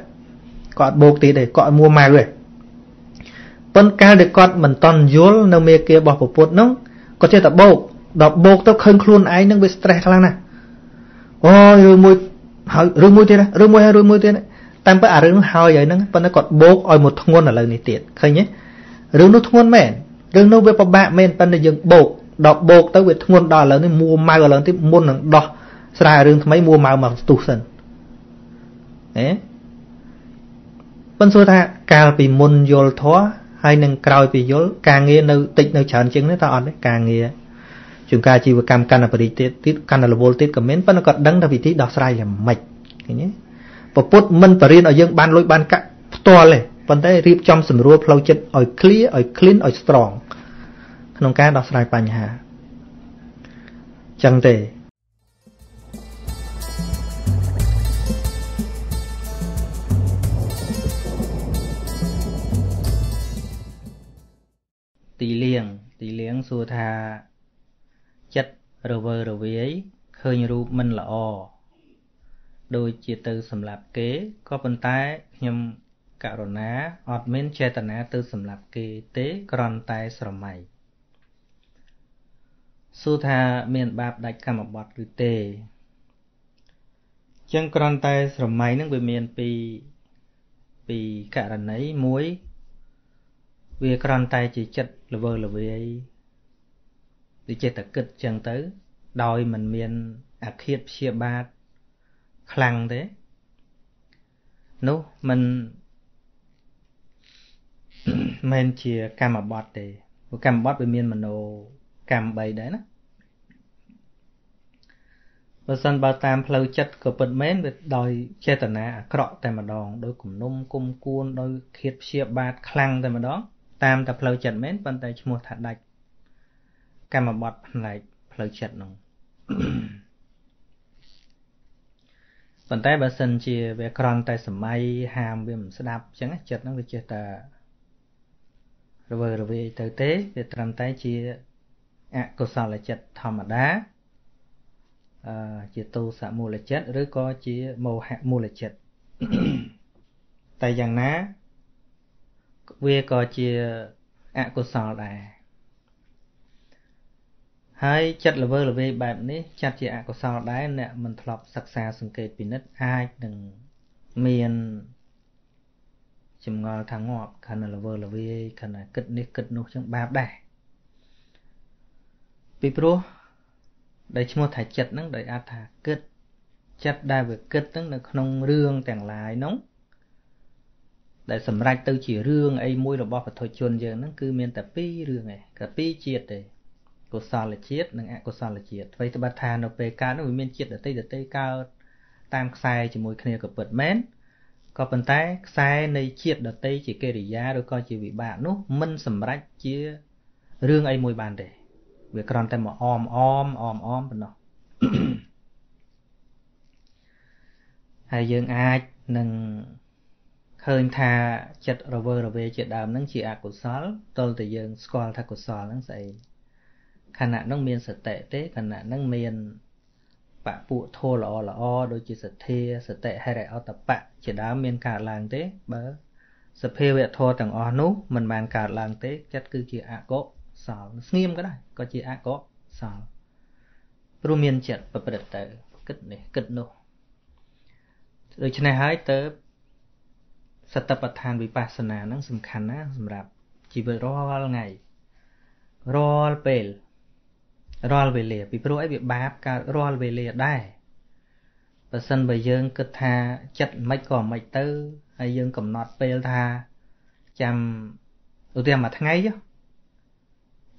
អត់បោកទៀតទេគាត់អត់មួម៉ៅទេ ប៉ុន្តែកាលដែលគាត់មិនតន់យល់នៅមេគារបស់ពុទ្ធនោះគាត់ចេះតែបោកដល់បោកទៅឃើញខ្លួនឯងនឹងវា stress ខ្លាំងណាស់អូយរឿងមួយហើយរឿងមួយទៀតរឿងមួយហើយរឿងមួយទៀតតាមពិតអារឿងហើយហើយហ្នឹងប៉ុន្តែគាត់បោកឲ្យមកធ្ងន់ឥឡូវនេះទៀតឃើញទេរឿងនោះធ្ងន់មែនរឿងនោះវាពិបាកមែនប៉ុន្តែយើងបោកដល់បោកទៅវាធ្ងន់ដល់ឥឡូវនេះមួម៉ៅឥឡូវទៀតមុននឹងដោះស្រាយរឿងថ្មីមួម៉ៅមកស្ទុះសិនហេប៉ុន្តែសួរថាកាលពីមុនយល់ធម៌ ហើយនឹងក្រោយពីយល់ការងារនៅតិចនៅច្រើនជាងនេះតើអត់ទេការងារជួនកាលជីវកម្មកាន់តែបរិទៀតទៀតកាន់តែរវល់ទៀតក៏មានប៉ុន្តែគាត់ដឹងថាវិធីដោះស្រាយយ៉ាងម៉េចឃើញទេពពុទ្ធមិនបរៀនឲ្យយើងបានលុយបានកាក់ផ្ទាល់ទេប៉ុន្តែរៀបចំសម្រួលផ្លូវចិត្តឲ្យ clear ឲ្យ clean ឲ្យ strong ក្នុងការដោះស្រាយបញ្ហាចឹងទេ ទីលៀងសួរថាចិត្តរវើរវាយឃើញរូបមិនល្អដូចជាទៅសម្លាប់គេក៏ប៉ុន្តែខ្ញុំករុណាអត់មានចេតនាទៅសម្លាប់គេទេគ្រាន់តែស្រមៃសួរថាមានបាបដាច់កម្មបត្តិឬទេចឹងគ្រាន់តែស្រមៃនឹងវាមានពីពីករណីមួយ វាគ្រាន់តែជាចិត្តល្វើល្វាយវាចេះតែគិតចឹងទៅ ដោយមិនមានអាឃាតព្យាបាទខ្លាំងទេនោះមិនមិនជាកម្មបត្តិទេព្រោះកម្មបត្តិវាមានមโนកម្ម3ដែរណាបើសិនបើតាមផ្លូវចិត្តក៏ពិតមែនវាដោយចេតនាអាក្រក់តែម្ដងដោយគំនុំគុំគួនដោយឃាតព្យាបាទខ្លាំងតែម្ដង តាមតែផ្លូវចិត្តមែនប៉ុន្តែឈ្មោះថាដាច់កម្មបត្តិផ្នែកផ្លូវចិត្តនោះប៉ុន្តែបើសិនជាវាក្រន់តែសម័យហាមវាមិនស្ដាប់អញ្ចឹងចិត្តហ្នឹងវាចេះតែរវើរវាយទៅទេវាត្រឹមតែជាអកុសលចិត្តធម្មតាអឺជាទោសមូលចិត្តឬក៏ជាមោហៈមូលចិត្តតែយ៉ាងណា វាក៏ជាអកុសលដែរហើយចិត្តល្វើល្វាយបែបនេះចាត់ជាអកុសលដែរអ្នកមិនធ្លាប់សិក្សាសង្កេតពិនិត្យអាចនឹងមានចម្ងល់ថាងាប់ខណៈល្វើល្វាយខណៈគិតនេះគិតនោះចឹងបាបដែរពីព្រោះដែលឈ្មោះថាចិត្តហ្នឹងដោយអត្ថថាគិតចិត្តដែលវាគិតហ្នឹងនៅក្នុងរឿងទាំងឡាយហ្នឹង ដែលសម្រេចទៅជារឿងអីមួយរបស់ពុទ្ធជនយើងហ្នឹងគឺមានតែពីររឿងឯងក៏ពីរជាតិទេកុសលជាតិនិងអកុសលជាតិអ្វីត្បិតថានៅពេលកើតនោះវាមានជាតិដតីដតីកើតតាមខ្សែជាមួយគ្នាក៏ពិតមែនក៏ប៉ុន្តែខ្សែនៃជាតិដតីជាកិរិយាឬក៏ជាវិបាកនោះមិនសម្រេចជារឿងអីមួយបានទេវាគ្រាន់តែមកអមអមអមអមប៉ុណ្ណោះហើយយើងអាចនឹង ឃើញថាចិត្តរវើរវាយជាដើមហ្នឹងជាអកុសលតលតែយើងស្គាល់ថាកុសលហ្នឹងស្អីខណៈហ្នឹងមានសតិទេខណៈហ្នឹងមានបពួកធម៌ល្អល្អដូចជាសទ្ធាសតិហិរិអតបៈជាដើមមានកើតឡើងទេបើសភាវៈធម៌ទាំងអស់នោះមិនបានកើតឡើងទេចិត្តគឺជាអកុសលស្ងៀមក៏ដែរក៏ជាអកុសលព្រោះមានចិត្តប្រព្រឹត្តទៅគិតនេះគិតនោះដូច្នេះហើយទៅ សតបដ្ឋានវិបស្សនាហ្នឹងសំខាន់ណាស់សម្រាប់ជីវិតរាល់ថ្ងៃរាល់ពេលរាល់វេលា ពីព្រោះអីវាបាបកើតរាល់វេលាដែរបើសិនបើយើងគិតថាចិត្តមិនក៏មិនទៅហើយយើងកំណត់ពេលថាចាំឧទាហរណ៍មួយថ្ងៃ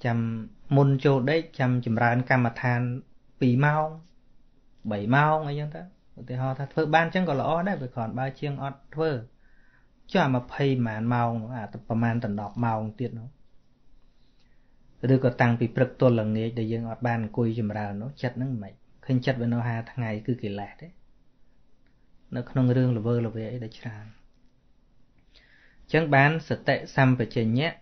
ចាំមុនចូលដេកចាំចម្រើនកម្មដ្ឋាន2ម៉ោង3ម៉ោងអីចឹងទៅឧទាហរណ៍ថាធ្វើបានចឹងក៏ល្អដែរវាគ្រាន់បើជាងអត់ធ្វើ ចុះ20ម៉ានម៉ោងអាប្រហែលដល់10ម៉ោងទៀតនោះឬក៏តាំងពីព្រឹកទល់ល្ងាចដែលយើងអត់បានអង្គុយចម្រើននោះចិត្តហ្នឹងមិនឃើញចិត្តវានៅហាថ្ងៃគឺកិលេសទេនៅក្នុងរឿងល្វើល្វាអីដែលច្រើនអញ្ចឹងបានសតិសម្បជញ្ញៈ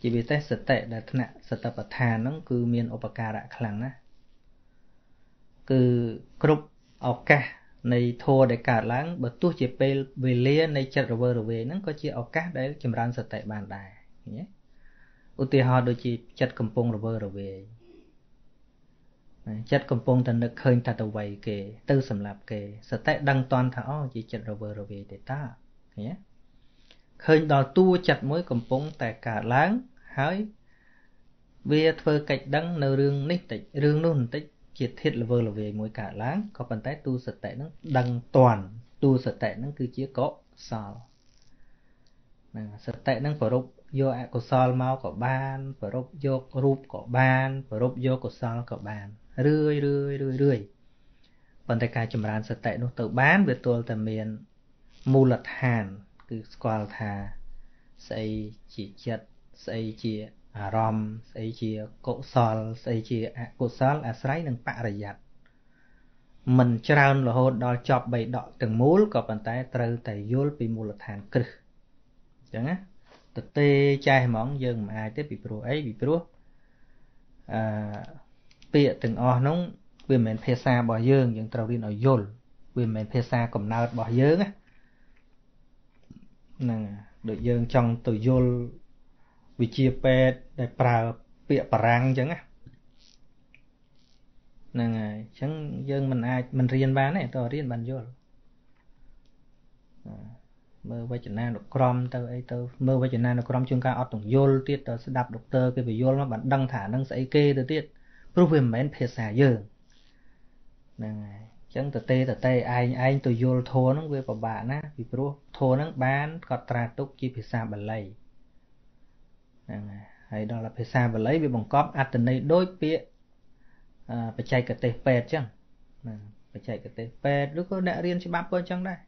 ជាពិសេសសតិដែលថ្នាក់សតិប្បដ្ឋានហ្នឹងគឺមានឧបការៈខ្លាំងណាស់គឺគ្រប់ឱកាស នៃធម៌ដែលកើតឡើងបើទោះជាពេលវេលានៃចិត្តរវើរវាយហ្នឹងក៏ជាឱកាសដែលចម្រើនសតិបានដែរឃើញទេឧទាហរណ៍ដូចជាចិត្តកំពុងរវើរវាយចិត្តកំពុងតែនឹកឃើញតែទៅវ័យគេ ទៅសម្លាប់គេសតិដឹងតន់ថាអូជាចិត្តរវើរវាយទេតាឃើញទេឃើញដល់តួចិត្តមួយកំពុងតែកើតឡើងហើយវាធ្វើកិច្ចដឹងនៅរឿងនេះតិចរឿងនោះបន្តិច ជាធាតល្វើល្វាយមួយកើតឡើងក៏ប៉ុន្តែទូសតិនឹងដឹងតន់ទូសតិនឹងគឺជាកុសលហ្នឹងសតិនឹងប្ររពយកអកុសលមកក៏បានប្ររពយករូបក៏បានប្ររពយកកុសលក៏បានរឿយរឿយរឿយរឿយប៉ុន្តែការចម្រើនសតិនោះទៅបានវាទល់តែមានមូលដ្ឋាន គឺស្គាល់ថាស្អីជាចិត្តស្អីជា អារម្មណ៍ស្អីជាកុសលស្អីជាអកុសលអាស្រ័យនឹងបរិយ័តមិនច្រើនរហូតដល់ចប់បីដកទាំងមូលក៏ប៉ុន្តែត្រូវតែយល់ពីមូលដ្ឋានគ្រឹះអញ្ចឹងណាទទេចេះហ្មងយើងមិនអាចទេពីព្រោះអីពីព្រោះអឺពាក្យទាំងអស់នោះវាមិនមែនភាសារបស់យើងយើងត្រូវរៀនឲ្យយល់វាមិនមែនភាសាកំណើតរបស់យើងហ្នឹងដូចយើងចង់ទៅយល់ វិជាពេទ្យដែលប្រើពាក្យបារាំងអញ្ចឹងណាហ្នឹងហើយអញ្ចឹងយើងមិនអាចមិនរៀនបានទេតើរៀនបានយល់មើលវចនានុក្រមទៅអីទៅមើលវចនានុក្រមជួនកាលអត់ទាំងយល់ទៀតទៅស្ដាប់ដុកទ័រគេបញ្យល់មកបានដឹងថានឹងស្អីគេទៅទៀតព្រោះវាមិនមែនភាសាយើងហ្នឹងហើយអញ្ចឹងតទេតទេឯងឯងទៅយល់ធัวហ្នឹងវាពិបាកណាពីព្រោះធัวហ្នឹងបានកត់ត្រាទុកជាភាសាបាលី ហ្នឹងហើយហើយដល់ភាសាបាលីវាបង្កប់អត្ថន័យដូចពាក្យបច្ចេកទេសពេទ្យអញ្ចឹងណាបច្ចេកទេសពេទ្យឬក៏អ្នករៀនច្បាប់ក៏អញ្ចឹងដែរ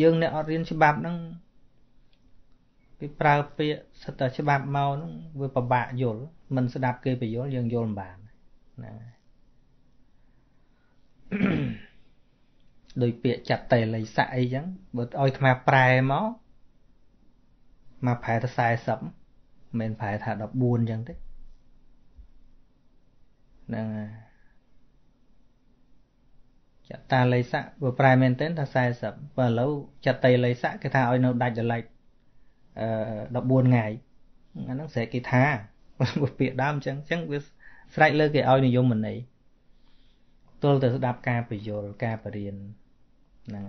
យើងអ្នកអត់រៀនច្បាប់ហ្នឹងគេប្រើពាក្យសិតតែច្បាប់មកហ្នឹងវាពិបាកយល់មិនស្ដាប់គេបញ្យល់យើងយល់មិនបានណាដោយពាក្យចាត់តេល័យស័កអីចឹងបើឲ្យខ្មែរប្រែមកមកប្រែទៅ40 មិនមែនប្រែថា14ចឹងទេហ្នឹងហើយចតាល័យស័កបើប្រែមែនទែនថា40បើឥឡូវចតីល័យស័កគេថាឲ្យនៅដាច់ដលៃអឺ14ថ្ងៃអាហ្នឹងស្រែកគេថាពាក្យដើមអញ្ចឹងអញ្ចឹងវាស្រេចលើគេឲ្យនិយមន័យទល់តែស្ដាប់ការបញ្យលការបរៀនហ្នឹង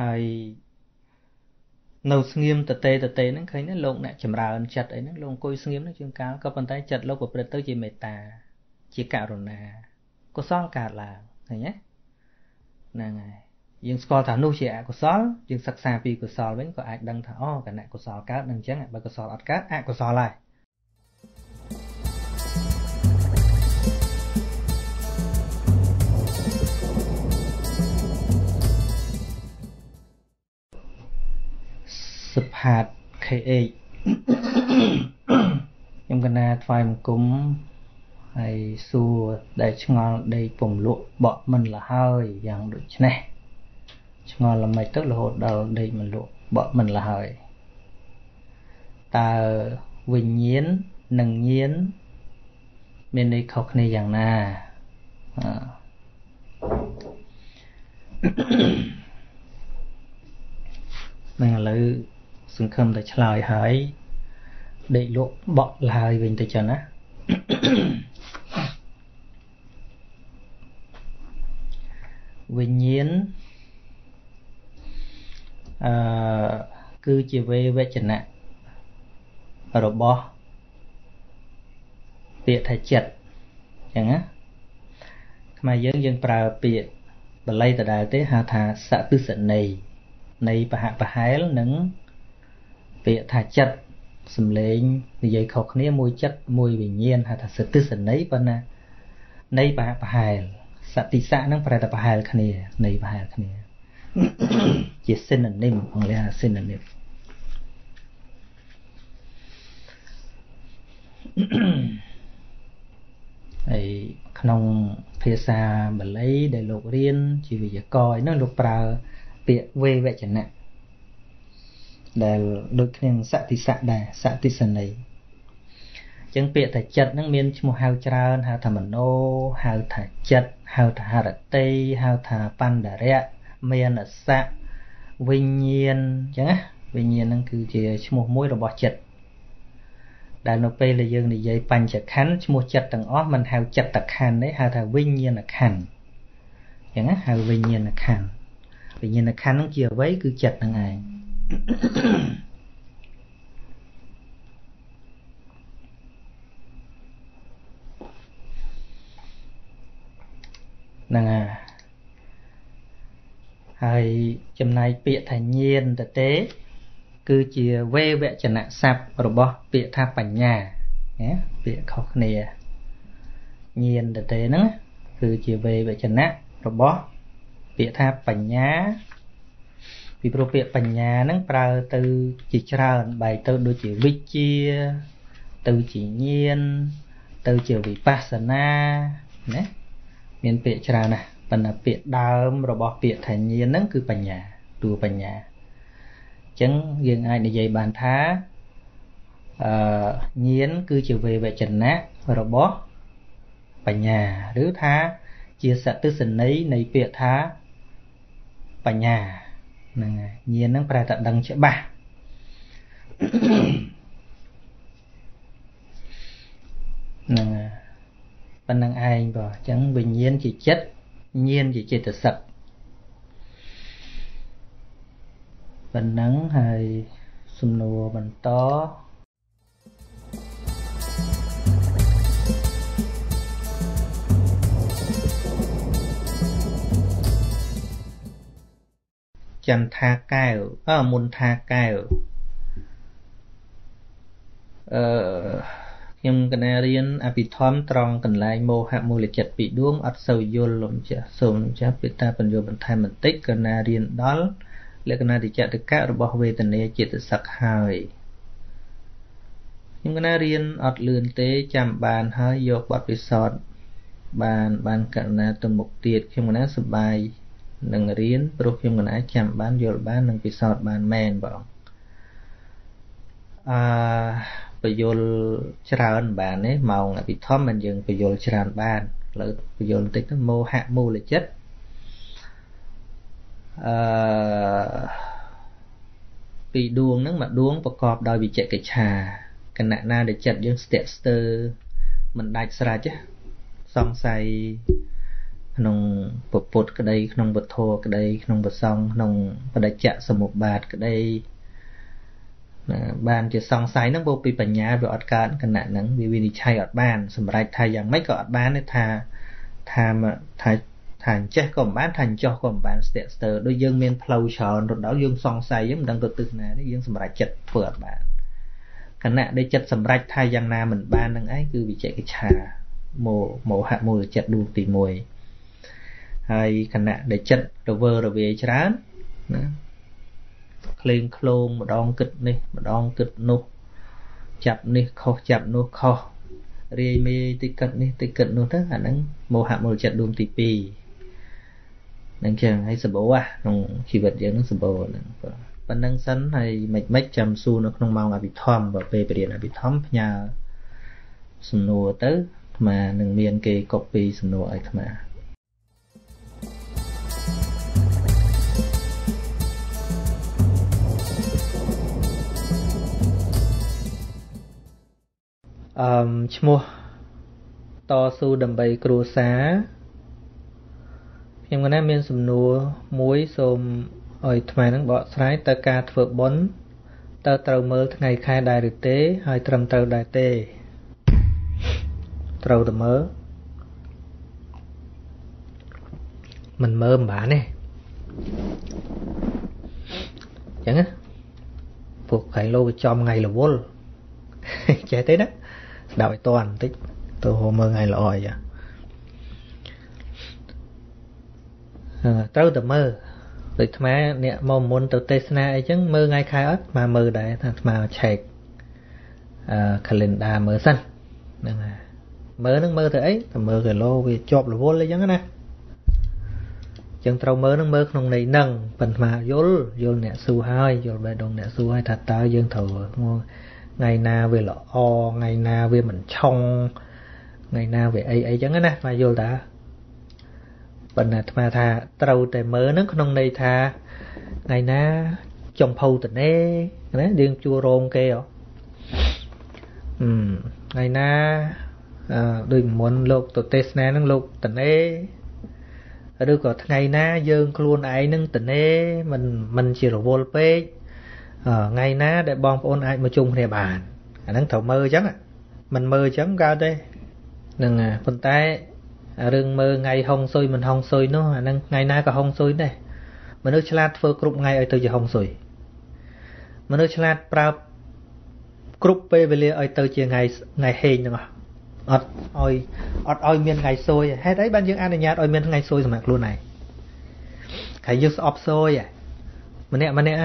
ហើយ នៅស្ងៀមតទេតទេហ្នឹងឃើញណាលោកអ្នកចម្រើនចិត្តអីហ្នឹងលោកអង្គុយស្ងៀមហ្នឹងជាងកាលក៏ប៉ុន្តែចិត្តលោកប្រព្រឹត្តទៅជាមេត្តា ជាករុណាកុសលកើតឡើងឃើញទេហ្នឹងហើយយើងស្គាល់ថានោះជាអកុសលយើងសិក្សាពីកុសលវិញក៏អាចដឹងថាអូគណៈកុសលកើតនឹងអញ្ចឹងបើកុសលអត់កើតអកុសលហើយ សុផាត KH ខ្ញុំកណាថ្វាយបង្គំហើយសួរដែលឆ្ងល់ដេកពំលក់បក់មិនលហើយយ៉ាងដូចនេះឆ្ងល់ល្មិចទៅរហូតដល់ដេកមិនលក់បក់មិនលហើយតើវិញ្ញាណនិងញាណមានន័យខុសគ្នាយ៉ាងណានឹងឥឡូវ សង្ឃឹមតែឆ្លើយហើយដេកលក់បក់ឡើយវិញទៅចឹងណាវិញ្ញាណអឺគឺជាវេវចនៈរបស់ពាក្យថាចិត្តចឹងណាខ្មែរយើងយើងប្រើពាក្យបាលីដដែលទេហៅថាសទុសនីនៃបហប្រហែលនិង ពាក្យថាចិត្តសំលេងនិយាយខុសគ្នាមួយចិត្តមួយវិញ្ញាណហៅថាសទិសនីប៉ុណ្ណានៃបហប្រហែលសតិស័កហ្នឹងប្រែតែប្រហែលគ្នានៃប្រហែលគ្នាជា synonym អង់គ្លេស synonym ហើយក្នុងភាសាបាលីដែលលោករៀនជាវិជ្ជាករហ្នឹងលោកប្រើពាក្យវេវចនៈ ដែលដូចគ្នានឹងសតិស័កដែរសតិសនីចឹងពាក្យថាចិត្តហ្នឹងមានឈ្មោះហៅច្រើនហៅថាមโนហៅថាចិត្តហៅថាហរតិហៅថាបណ្ដរៈមានស័កវិញ្ញាណចឹងណាវិញ្ញាណហ្នឹងគឺជាឈ្មោះមួយរបស់ចិត្តដែលនៅពេលដែលយើងនិយាយបញ្ចខណ្ឌឈ្មោះចិត្តទាំងអស់មិនហៅចិត្តខណ្ឌទេហៅថាវិញ្ញាណខណ្ឌចឹងណាហៅវិញ្ញាណខណ្ឌវិញ្ញាណខណ្ឌហ្នឹងជាអ្វីគឺចិត្តហ្នឹងឯង ហ្នឹងហើយចំណែកពាក្យថាញៀនទៅទេ គឺជាវេវចនៈស័ព្ទរបស់ ពាក្យថាបញ្ញាណាពាក្យខុសគ្នាញៀនទៅទេហ្នឹងគឺជាវេវចនៈរបស់ពាក្យថាបញ្ញា ពីព្រោះពាក្យបញ្ញាហ្នឹងប្រើទៅជាច្រើនបែកទៅដូចជាវិជ្ជា ទៅជាញាណទៅជាវិបស្សនាណាមានពាក្យច្រើនណាស់ប៉ុន្តែពាក្យដើមរបស់ពាក្យថាញាណហ្នឹងគឺបញ្ញាតួបញ្ញាចឹងយើងអាចនិយាយបានថាអឺញៀនគឺជាវេវចនៈរបស់បញ្ញាឬថាជាសតិសន័យនៃពាក្យថាបញ្ញា ហ្នឹងហើយញៀនហ្នឹងប្រែតែដឹងច្បាស់ហ្នឹងហើយប៉ុណ្្នឹងឯងបងអញ្ចឹងវិញ្ញាណជាចិត្តញៀនជាចេតសិកប៉ុណ្ណឹងហើយសំណួរបន្ត ចន្ទថាកែវអើមុនថាកែវអឺខ្ញុំកណារៀនអភិធម្មត្រង់កន្លែងមោហៈមូលចិត្តពីរដួងអត់សូវយល់លោកម្ចាស់សូមម្ចាស់ពេលតាបញ្យល់បន្ថែមបន្តិចកណារៀនដល់លក្ខណៈតិចតកៈរបស់វេទនាចិត្តសឹកហើយខ្ញុំកណារៀនអត់លឿនទេចាំបានហើយយកបទពិសោធន៍បានបានកណាទៅមុខទៀតខ្ញុំកណាសប្បាយ នឹងរៀនព្រោះខ្ញុំកណាចាំបានយល់បាននិងពិសោធន៍បានមែនបងអឺបយលច្រើនបានទេម៉ោងអភិធម្មមិនយើងបយលច្រើនបានឥឡូវបយលបន្តិចទៅមោហៈមូលចិត្តអឺពីរដួងហ្នឹងមួយដួងប្រកបដោយវិជ្ជកិច្ឆាគណៈណាដែលចិត្តយើងស្ទាក់ស្ទើរមិនដាច់ស្រេចសង្ស័យ ក្នុងពុទ្ធក្តី ក្នុងវធក្តី ក្នុងប្រសងក្នុងបដិច្ចសមុបាទក្តីណាបានជាសង្ស័យហ្នឹងពោពីបញ្ញាវាអត់កើតគណៈហ្នឹងវាវិនិច្ឆ័យអត់បានសម្រាប់ថាយ៉ាងម៉េចក៏អត់បានទេថាថាថាថាអញ្ចេះក៏មិនបានថាអញ្ចោះក៏មិនបានស្ទាក់ស្ទើរដូចយើងមានផ្លូវច្រើនរត់ដល់យើងសង្ស័យយើងមិនដឹងទៅទិសណាទេយើងសម្រេចចិត្តធ្វើអត់បានគណៈដែលចិត្តសម្រេចថាយ៉ាងណាមិនបាននឹងឯងគឺវិជកិច្ឆាមោមោហៈមូលចិត្តដួងទី1 ហើយគណៈដែលចិត្តរវើរវាយច្រើនណាក្លែងក្លងម្ដងគិតនេះម្ដងគិតនោះចាប់នេះខុសចាប់នោះខុសរាយមេតិកិតនេះតិកិតនោះទៅអាហ្នឹងមោហៈមូលចិត្តដួងទី2នឹងចឹងហើយសបោះក្នុងជីវិតយើងនឹងសបោហ្នឹងប៉ុណ្ណឹងសិនហើយមិនមិនចាំសួរនៅក្នុងម៉ោងអភិធម្មបើពេលបរិញ្ញាអភិធម្មផ្ញើសំណួរទៅអាត្មានឹងមានគេកុបពីសំណួរឲ្យអា អឺឈ្មោះតស៊ូដើម្បីគ្រួសារខ្ញុំកណាមានសំណួរមួយសូមឲ្យថ្មនឹងបកស្រាយតើការធ្វើបុណ្យតើត្រូវមើលថ្ងៃខែដែរឬទេ ហើយត្រឹមត្រូវដែរទេត្រូវតែមើលមិនមើលមិនបានទេអញ្ចឹងណាពួកខៃលោវាចំថ្ងៃរវល់ចេះទេណាស្ដាប់ឲ្យតន់បន្តិចទៅហៅមើលថ្ងៃល្អអីចាត្រូវតែមើលដូចអាត្មាអ្នកមកមុនទៅទេសនាអីចឹងមើលថ្ងៃខែអត់អាត្មាមើលដែរថាអាត្មាឆែកអឺ calendar មើលសិនហ្នឹងហើយមើលនឹងមើលទៅអីតែមើលគីឡូវាជាប់រវល់អីចឹងណាចឹងត្រូវមើលនឹងមើលក្នុងន័យហ្នឹងប៉ុន្តែយល់យល់អ្នកស៊ូហើយយល់បេះដូងអ្នកស៊ូហើយថាតើយើងត្រូវ ថ្ងៃណាវាល្អថ្ងៃណាវាមិនឆុងថ្ងៃណាវាអីអីចឹងណាមកយល់តាប៉ុន្តែអាត្មាថាត្រូវតែមើលហ្នឹងក្នុងន័យថាថ្ងៃណាចំភៅតនេណាយើងជួរងគេហ៎ថ្ងៃណាអឺដូចមុនលោកទៅទេសនាហ្នឹងលោកតនេឬក៏ថ្ងៃណាយើងខ្លួនឯងនឹងតនេមិនមិនជារវល់ពេក ថ្ងៃណាដែលបងប្អូនអាចមកជុំគ្នាបានអាហ្នឹងត្រូវមើលអញ្ចឹងមិនមើលអញ្ចឹងកើតទេហ្នឹងប៉ុន្តែរឿងមើលថ្ងៃហុងស៊ុយមិនហុងស៊ុយនោះអាហ្នឹងថ្ងៃណាក៏ហុងស៊ុយដែរមនុស្សឆ្លាតធ្វើគ្រប់ថ្ងៃឲ្យទៅជាហុងស៊ុយមនុស្សឆ្លាតប្រើគ្រប់ពេលវេលាឲ្យទៅជាថ្ងៃថ្ងៃហេងទាំងអស់អត់ឲ្យអត់ឲ្យមានថ្ងៃស៊ុយហេតុអីបានយើងអនុញ្ញាតឲ្យមានថ្ងៃស៊ុយសម្រាប់ខ្លួនឯងខែយើងស្អប់ស៊ុយម្នាក់ម្នាក់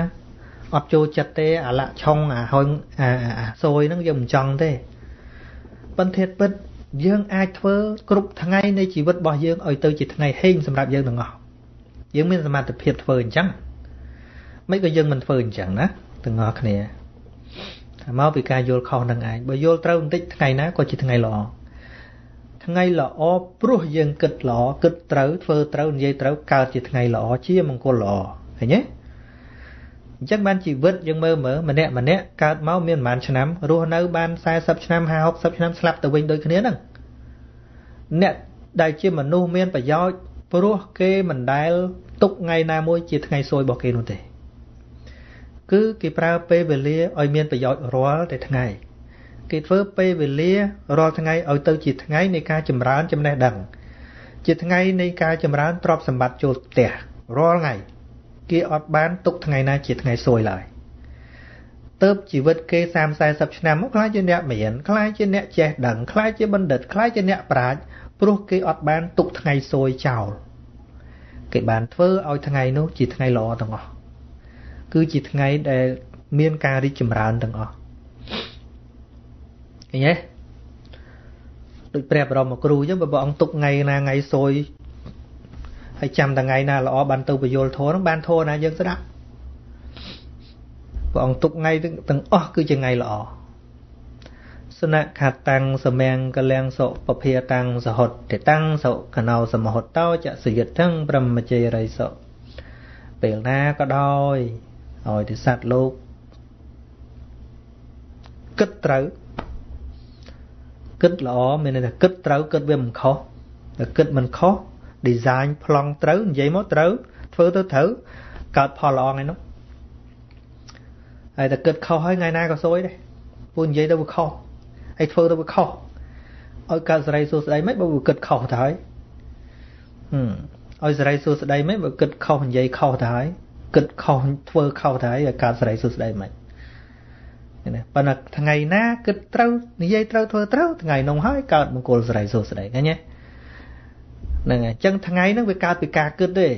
អត់ចូលចិត្តទេអាលាក់ឆុងអាហុញអាស៊ុយហ្នឹងយើងមិនចង់ទេប៉ុន្តែពិតយើងអាចធ្វើគ្រប់ថ្ងៃនៃជីវិតរបស់យើងឲ្យទៅជាថ្ងៃហេងសម្រាប់យើងទាំងអស់យើងមានសមត្ថភាពធ្វើអញ្ចឹងមិនក៏យើងមិនធ្វើអញ្ចឹងណាទាំងអស់គ្នាថាមកពីការយល់ខុសនឹងឯងបើយល់ត្រូវបន្តិចថ្ងៃណាក៏ជាថ្ងៃល្អថ្ងៃល្អព្រោះយើងគិតល្អគិតត្រូវធ្វើត្រូវនិយាយត្រូវកើតជាថ្ងៃល្អជាមង្គលល្អឃើញទេ អញ្ចឹងបានជីវិតយើងមើលមើលម្នាក់ម្នាក់កើតមកមានប្រហែលឆ្នាំរស់នៅបាន40ឆ្នាំ50 60ឆ្នាំស្លាប់ទៅវិញដូចគ្នាហ្នឹងអ្នកដែលជាមនុស្សមានប្រយោជន៍ព្រោះគេមិនដែលទុកថ្ងៃណាមួយជាថ្ងៃសួយរបស់គេនោះទេ គឺគេប្រើពេលវេលាឲ្យមានប្រយោជន៍រាល់តែថ្ងៃគេធ្វើពេលវេលារាល់ថ្ងៃឲ្យទៅជាថ្ងៃនៃការចម្រើនចំណេះដឹង ជាថ្ងៃនៃការចម្រើនទ្រព្យសម្បត្តិចូលផ្ទះរាល់ថ្ងៃ គេអត់បានទុកថ្ងៃណាជាថ្ងៃសួយឡើយទៅជីវិតគេ30 40ឆ្នាំមកខ្លាចជាអ្នកមានខ្លាចជាអ្នកចេះដឹងខ្លាចជាបណ្ឌិតខ្លាចជាអ្នកប្រាជ្ញព្រោះគេអត់បានទុកថ្ងៃសួយចោលគេបានធ្វើឲ្យថ្ងៃនោះជាថ្ងៃល្អទាំងអស់គឺជាថ្ងៃដែលមានការរីកចម្រើនទាំងអស់ឃើញទេដូចព្រះបរមគ្រូអញ្ចឹងបើព្រះអង្គទុកថ្ងៃណាថ្ងៃសួយ ហើយចាំថ្ងៃណាល្អបានទៅបយលធរហ្នឹងបានធរណាយើងស្ដាប់ព្រះអង្គទុកថ្ងៃទាំងអស់គឺជាថ្ងៃល្អសនខតាំងសមៀងកលៀងសុពភាតាំងសហតតតាំងសុកណោសមហតតោចសយិតតាំងព្រមជ័យរិសុពេលណាក៏ដោយឲ្យតែសត្វលោកគិតត្រូវគិតល្អមានន័យថាគិតត្រូវគិតវាមិនខុសតែគិតមិនខុស design ប្លង់ត្រូវនិយាយមកត្រូវធ្វើទៅត្រូវកើតផលល្អថ្ងៃនោះហើយតែគិតខុសហើយថ្ងៃណាក៏សួយដែរពូនិយាយទៅវាខុសហើយធ្វើទៅវាខុសឲ្យកើតសេរីសួស្តីមិនបើវាគិតខុសទៅហើយឲ្យសេរីសួស្តីមិនបើគិតខុសនិយាយខុសទៅហើយគិតខុសធ្វើខុសទៅហើយឲ្យកើតសេរីសួស្តីមិនណាប៉ុន្តែថ្ងៃណាគិតត្រូវនិយាយត្រូវធ្វើត្រូវថ្ងៃនោះហើយកើតមង្គលសេរីសួស្តីឃើញទេ ហ្នឹងហើយអញ្ចឹងថ្ងៃហ្នឹងវាកើតពីការគិតទេ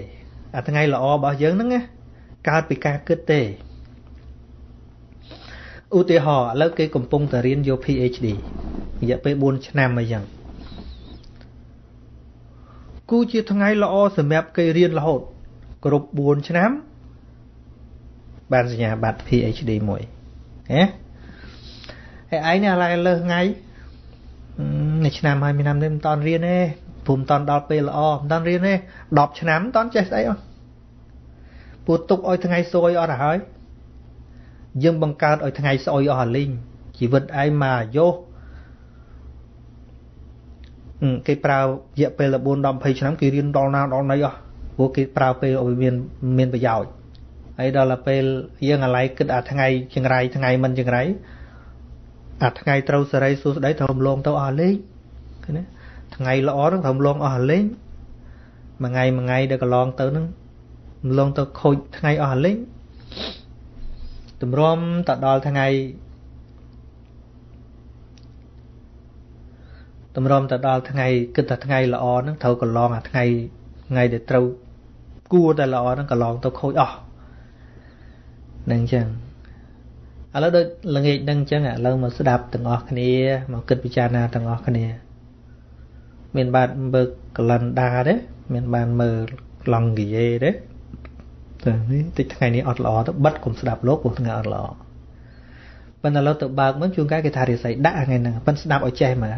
អាថ្ងៃល្អរបស់យើងហ្នឹងណាកើតពីការគិតទេឧទាហរណ៍ឥឡូវគេកំពុងតែរៀនយក PhD រយៈពេល4ឆ្នាំអីចឹងគូជាថ្ងៃល្អសម្រាប់គេរៀនរហូតគ្រប់4ឆ្នាំ បានសញ្ញាបត្រ PhD មួយហ៎ហើយឯងនេះឡើយលើសថ្ងៃនេះឆ្នាំហើយមានឆ្នាំនេះមិនតន់រៀនទេ ពុំតន់ដល់ពេលល្អមិនតន់រៀនទេ10ឆ្នាំមិនតន់ចេះស្អីអស់ពូទុកឲ្យថ្ងៃសួយអត់ទៅហើយយើងបង្កើតឲ្យថ្ងៃស្អុយអស់អាលីងជីវិតឯងមកអាយុគេប្រើរយៈពេល14 10 20ឆ្នាំគេរៀនដល់ណាដល់ណីអស់ព្រោះគេប្រើពេលឲ្យមានមានប្រយោជន៍ហើយដល់ពេលយើងអាឡ័យគិតអាថ្ងៃចង្រៃថ្ងៃមិនចង្រៃអាថ្ងៃត្រូវសេរីសួស្តីត្រូវរំលងទៅអស់លេងឃើញទេ ថ្ងៃល្អនឹងត្រូវរំលងអស់លេងមួយថ្ងៃមួយថ្ងៃដែលកន្លងទៅនឹងរំលងទៅខូចថ្ងៃអស់លេងទម្រាំទៅដល់ថ្ងៃទម្រាំទៅដល់ថ្ងៃគិតថាថ្ងៃល្អហ្នឹងត្រូវកន្លងអាថ្ងៃថ្ងៃដែលត្រូវគួរតែល្អហ្នឹងកន្លងទៅខូចអស់នឹងអញ្ចឹងឥឡូវដូចល្ងាចនឹងអញ្ចឹងឥឡូវមកស្ដាប់ទាំងអស់គ្នាមកគិតពិចារណាទាំងអស់គ្នា មានបានមើលកលន្តាទេមានបានមើលឡង់គីយេទេតែនេះតិចថ្ងៃនេះអត់ល្អទៅបិទកុំស្ដាប់លោកព្រោះថ្ងៃអត់ល្អប៉ុន្តែលើទៅបើកមកជួនកាលគេថារិស័យដាក់ថ្ងៃហ្នឹងប៉ុន្តែស្ដាប់ឲ្យចេះមើល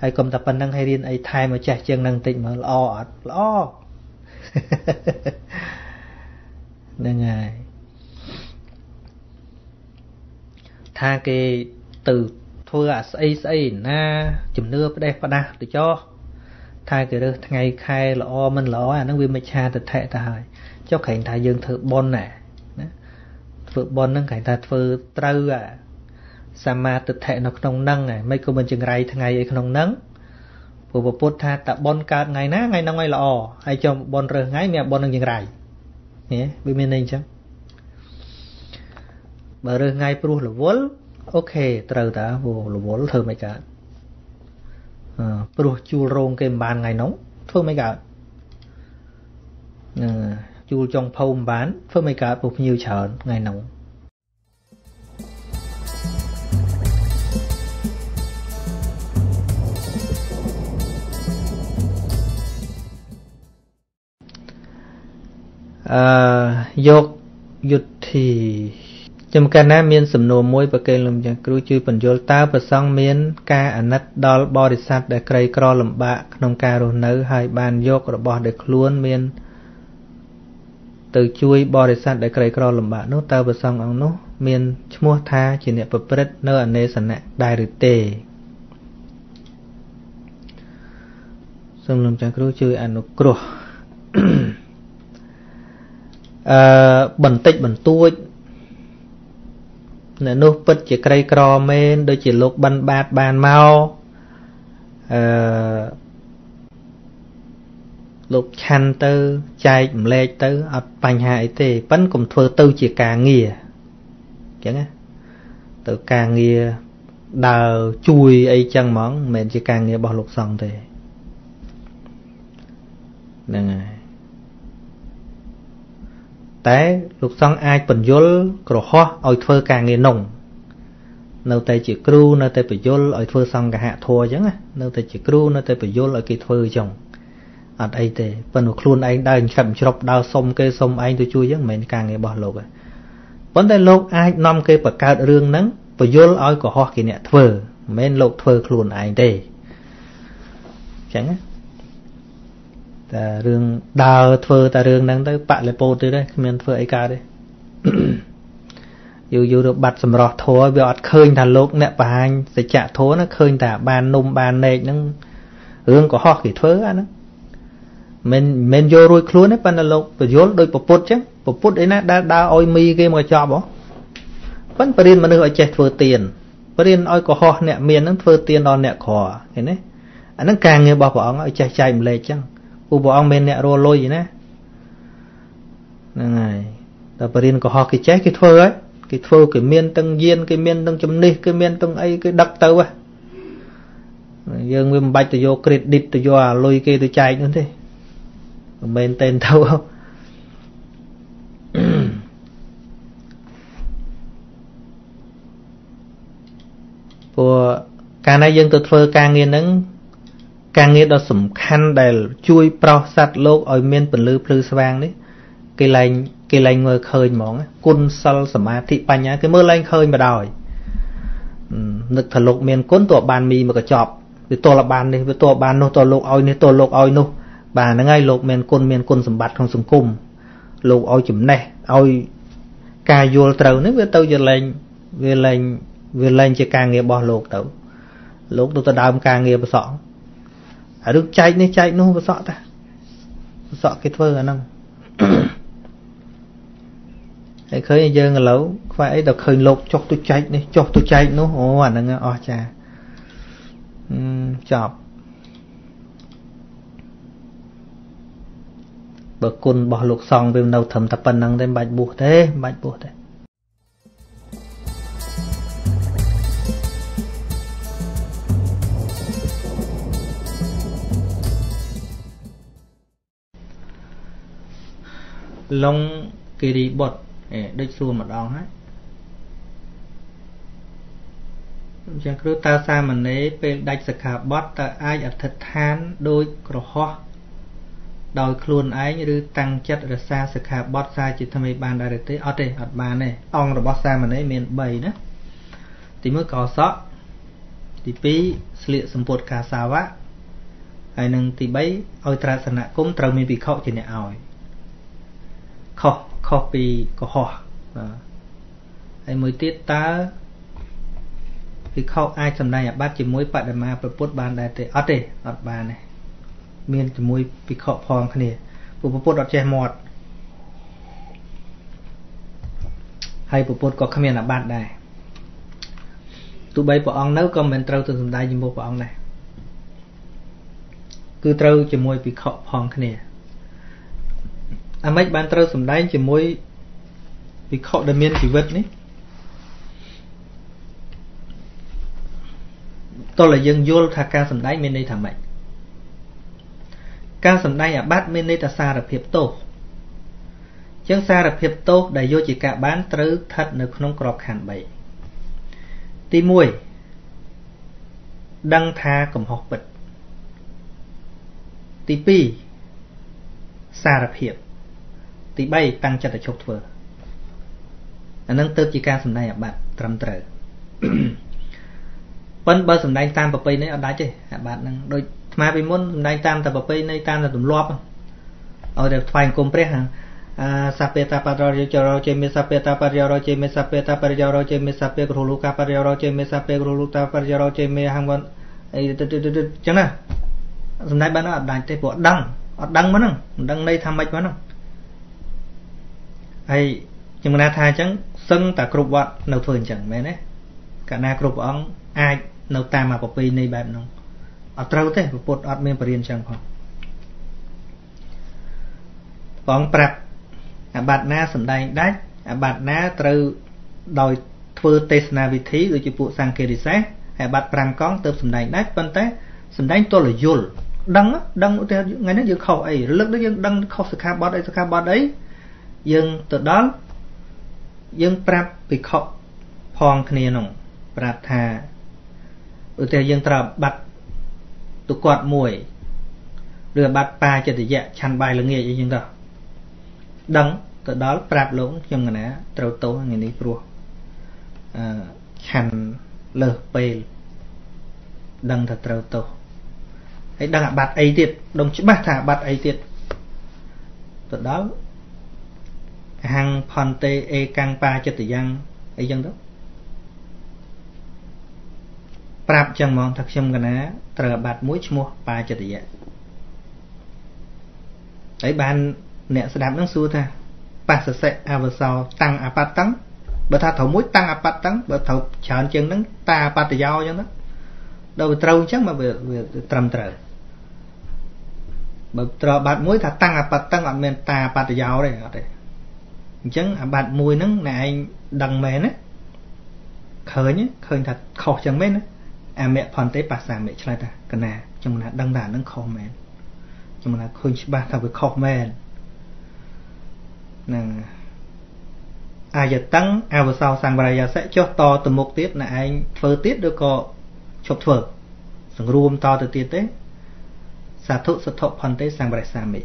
ហើយកុំតែប៉ុណ្្នឹងឲ្យរៀនអីថែមឲ្យចេះជាងហ្នឹងតិចមើលល្អអត់ល្អហ្នឹងហើយថាគេទៅ ធ្វើអាស្អីស្អីណាជំនឿផ្ដេសផ្ដាស់ទៅចោះថាគេរើសថ្ងៃខែល្អមិនល្អអាហ្នឹងវាមិច្ឆាទិដ្ឋិទៅហើយចុះក្រែងថាយើងធ្វើបុណ្យណាណាធ្វើបុណ្យហ្នឹងក្រែងថាធ្វើត្រូវអាសមាទិដ្ឋិនៅក្នុងហ្នឹងមិនក៏មិនចង្រៃថ្ងៃអីក្នុងហ្នឹងព្រោះពុទ្ធថាតបុណ្យកើតថ្ងៃណាថ្ងៃហ្នឹងឲ្យល្អហើយចុះបុណ្យរើសថ្ងៃមានបុណ្យនឹងចង្រៃនេះវាមានន័យអញ្ចឹងបើរើសថ្ងៃព្រោះរវល់ អូខេត្រូវតាព្រោះរវល់ធ្វើមិនកើតអឺព្រោះជួលរោងគេមិនបានថ្ងៃនោះធ្វើមិនកើតអឺជួលចុងភៅមិនបានធ្វើមិនកើតព្រោះភ្ញៀវច្រើនថ្ងៃនោះអឺយកយុទ្ធី ចំកាលណាមានសំណួរមួយប្រកេលលំយ៉ាងគ្រូជួយបញ្យល់តើប្រសង់មានការអាណិតដល់បរិស័ទដែលក្រីក្រលំបាកក្នុងការរស់នៅហើយបានយករបស់ដែលខ្លួនមានទៅជួយបរិស័ទដែលក្រីក្រលំបាកនោះតើប្រសង់អង្គនោះមានឈ្មោះថាជាអ្នកប្រព្រឹត្តនៅអនេសនៈដែរឬទេសូមលោកចាស់គ្រូជួយអនុគ្រោះអឺបន្តិចបន្តួច អ្នកនោះពិតជាក្រីក្រមែនដូចជាលោកបិណ្ឌបាតបានមកអឺលោកឆាន់ទៅចែកម្លែកទៅអត់បញ្ហាអីទេប៉ិនកុំធ្វើទៅជាការងារអញ្ចឹងណាទៅការងារដើរជួយអីចឹងហ្មងមិនមែនជាការងាររបស់លោកសង្ឃទេហ្នឹងហើយ តែលោកសង្ឃអាចបញ្យលក្រហោះឲ្យធ្វើការងារនងនៅតែជាគ្រូនៅតែបញ្យលឲ្យធ្វើសង្ឃហធัวអញ្ចឹងណានៅតែជាគ្រូនៅតែបញ្យលឲ្យគេធ្វើអញ្ចឹងអត់អីទេប៉ុន្តែខ្លួនឯងដើរច្រាប់ច្រប់ដើរសុំគេសុំឯងទៅជួយអញ្ចឹងមិនមែនការងាររបស់លោកទេប៉ុន្តែលោកអាចនាំគេបង្កើតរឿងហ្នឹងបញ្យលឲ្យកុហកគេអ្នកធ្វើមិនមែនលោកធ្វើខ្លួនឯងទេអញ្ចឹងណា តែរឿងដើរធ្វើតែរឿងហ្នឹងទៅបលពោតទៀតទេគ្មានធ្វើអីកើតទេយូរយូរទៅបាត់សម្រស់ធัวវាអត់ឃើញថាលោកអ្នកបង្ហាញសច្ចៈធัวណាឃើញតែបាននំបានណែកហ្នឹងរឿងកុហកគេធ្វើអាហ្នឹងមិនមិនយករួចខ្លួនទេប៉ុន្តែលោកពយល់ដោយពពុតចឹងពពុតអីណាដែលដើរឲ្យមីគេមកចប់ហ៎ប៉ុន្តែបរិញ្ញាមនុស្សឲ្យចេះធ្វើទៀនបរិញ្ញាឲ្យកុហកអ្នកមានហ្នឹងធ្វើទៀនដល់អ្នកក្រឃើញទេអាហ្នឹងការងាររបស់ព្រះអង្គឲ្យចេះចែកម្លែកចឹង ព្រោះព្រះអង្គមានអ្នករលុយណាហ្នឹងហើយតែបរិញ្ញាកុហកគេចេះគេធ្វើហើយគេធ្វើគេមានទាំងយានគេមានទាំងជំនិះគេមានទាំងអីគេដឹកទៅហ៎យើងវាមិនបាច់ទៅយក credit ទៅយកអាលុយគេទៅចែកនោះទេមិនមែនតែនទៅព្រោះកាលណាយើងទៅធ្វើការងារហ្នឹង ការងារដ៏សំខាន់ដែលជួយប្រោសសត្វលោកឲ្យមានពន្លឺភ្លឺស្វាងនេះគេឡើងគេឡើងមើលឃើញហ្មងគុណសិលសមាធិបញ្ញាគេមើលឡើងឃើញបដ ாய் នឹកថាលោកមានគុណទោះបានមីមកកញ្ចប់វាទល់បាននេះវាទល់បាននោះទល់លោកឲ្យនេះទល់លោកឲ្យនោះបាទហ្នឹងហើយលោកមានគុណមានគុណសម្បត្តិក្នុងសង្គមលោកឲ្យចំណេះឲ្យការយល់ត្រូវនេះវាទៅជាលែងវាលែងវាលែងជាការងាររបស់លោកទៅលោកទៅទៅដើមការងារប្រសក់ អារឿងចែកនេះចែកនោះប្រសក់តាប្រសក់គេធ្វើអាហ្នឹងហើយឃើញយើងឥឡូវខ្វះអីដល់ឃើញលោកចុះទៅចែកនេះចុះទៅចែកនោះអូអាហ្នឹងអស់ចាចប់បើគុណរបស់លោកសង្ឃវានៅត្រឹមតែប៉ុណ្្នឹងទេមិនបាច់បួសទេមិនបាច់បួសទេ ឡុងគិរីបុត្រអេដូចសួរម្ដងហើយអញ្ចឹងគ្រូតើសាមណេរពេលដាច់សិក្ខាបទតើអាចអធិដ្ឋានដោយក្រហោះដោយខ្លួនឯងឬតាំងចិត្តរសាសិក្ខាបទសាជាថ្មីបានដែរទេអត់ទេអត់បានទេអង្គរបស់សាមណេរមាន3ណាទី1កោសក់ទី2ស្លៀកសម្ពុតកាសាវៈហើយនឹងទី3ឲ្យត្រាសនគមត្រូវមានវិខជាអ្នកឲ្យ ខុសខុសពីកុហកបាទហើយមួយទៀតតើវិខអាចសម្ដែងអាបត្តិជាមួយបដិមាប្រពុតបានដែរទេអត់ទេអត់បានទេមានជាមួយពិខុផងគ្នាពួកពុទ្ធអត់ចេះមាត់ហើយពុទ្ធក៏គ្មានអាបត្តិដែរទោះបីព្រះអង្គនៅក៏មិនត្រូវទៅសំដែងជាមួយព្រះអង្គដែរគឺត្រូវជាមួយពិខុផងគ្នា អាម៉េចបានត្រូវសំដែងជាមួយពិខុដែលមានជីវិតនេះតោះតែយើងយល់ថាការសំដែងមានន័យថាម៉េចការសម្ដែងអាបត្តិមានន័យថាសារភាពទោសចឹងសារភាពទោសដែលយកជាការបានត្រូវស្ថិតនៅក្នុងក្របខ័ណ្ឌ3ទី1ដឹងថាកំហុសពិតទី2សារភាព ទី3តាំងចិត្តឲ្យជប់ធ្វើអានឹងទៅជាការសំដែងអាបត្តិត្រឹមត្រូវប៉ុន្តែបើសំដែងតាមប្រពៃណីអត់ដាច់ទេអាបត្តិហ្នឹងដូចថ្មពីមុនសំដែងតាមតែប្រពៃណីតាមតែទម្លាប់ឲ្យតែថ្វាយអង្គមព្រះហ្នឹងសាពេតាបរិយោចរោចេមេសាពេតាបរិយោរោចេមេសាពេតាបរិយោរោចេមេសាពេគ្រោលូកាបរិយោរោចេមេសាពេគ្រោលូតាបរិយោរោចេមេហង្វនអីទៅទៅទៅចឹងណាសំដែងបានអត់ដាច់ទេព្រោះដឹងអត់ដឹងមកហ្នឹងមិនដឹងន័យថាម៉េចមកហ្នឹង ហើយខ្ញុំណាថាអញ្ចឹងសឹងតែគ្រប់វត្តនៅធ្វើអញ្ចឹងមែនទេកាលណាគ្រប់ព្រះអង្គអាចនៅតាមអាប្រពៃណីបែបហ្នឹងអត់ត្រូវទេពុទ្ធអត់មានបរិញ្ញាអញ្ចឹងផងព្រះអង្គប្រាប់អាបត្តិណាសំដែងដាច់អាបត្តិណាត្រូវដោយធ្វើទេសនាវិធីដូចជាពួកសង្ឃេរិសេសហើយអាបត្តិ5កង់ទៅសំដែងដាច់ប៉ុន្តែសំដែងទល់យល់ដឹងដឹងឧទាហរណ៍ថ្ងៃនេះយើងខុសអីរលឹកដូចយើងដឹងខុសសិក្ខាបទអីសិក្ខាបទអី យើងទៅដល់យើងប្រាប់ភិក្ខុផងគ្នានោះប្រាប់ថាឧទាហរណ៍យើងត្រូវបាត់ទៅគាត់មួយឬបាត់បាចិត្តយៈឆាន់បាយល្ងាចអីចឹងទៅដឹងទៅដល់ប្រាប់លោកខ្ញុំកណាត្រូវទោសថ្ងៃនេះព្រោះអឺឆាន់លើសពេលដឹងថាត្រូវទោសហើយដឹងអាបត្តិអីទៀតដឹងច្បាស់ថាអាបត្តិអីទៀតទៅដល់ ហាំងផនតេអេកាំងបាចិត្តយ៉ាងអីចឹងទៅប្រាប់ចឹងហ្មងថាខ្ញុំកណាត្រូវអាបត្តិមួយឈ្មោះបាចិត្តយៈហើយបានអ្នកស្ដាប់នឹងសួរថាបស្សសិអវសោតាំងអបត្តੰបើថាត្រូវមួយតាំងអបត្តੰបើត្រូវច្រើនជាងហ្នឹងតាអបត្តយោអញ្ចឹងទៅដល់វាត្រូវអញ្ចឹងមកវាត្រឹមត្រូវបើត្រូវបាត់មួយថាតាំងអបត្តੰអត់មានតាអបត្តយោទេអត់ទេ អញ្ចឹងអាបត្តិមួយហ្នឹងអ្នកឯងដឹងមែនណាឃើញឃើញថាខុសចឹងមែនណាអមៈផន្តេបាសាមិឆ្លើយថាកណាខ្ញុំណាដឹងថាហ្នឹងខុសមែនខ្ញុំណាឃើញច្បាស់ថាវាខុសមែននឹងអាយតੰអវសោសង្វរយាសៈចុះតទៅមុខទៀតអ្នកឯងធ្វើទៀតឬក៏ឈប់ធ្វើសង្រួមតទៅទៀតទេសាធុសទ្ធផន្តិសង្វរសាមិ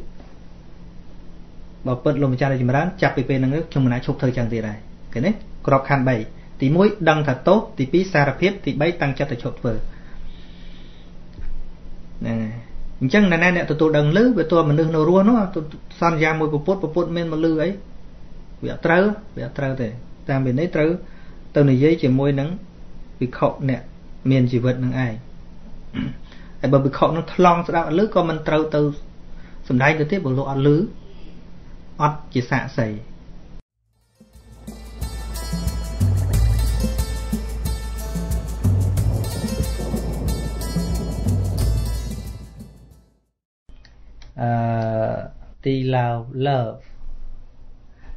បើពិតលោកម្ចាស់ចម្រើនចាប់ពីពេលហ្នឹងខ្ញុំមិនអាចឈប់ធ្វើចឹងទៀតដែរឃើញទេក្របខណ្ឌ3ទី1ដឹងថាទោសទី2សារភាពទី3តាំងចិត្តទៅឈប់ធ្វើហ្នឹងហើយអញ្ចឹងណែអ្នកទទួលដឹងលឺវាតើមនុស្សនៅរស់នោះសន្យាមួយពពុទ្ធពពុទ្ធមានមកលឺអីវាអត់ត្រូវវាអត់ត្រូវទេតាមវិន័យត្រូវទៅនិយាយជាមួយនឹងវិខអ្នកមានជីវិតនឹងឯងហើយបើវិខនឹងថ្លង់ស្ដាប់អត់លឺក៏មិនត្រូវទៅសំដែងទៅទៀតបើលោកអត់លឺ អត់ជាសាកសីអឺទីឡាវ love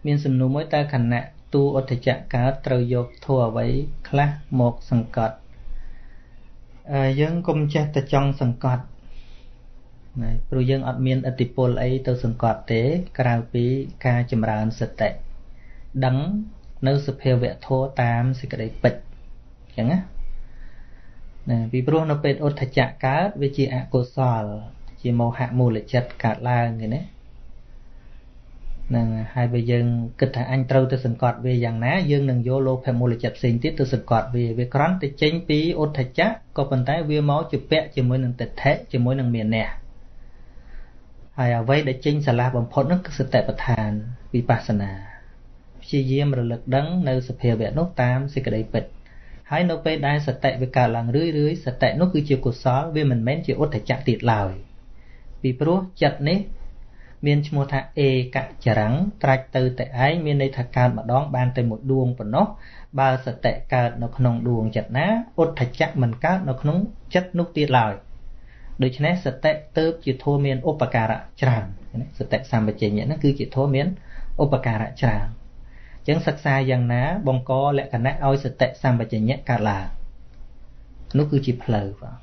មានសំណួរមួយតើខណៈទូអត្ថចៈកើតត្រូវយកធัวអ្វីខ្លះមកសង្កត់អឺយើងកុំចេះតែចង់សង្កត់ ណាព្រោះយើងអត់មានអតិពលអីទៅសង្កត់ទេ ក្រៅពីការចម្រើនសតិដឹងនៅសភាវៈធម៌តាមសេចក្តីពិតអញ្ចឹងណាណាពីព្រោះនៅពេលឧទ្ធចៈកើតវាជាអកុសល ជាមោហៈមូលចិត្តកើតឡើងឃើញទេហ្នឹងហើយបើយើងគិតថាអញត្រូវទៅសង្កត់វាយ៉ាងណាយើងនឹងយកលោភៈមូលចិត្តផ្សេងទៀតទៅសង្កត់វាវាគ្រាន់តែចេញពីឧទ្ធចៈក៏ប៉ុន្តែវាមកជាពាក់ជាមួយនឹងទិដ្ឋិជាមួយនឹងមានះ ហើយអ្វីដែលចេញសាលាបំផុតនោះគឺសតិប្បដ្ឋានវិបស្សនាព្យាយាមរលឹកដឹងនៅសភាវៈនោះតាមសេចក្តីពិតហើយនៅពេលដែលសតិវាកើតឡើងរឿយរឿយសតិនោះគឺជាកុសលវាមិនមែនជាឧទ្ធចៈទៀតឡើយពីព្រោះចិត្តនេះមានឈ្មោះថាអេកចរੰត្រាច់ទៅតែឯងមានន័យថាកើតម្ដងបានតែមួយដួងប៉ុណ្ណោះបើសតិកើតនៅក្នុងដួងចិត្តណាឧទ្ធចៈមិនកើតនៅក្នុងចិត្តនោះទៀតឡើយ ដូច្នេះសតិទៅជាធម៌មានឧបការៈច្រើនសតិសម្បជញ្ញៈហ្នឹងគឺជាធម៌មានឧបការៈច្រើនអញ្ចឹងសិក្សាយ៉ាងណា បង្កលក្ខណៈឲ្យសតិសម្បជញ្ញៈកើតឡើងនោះគឺជាផ្លូវបាទ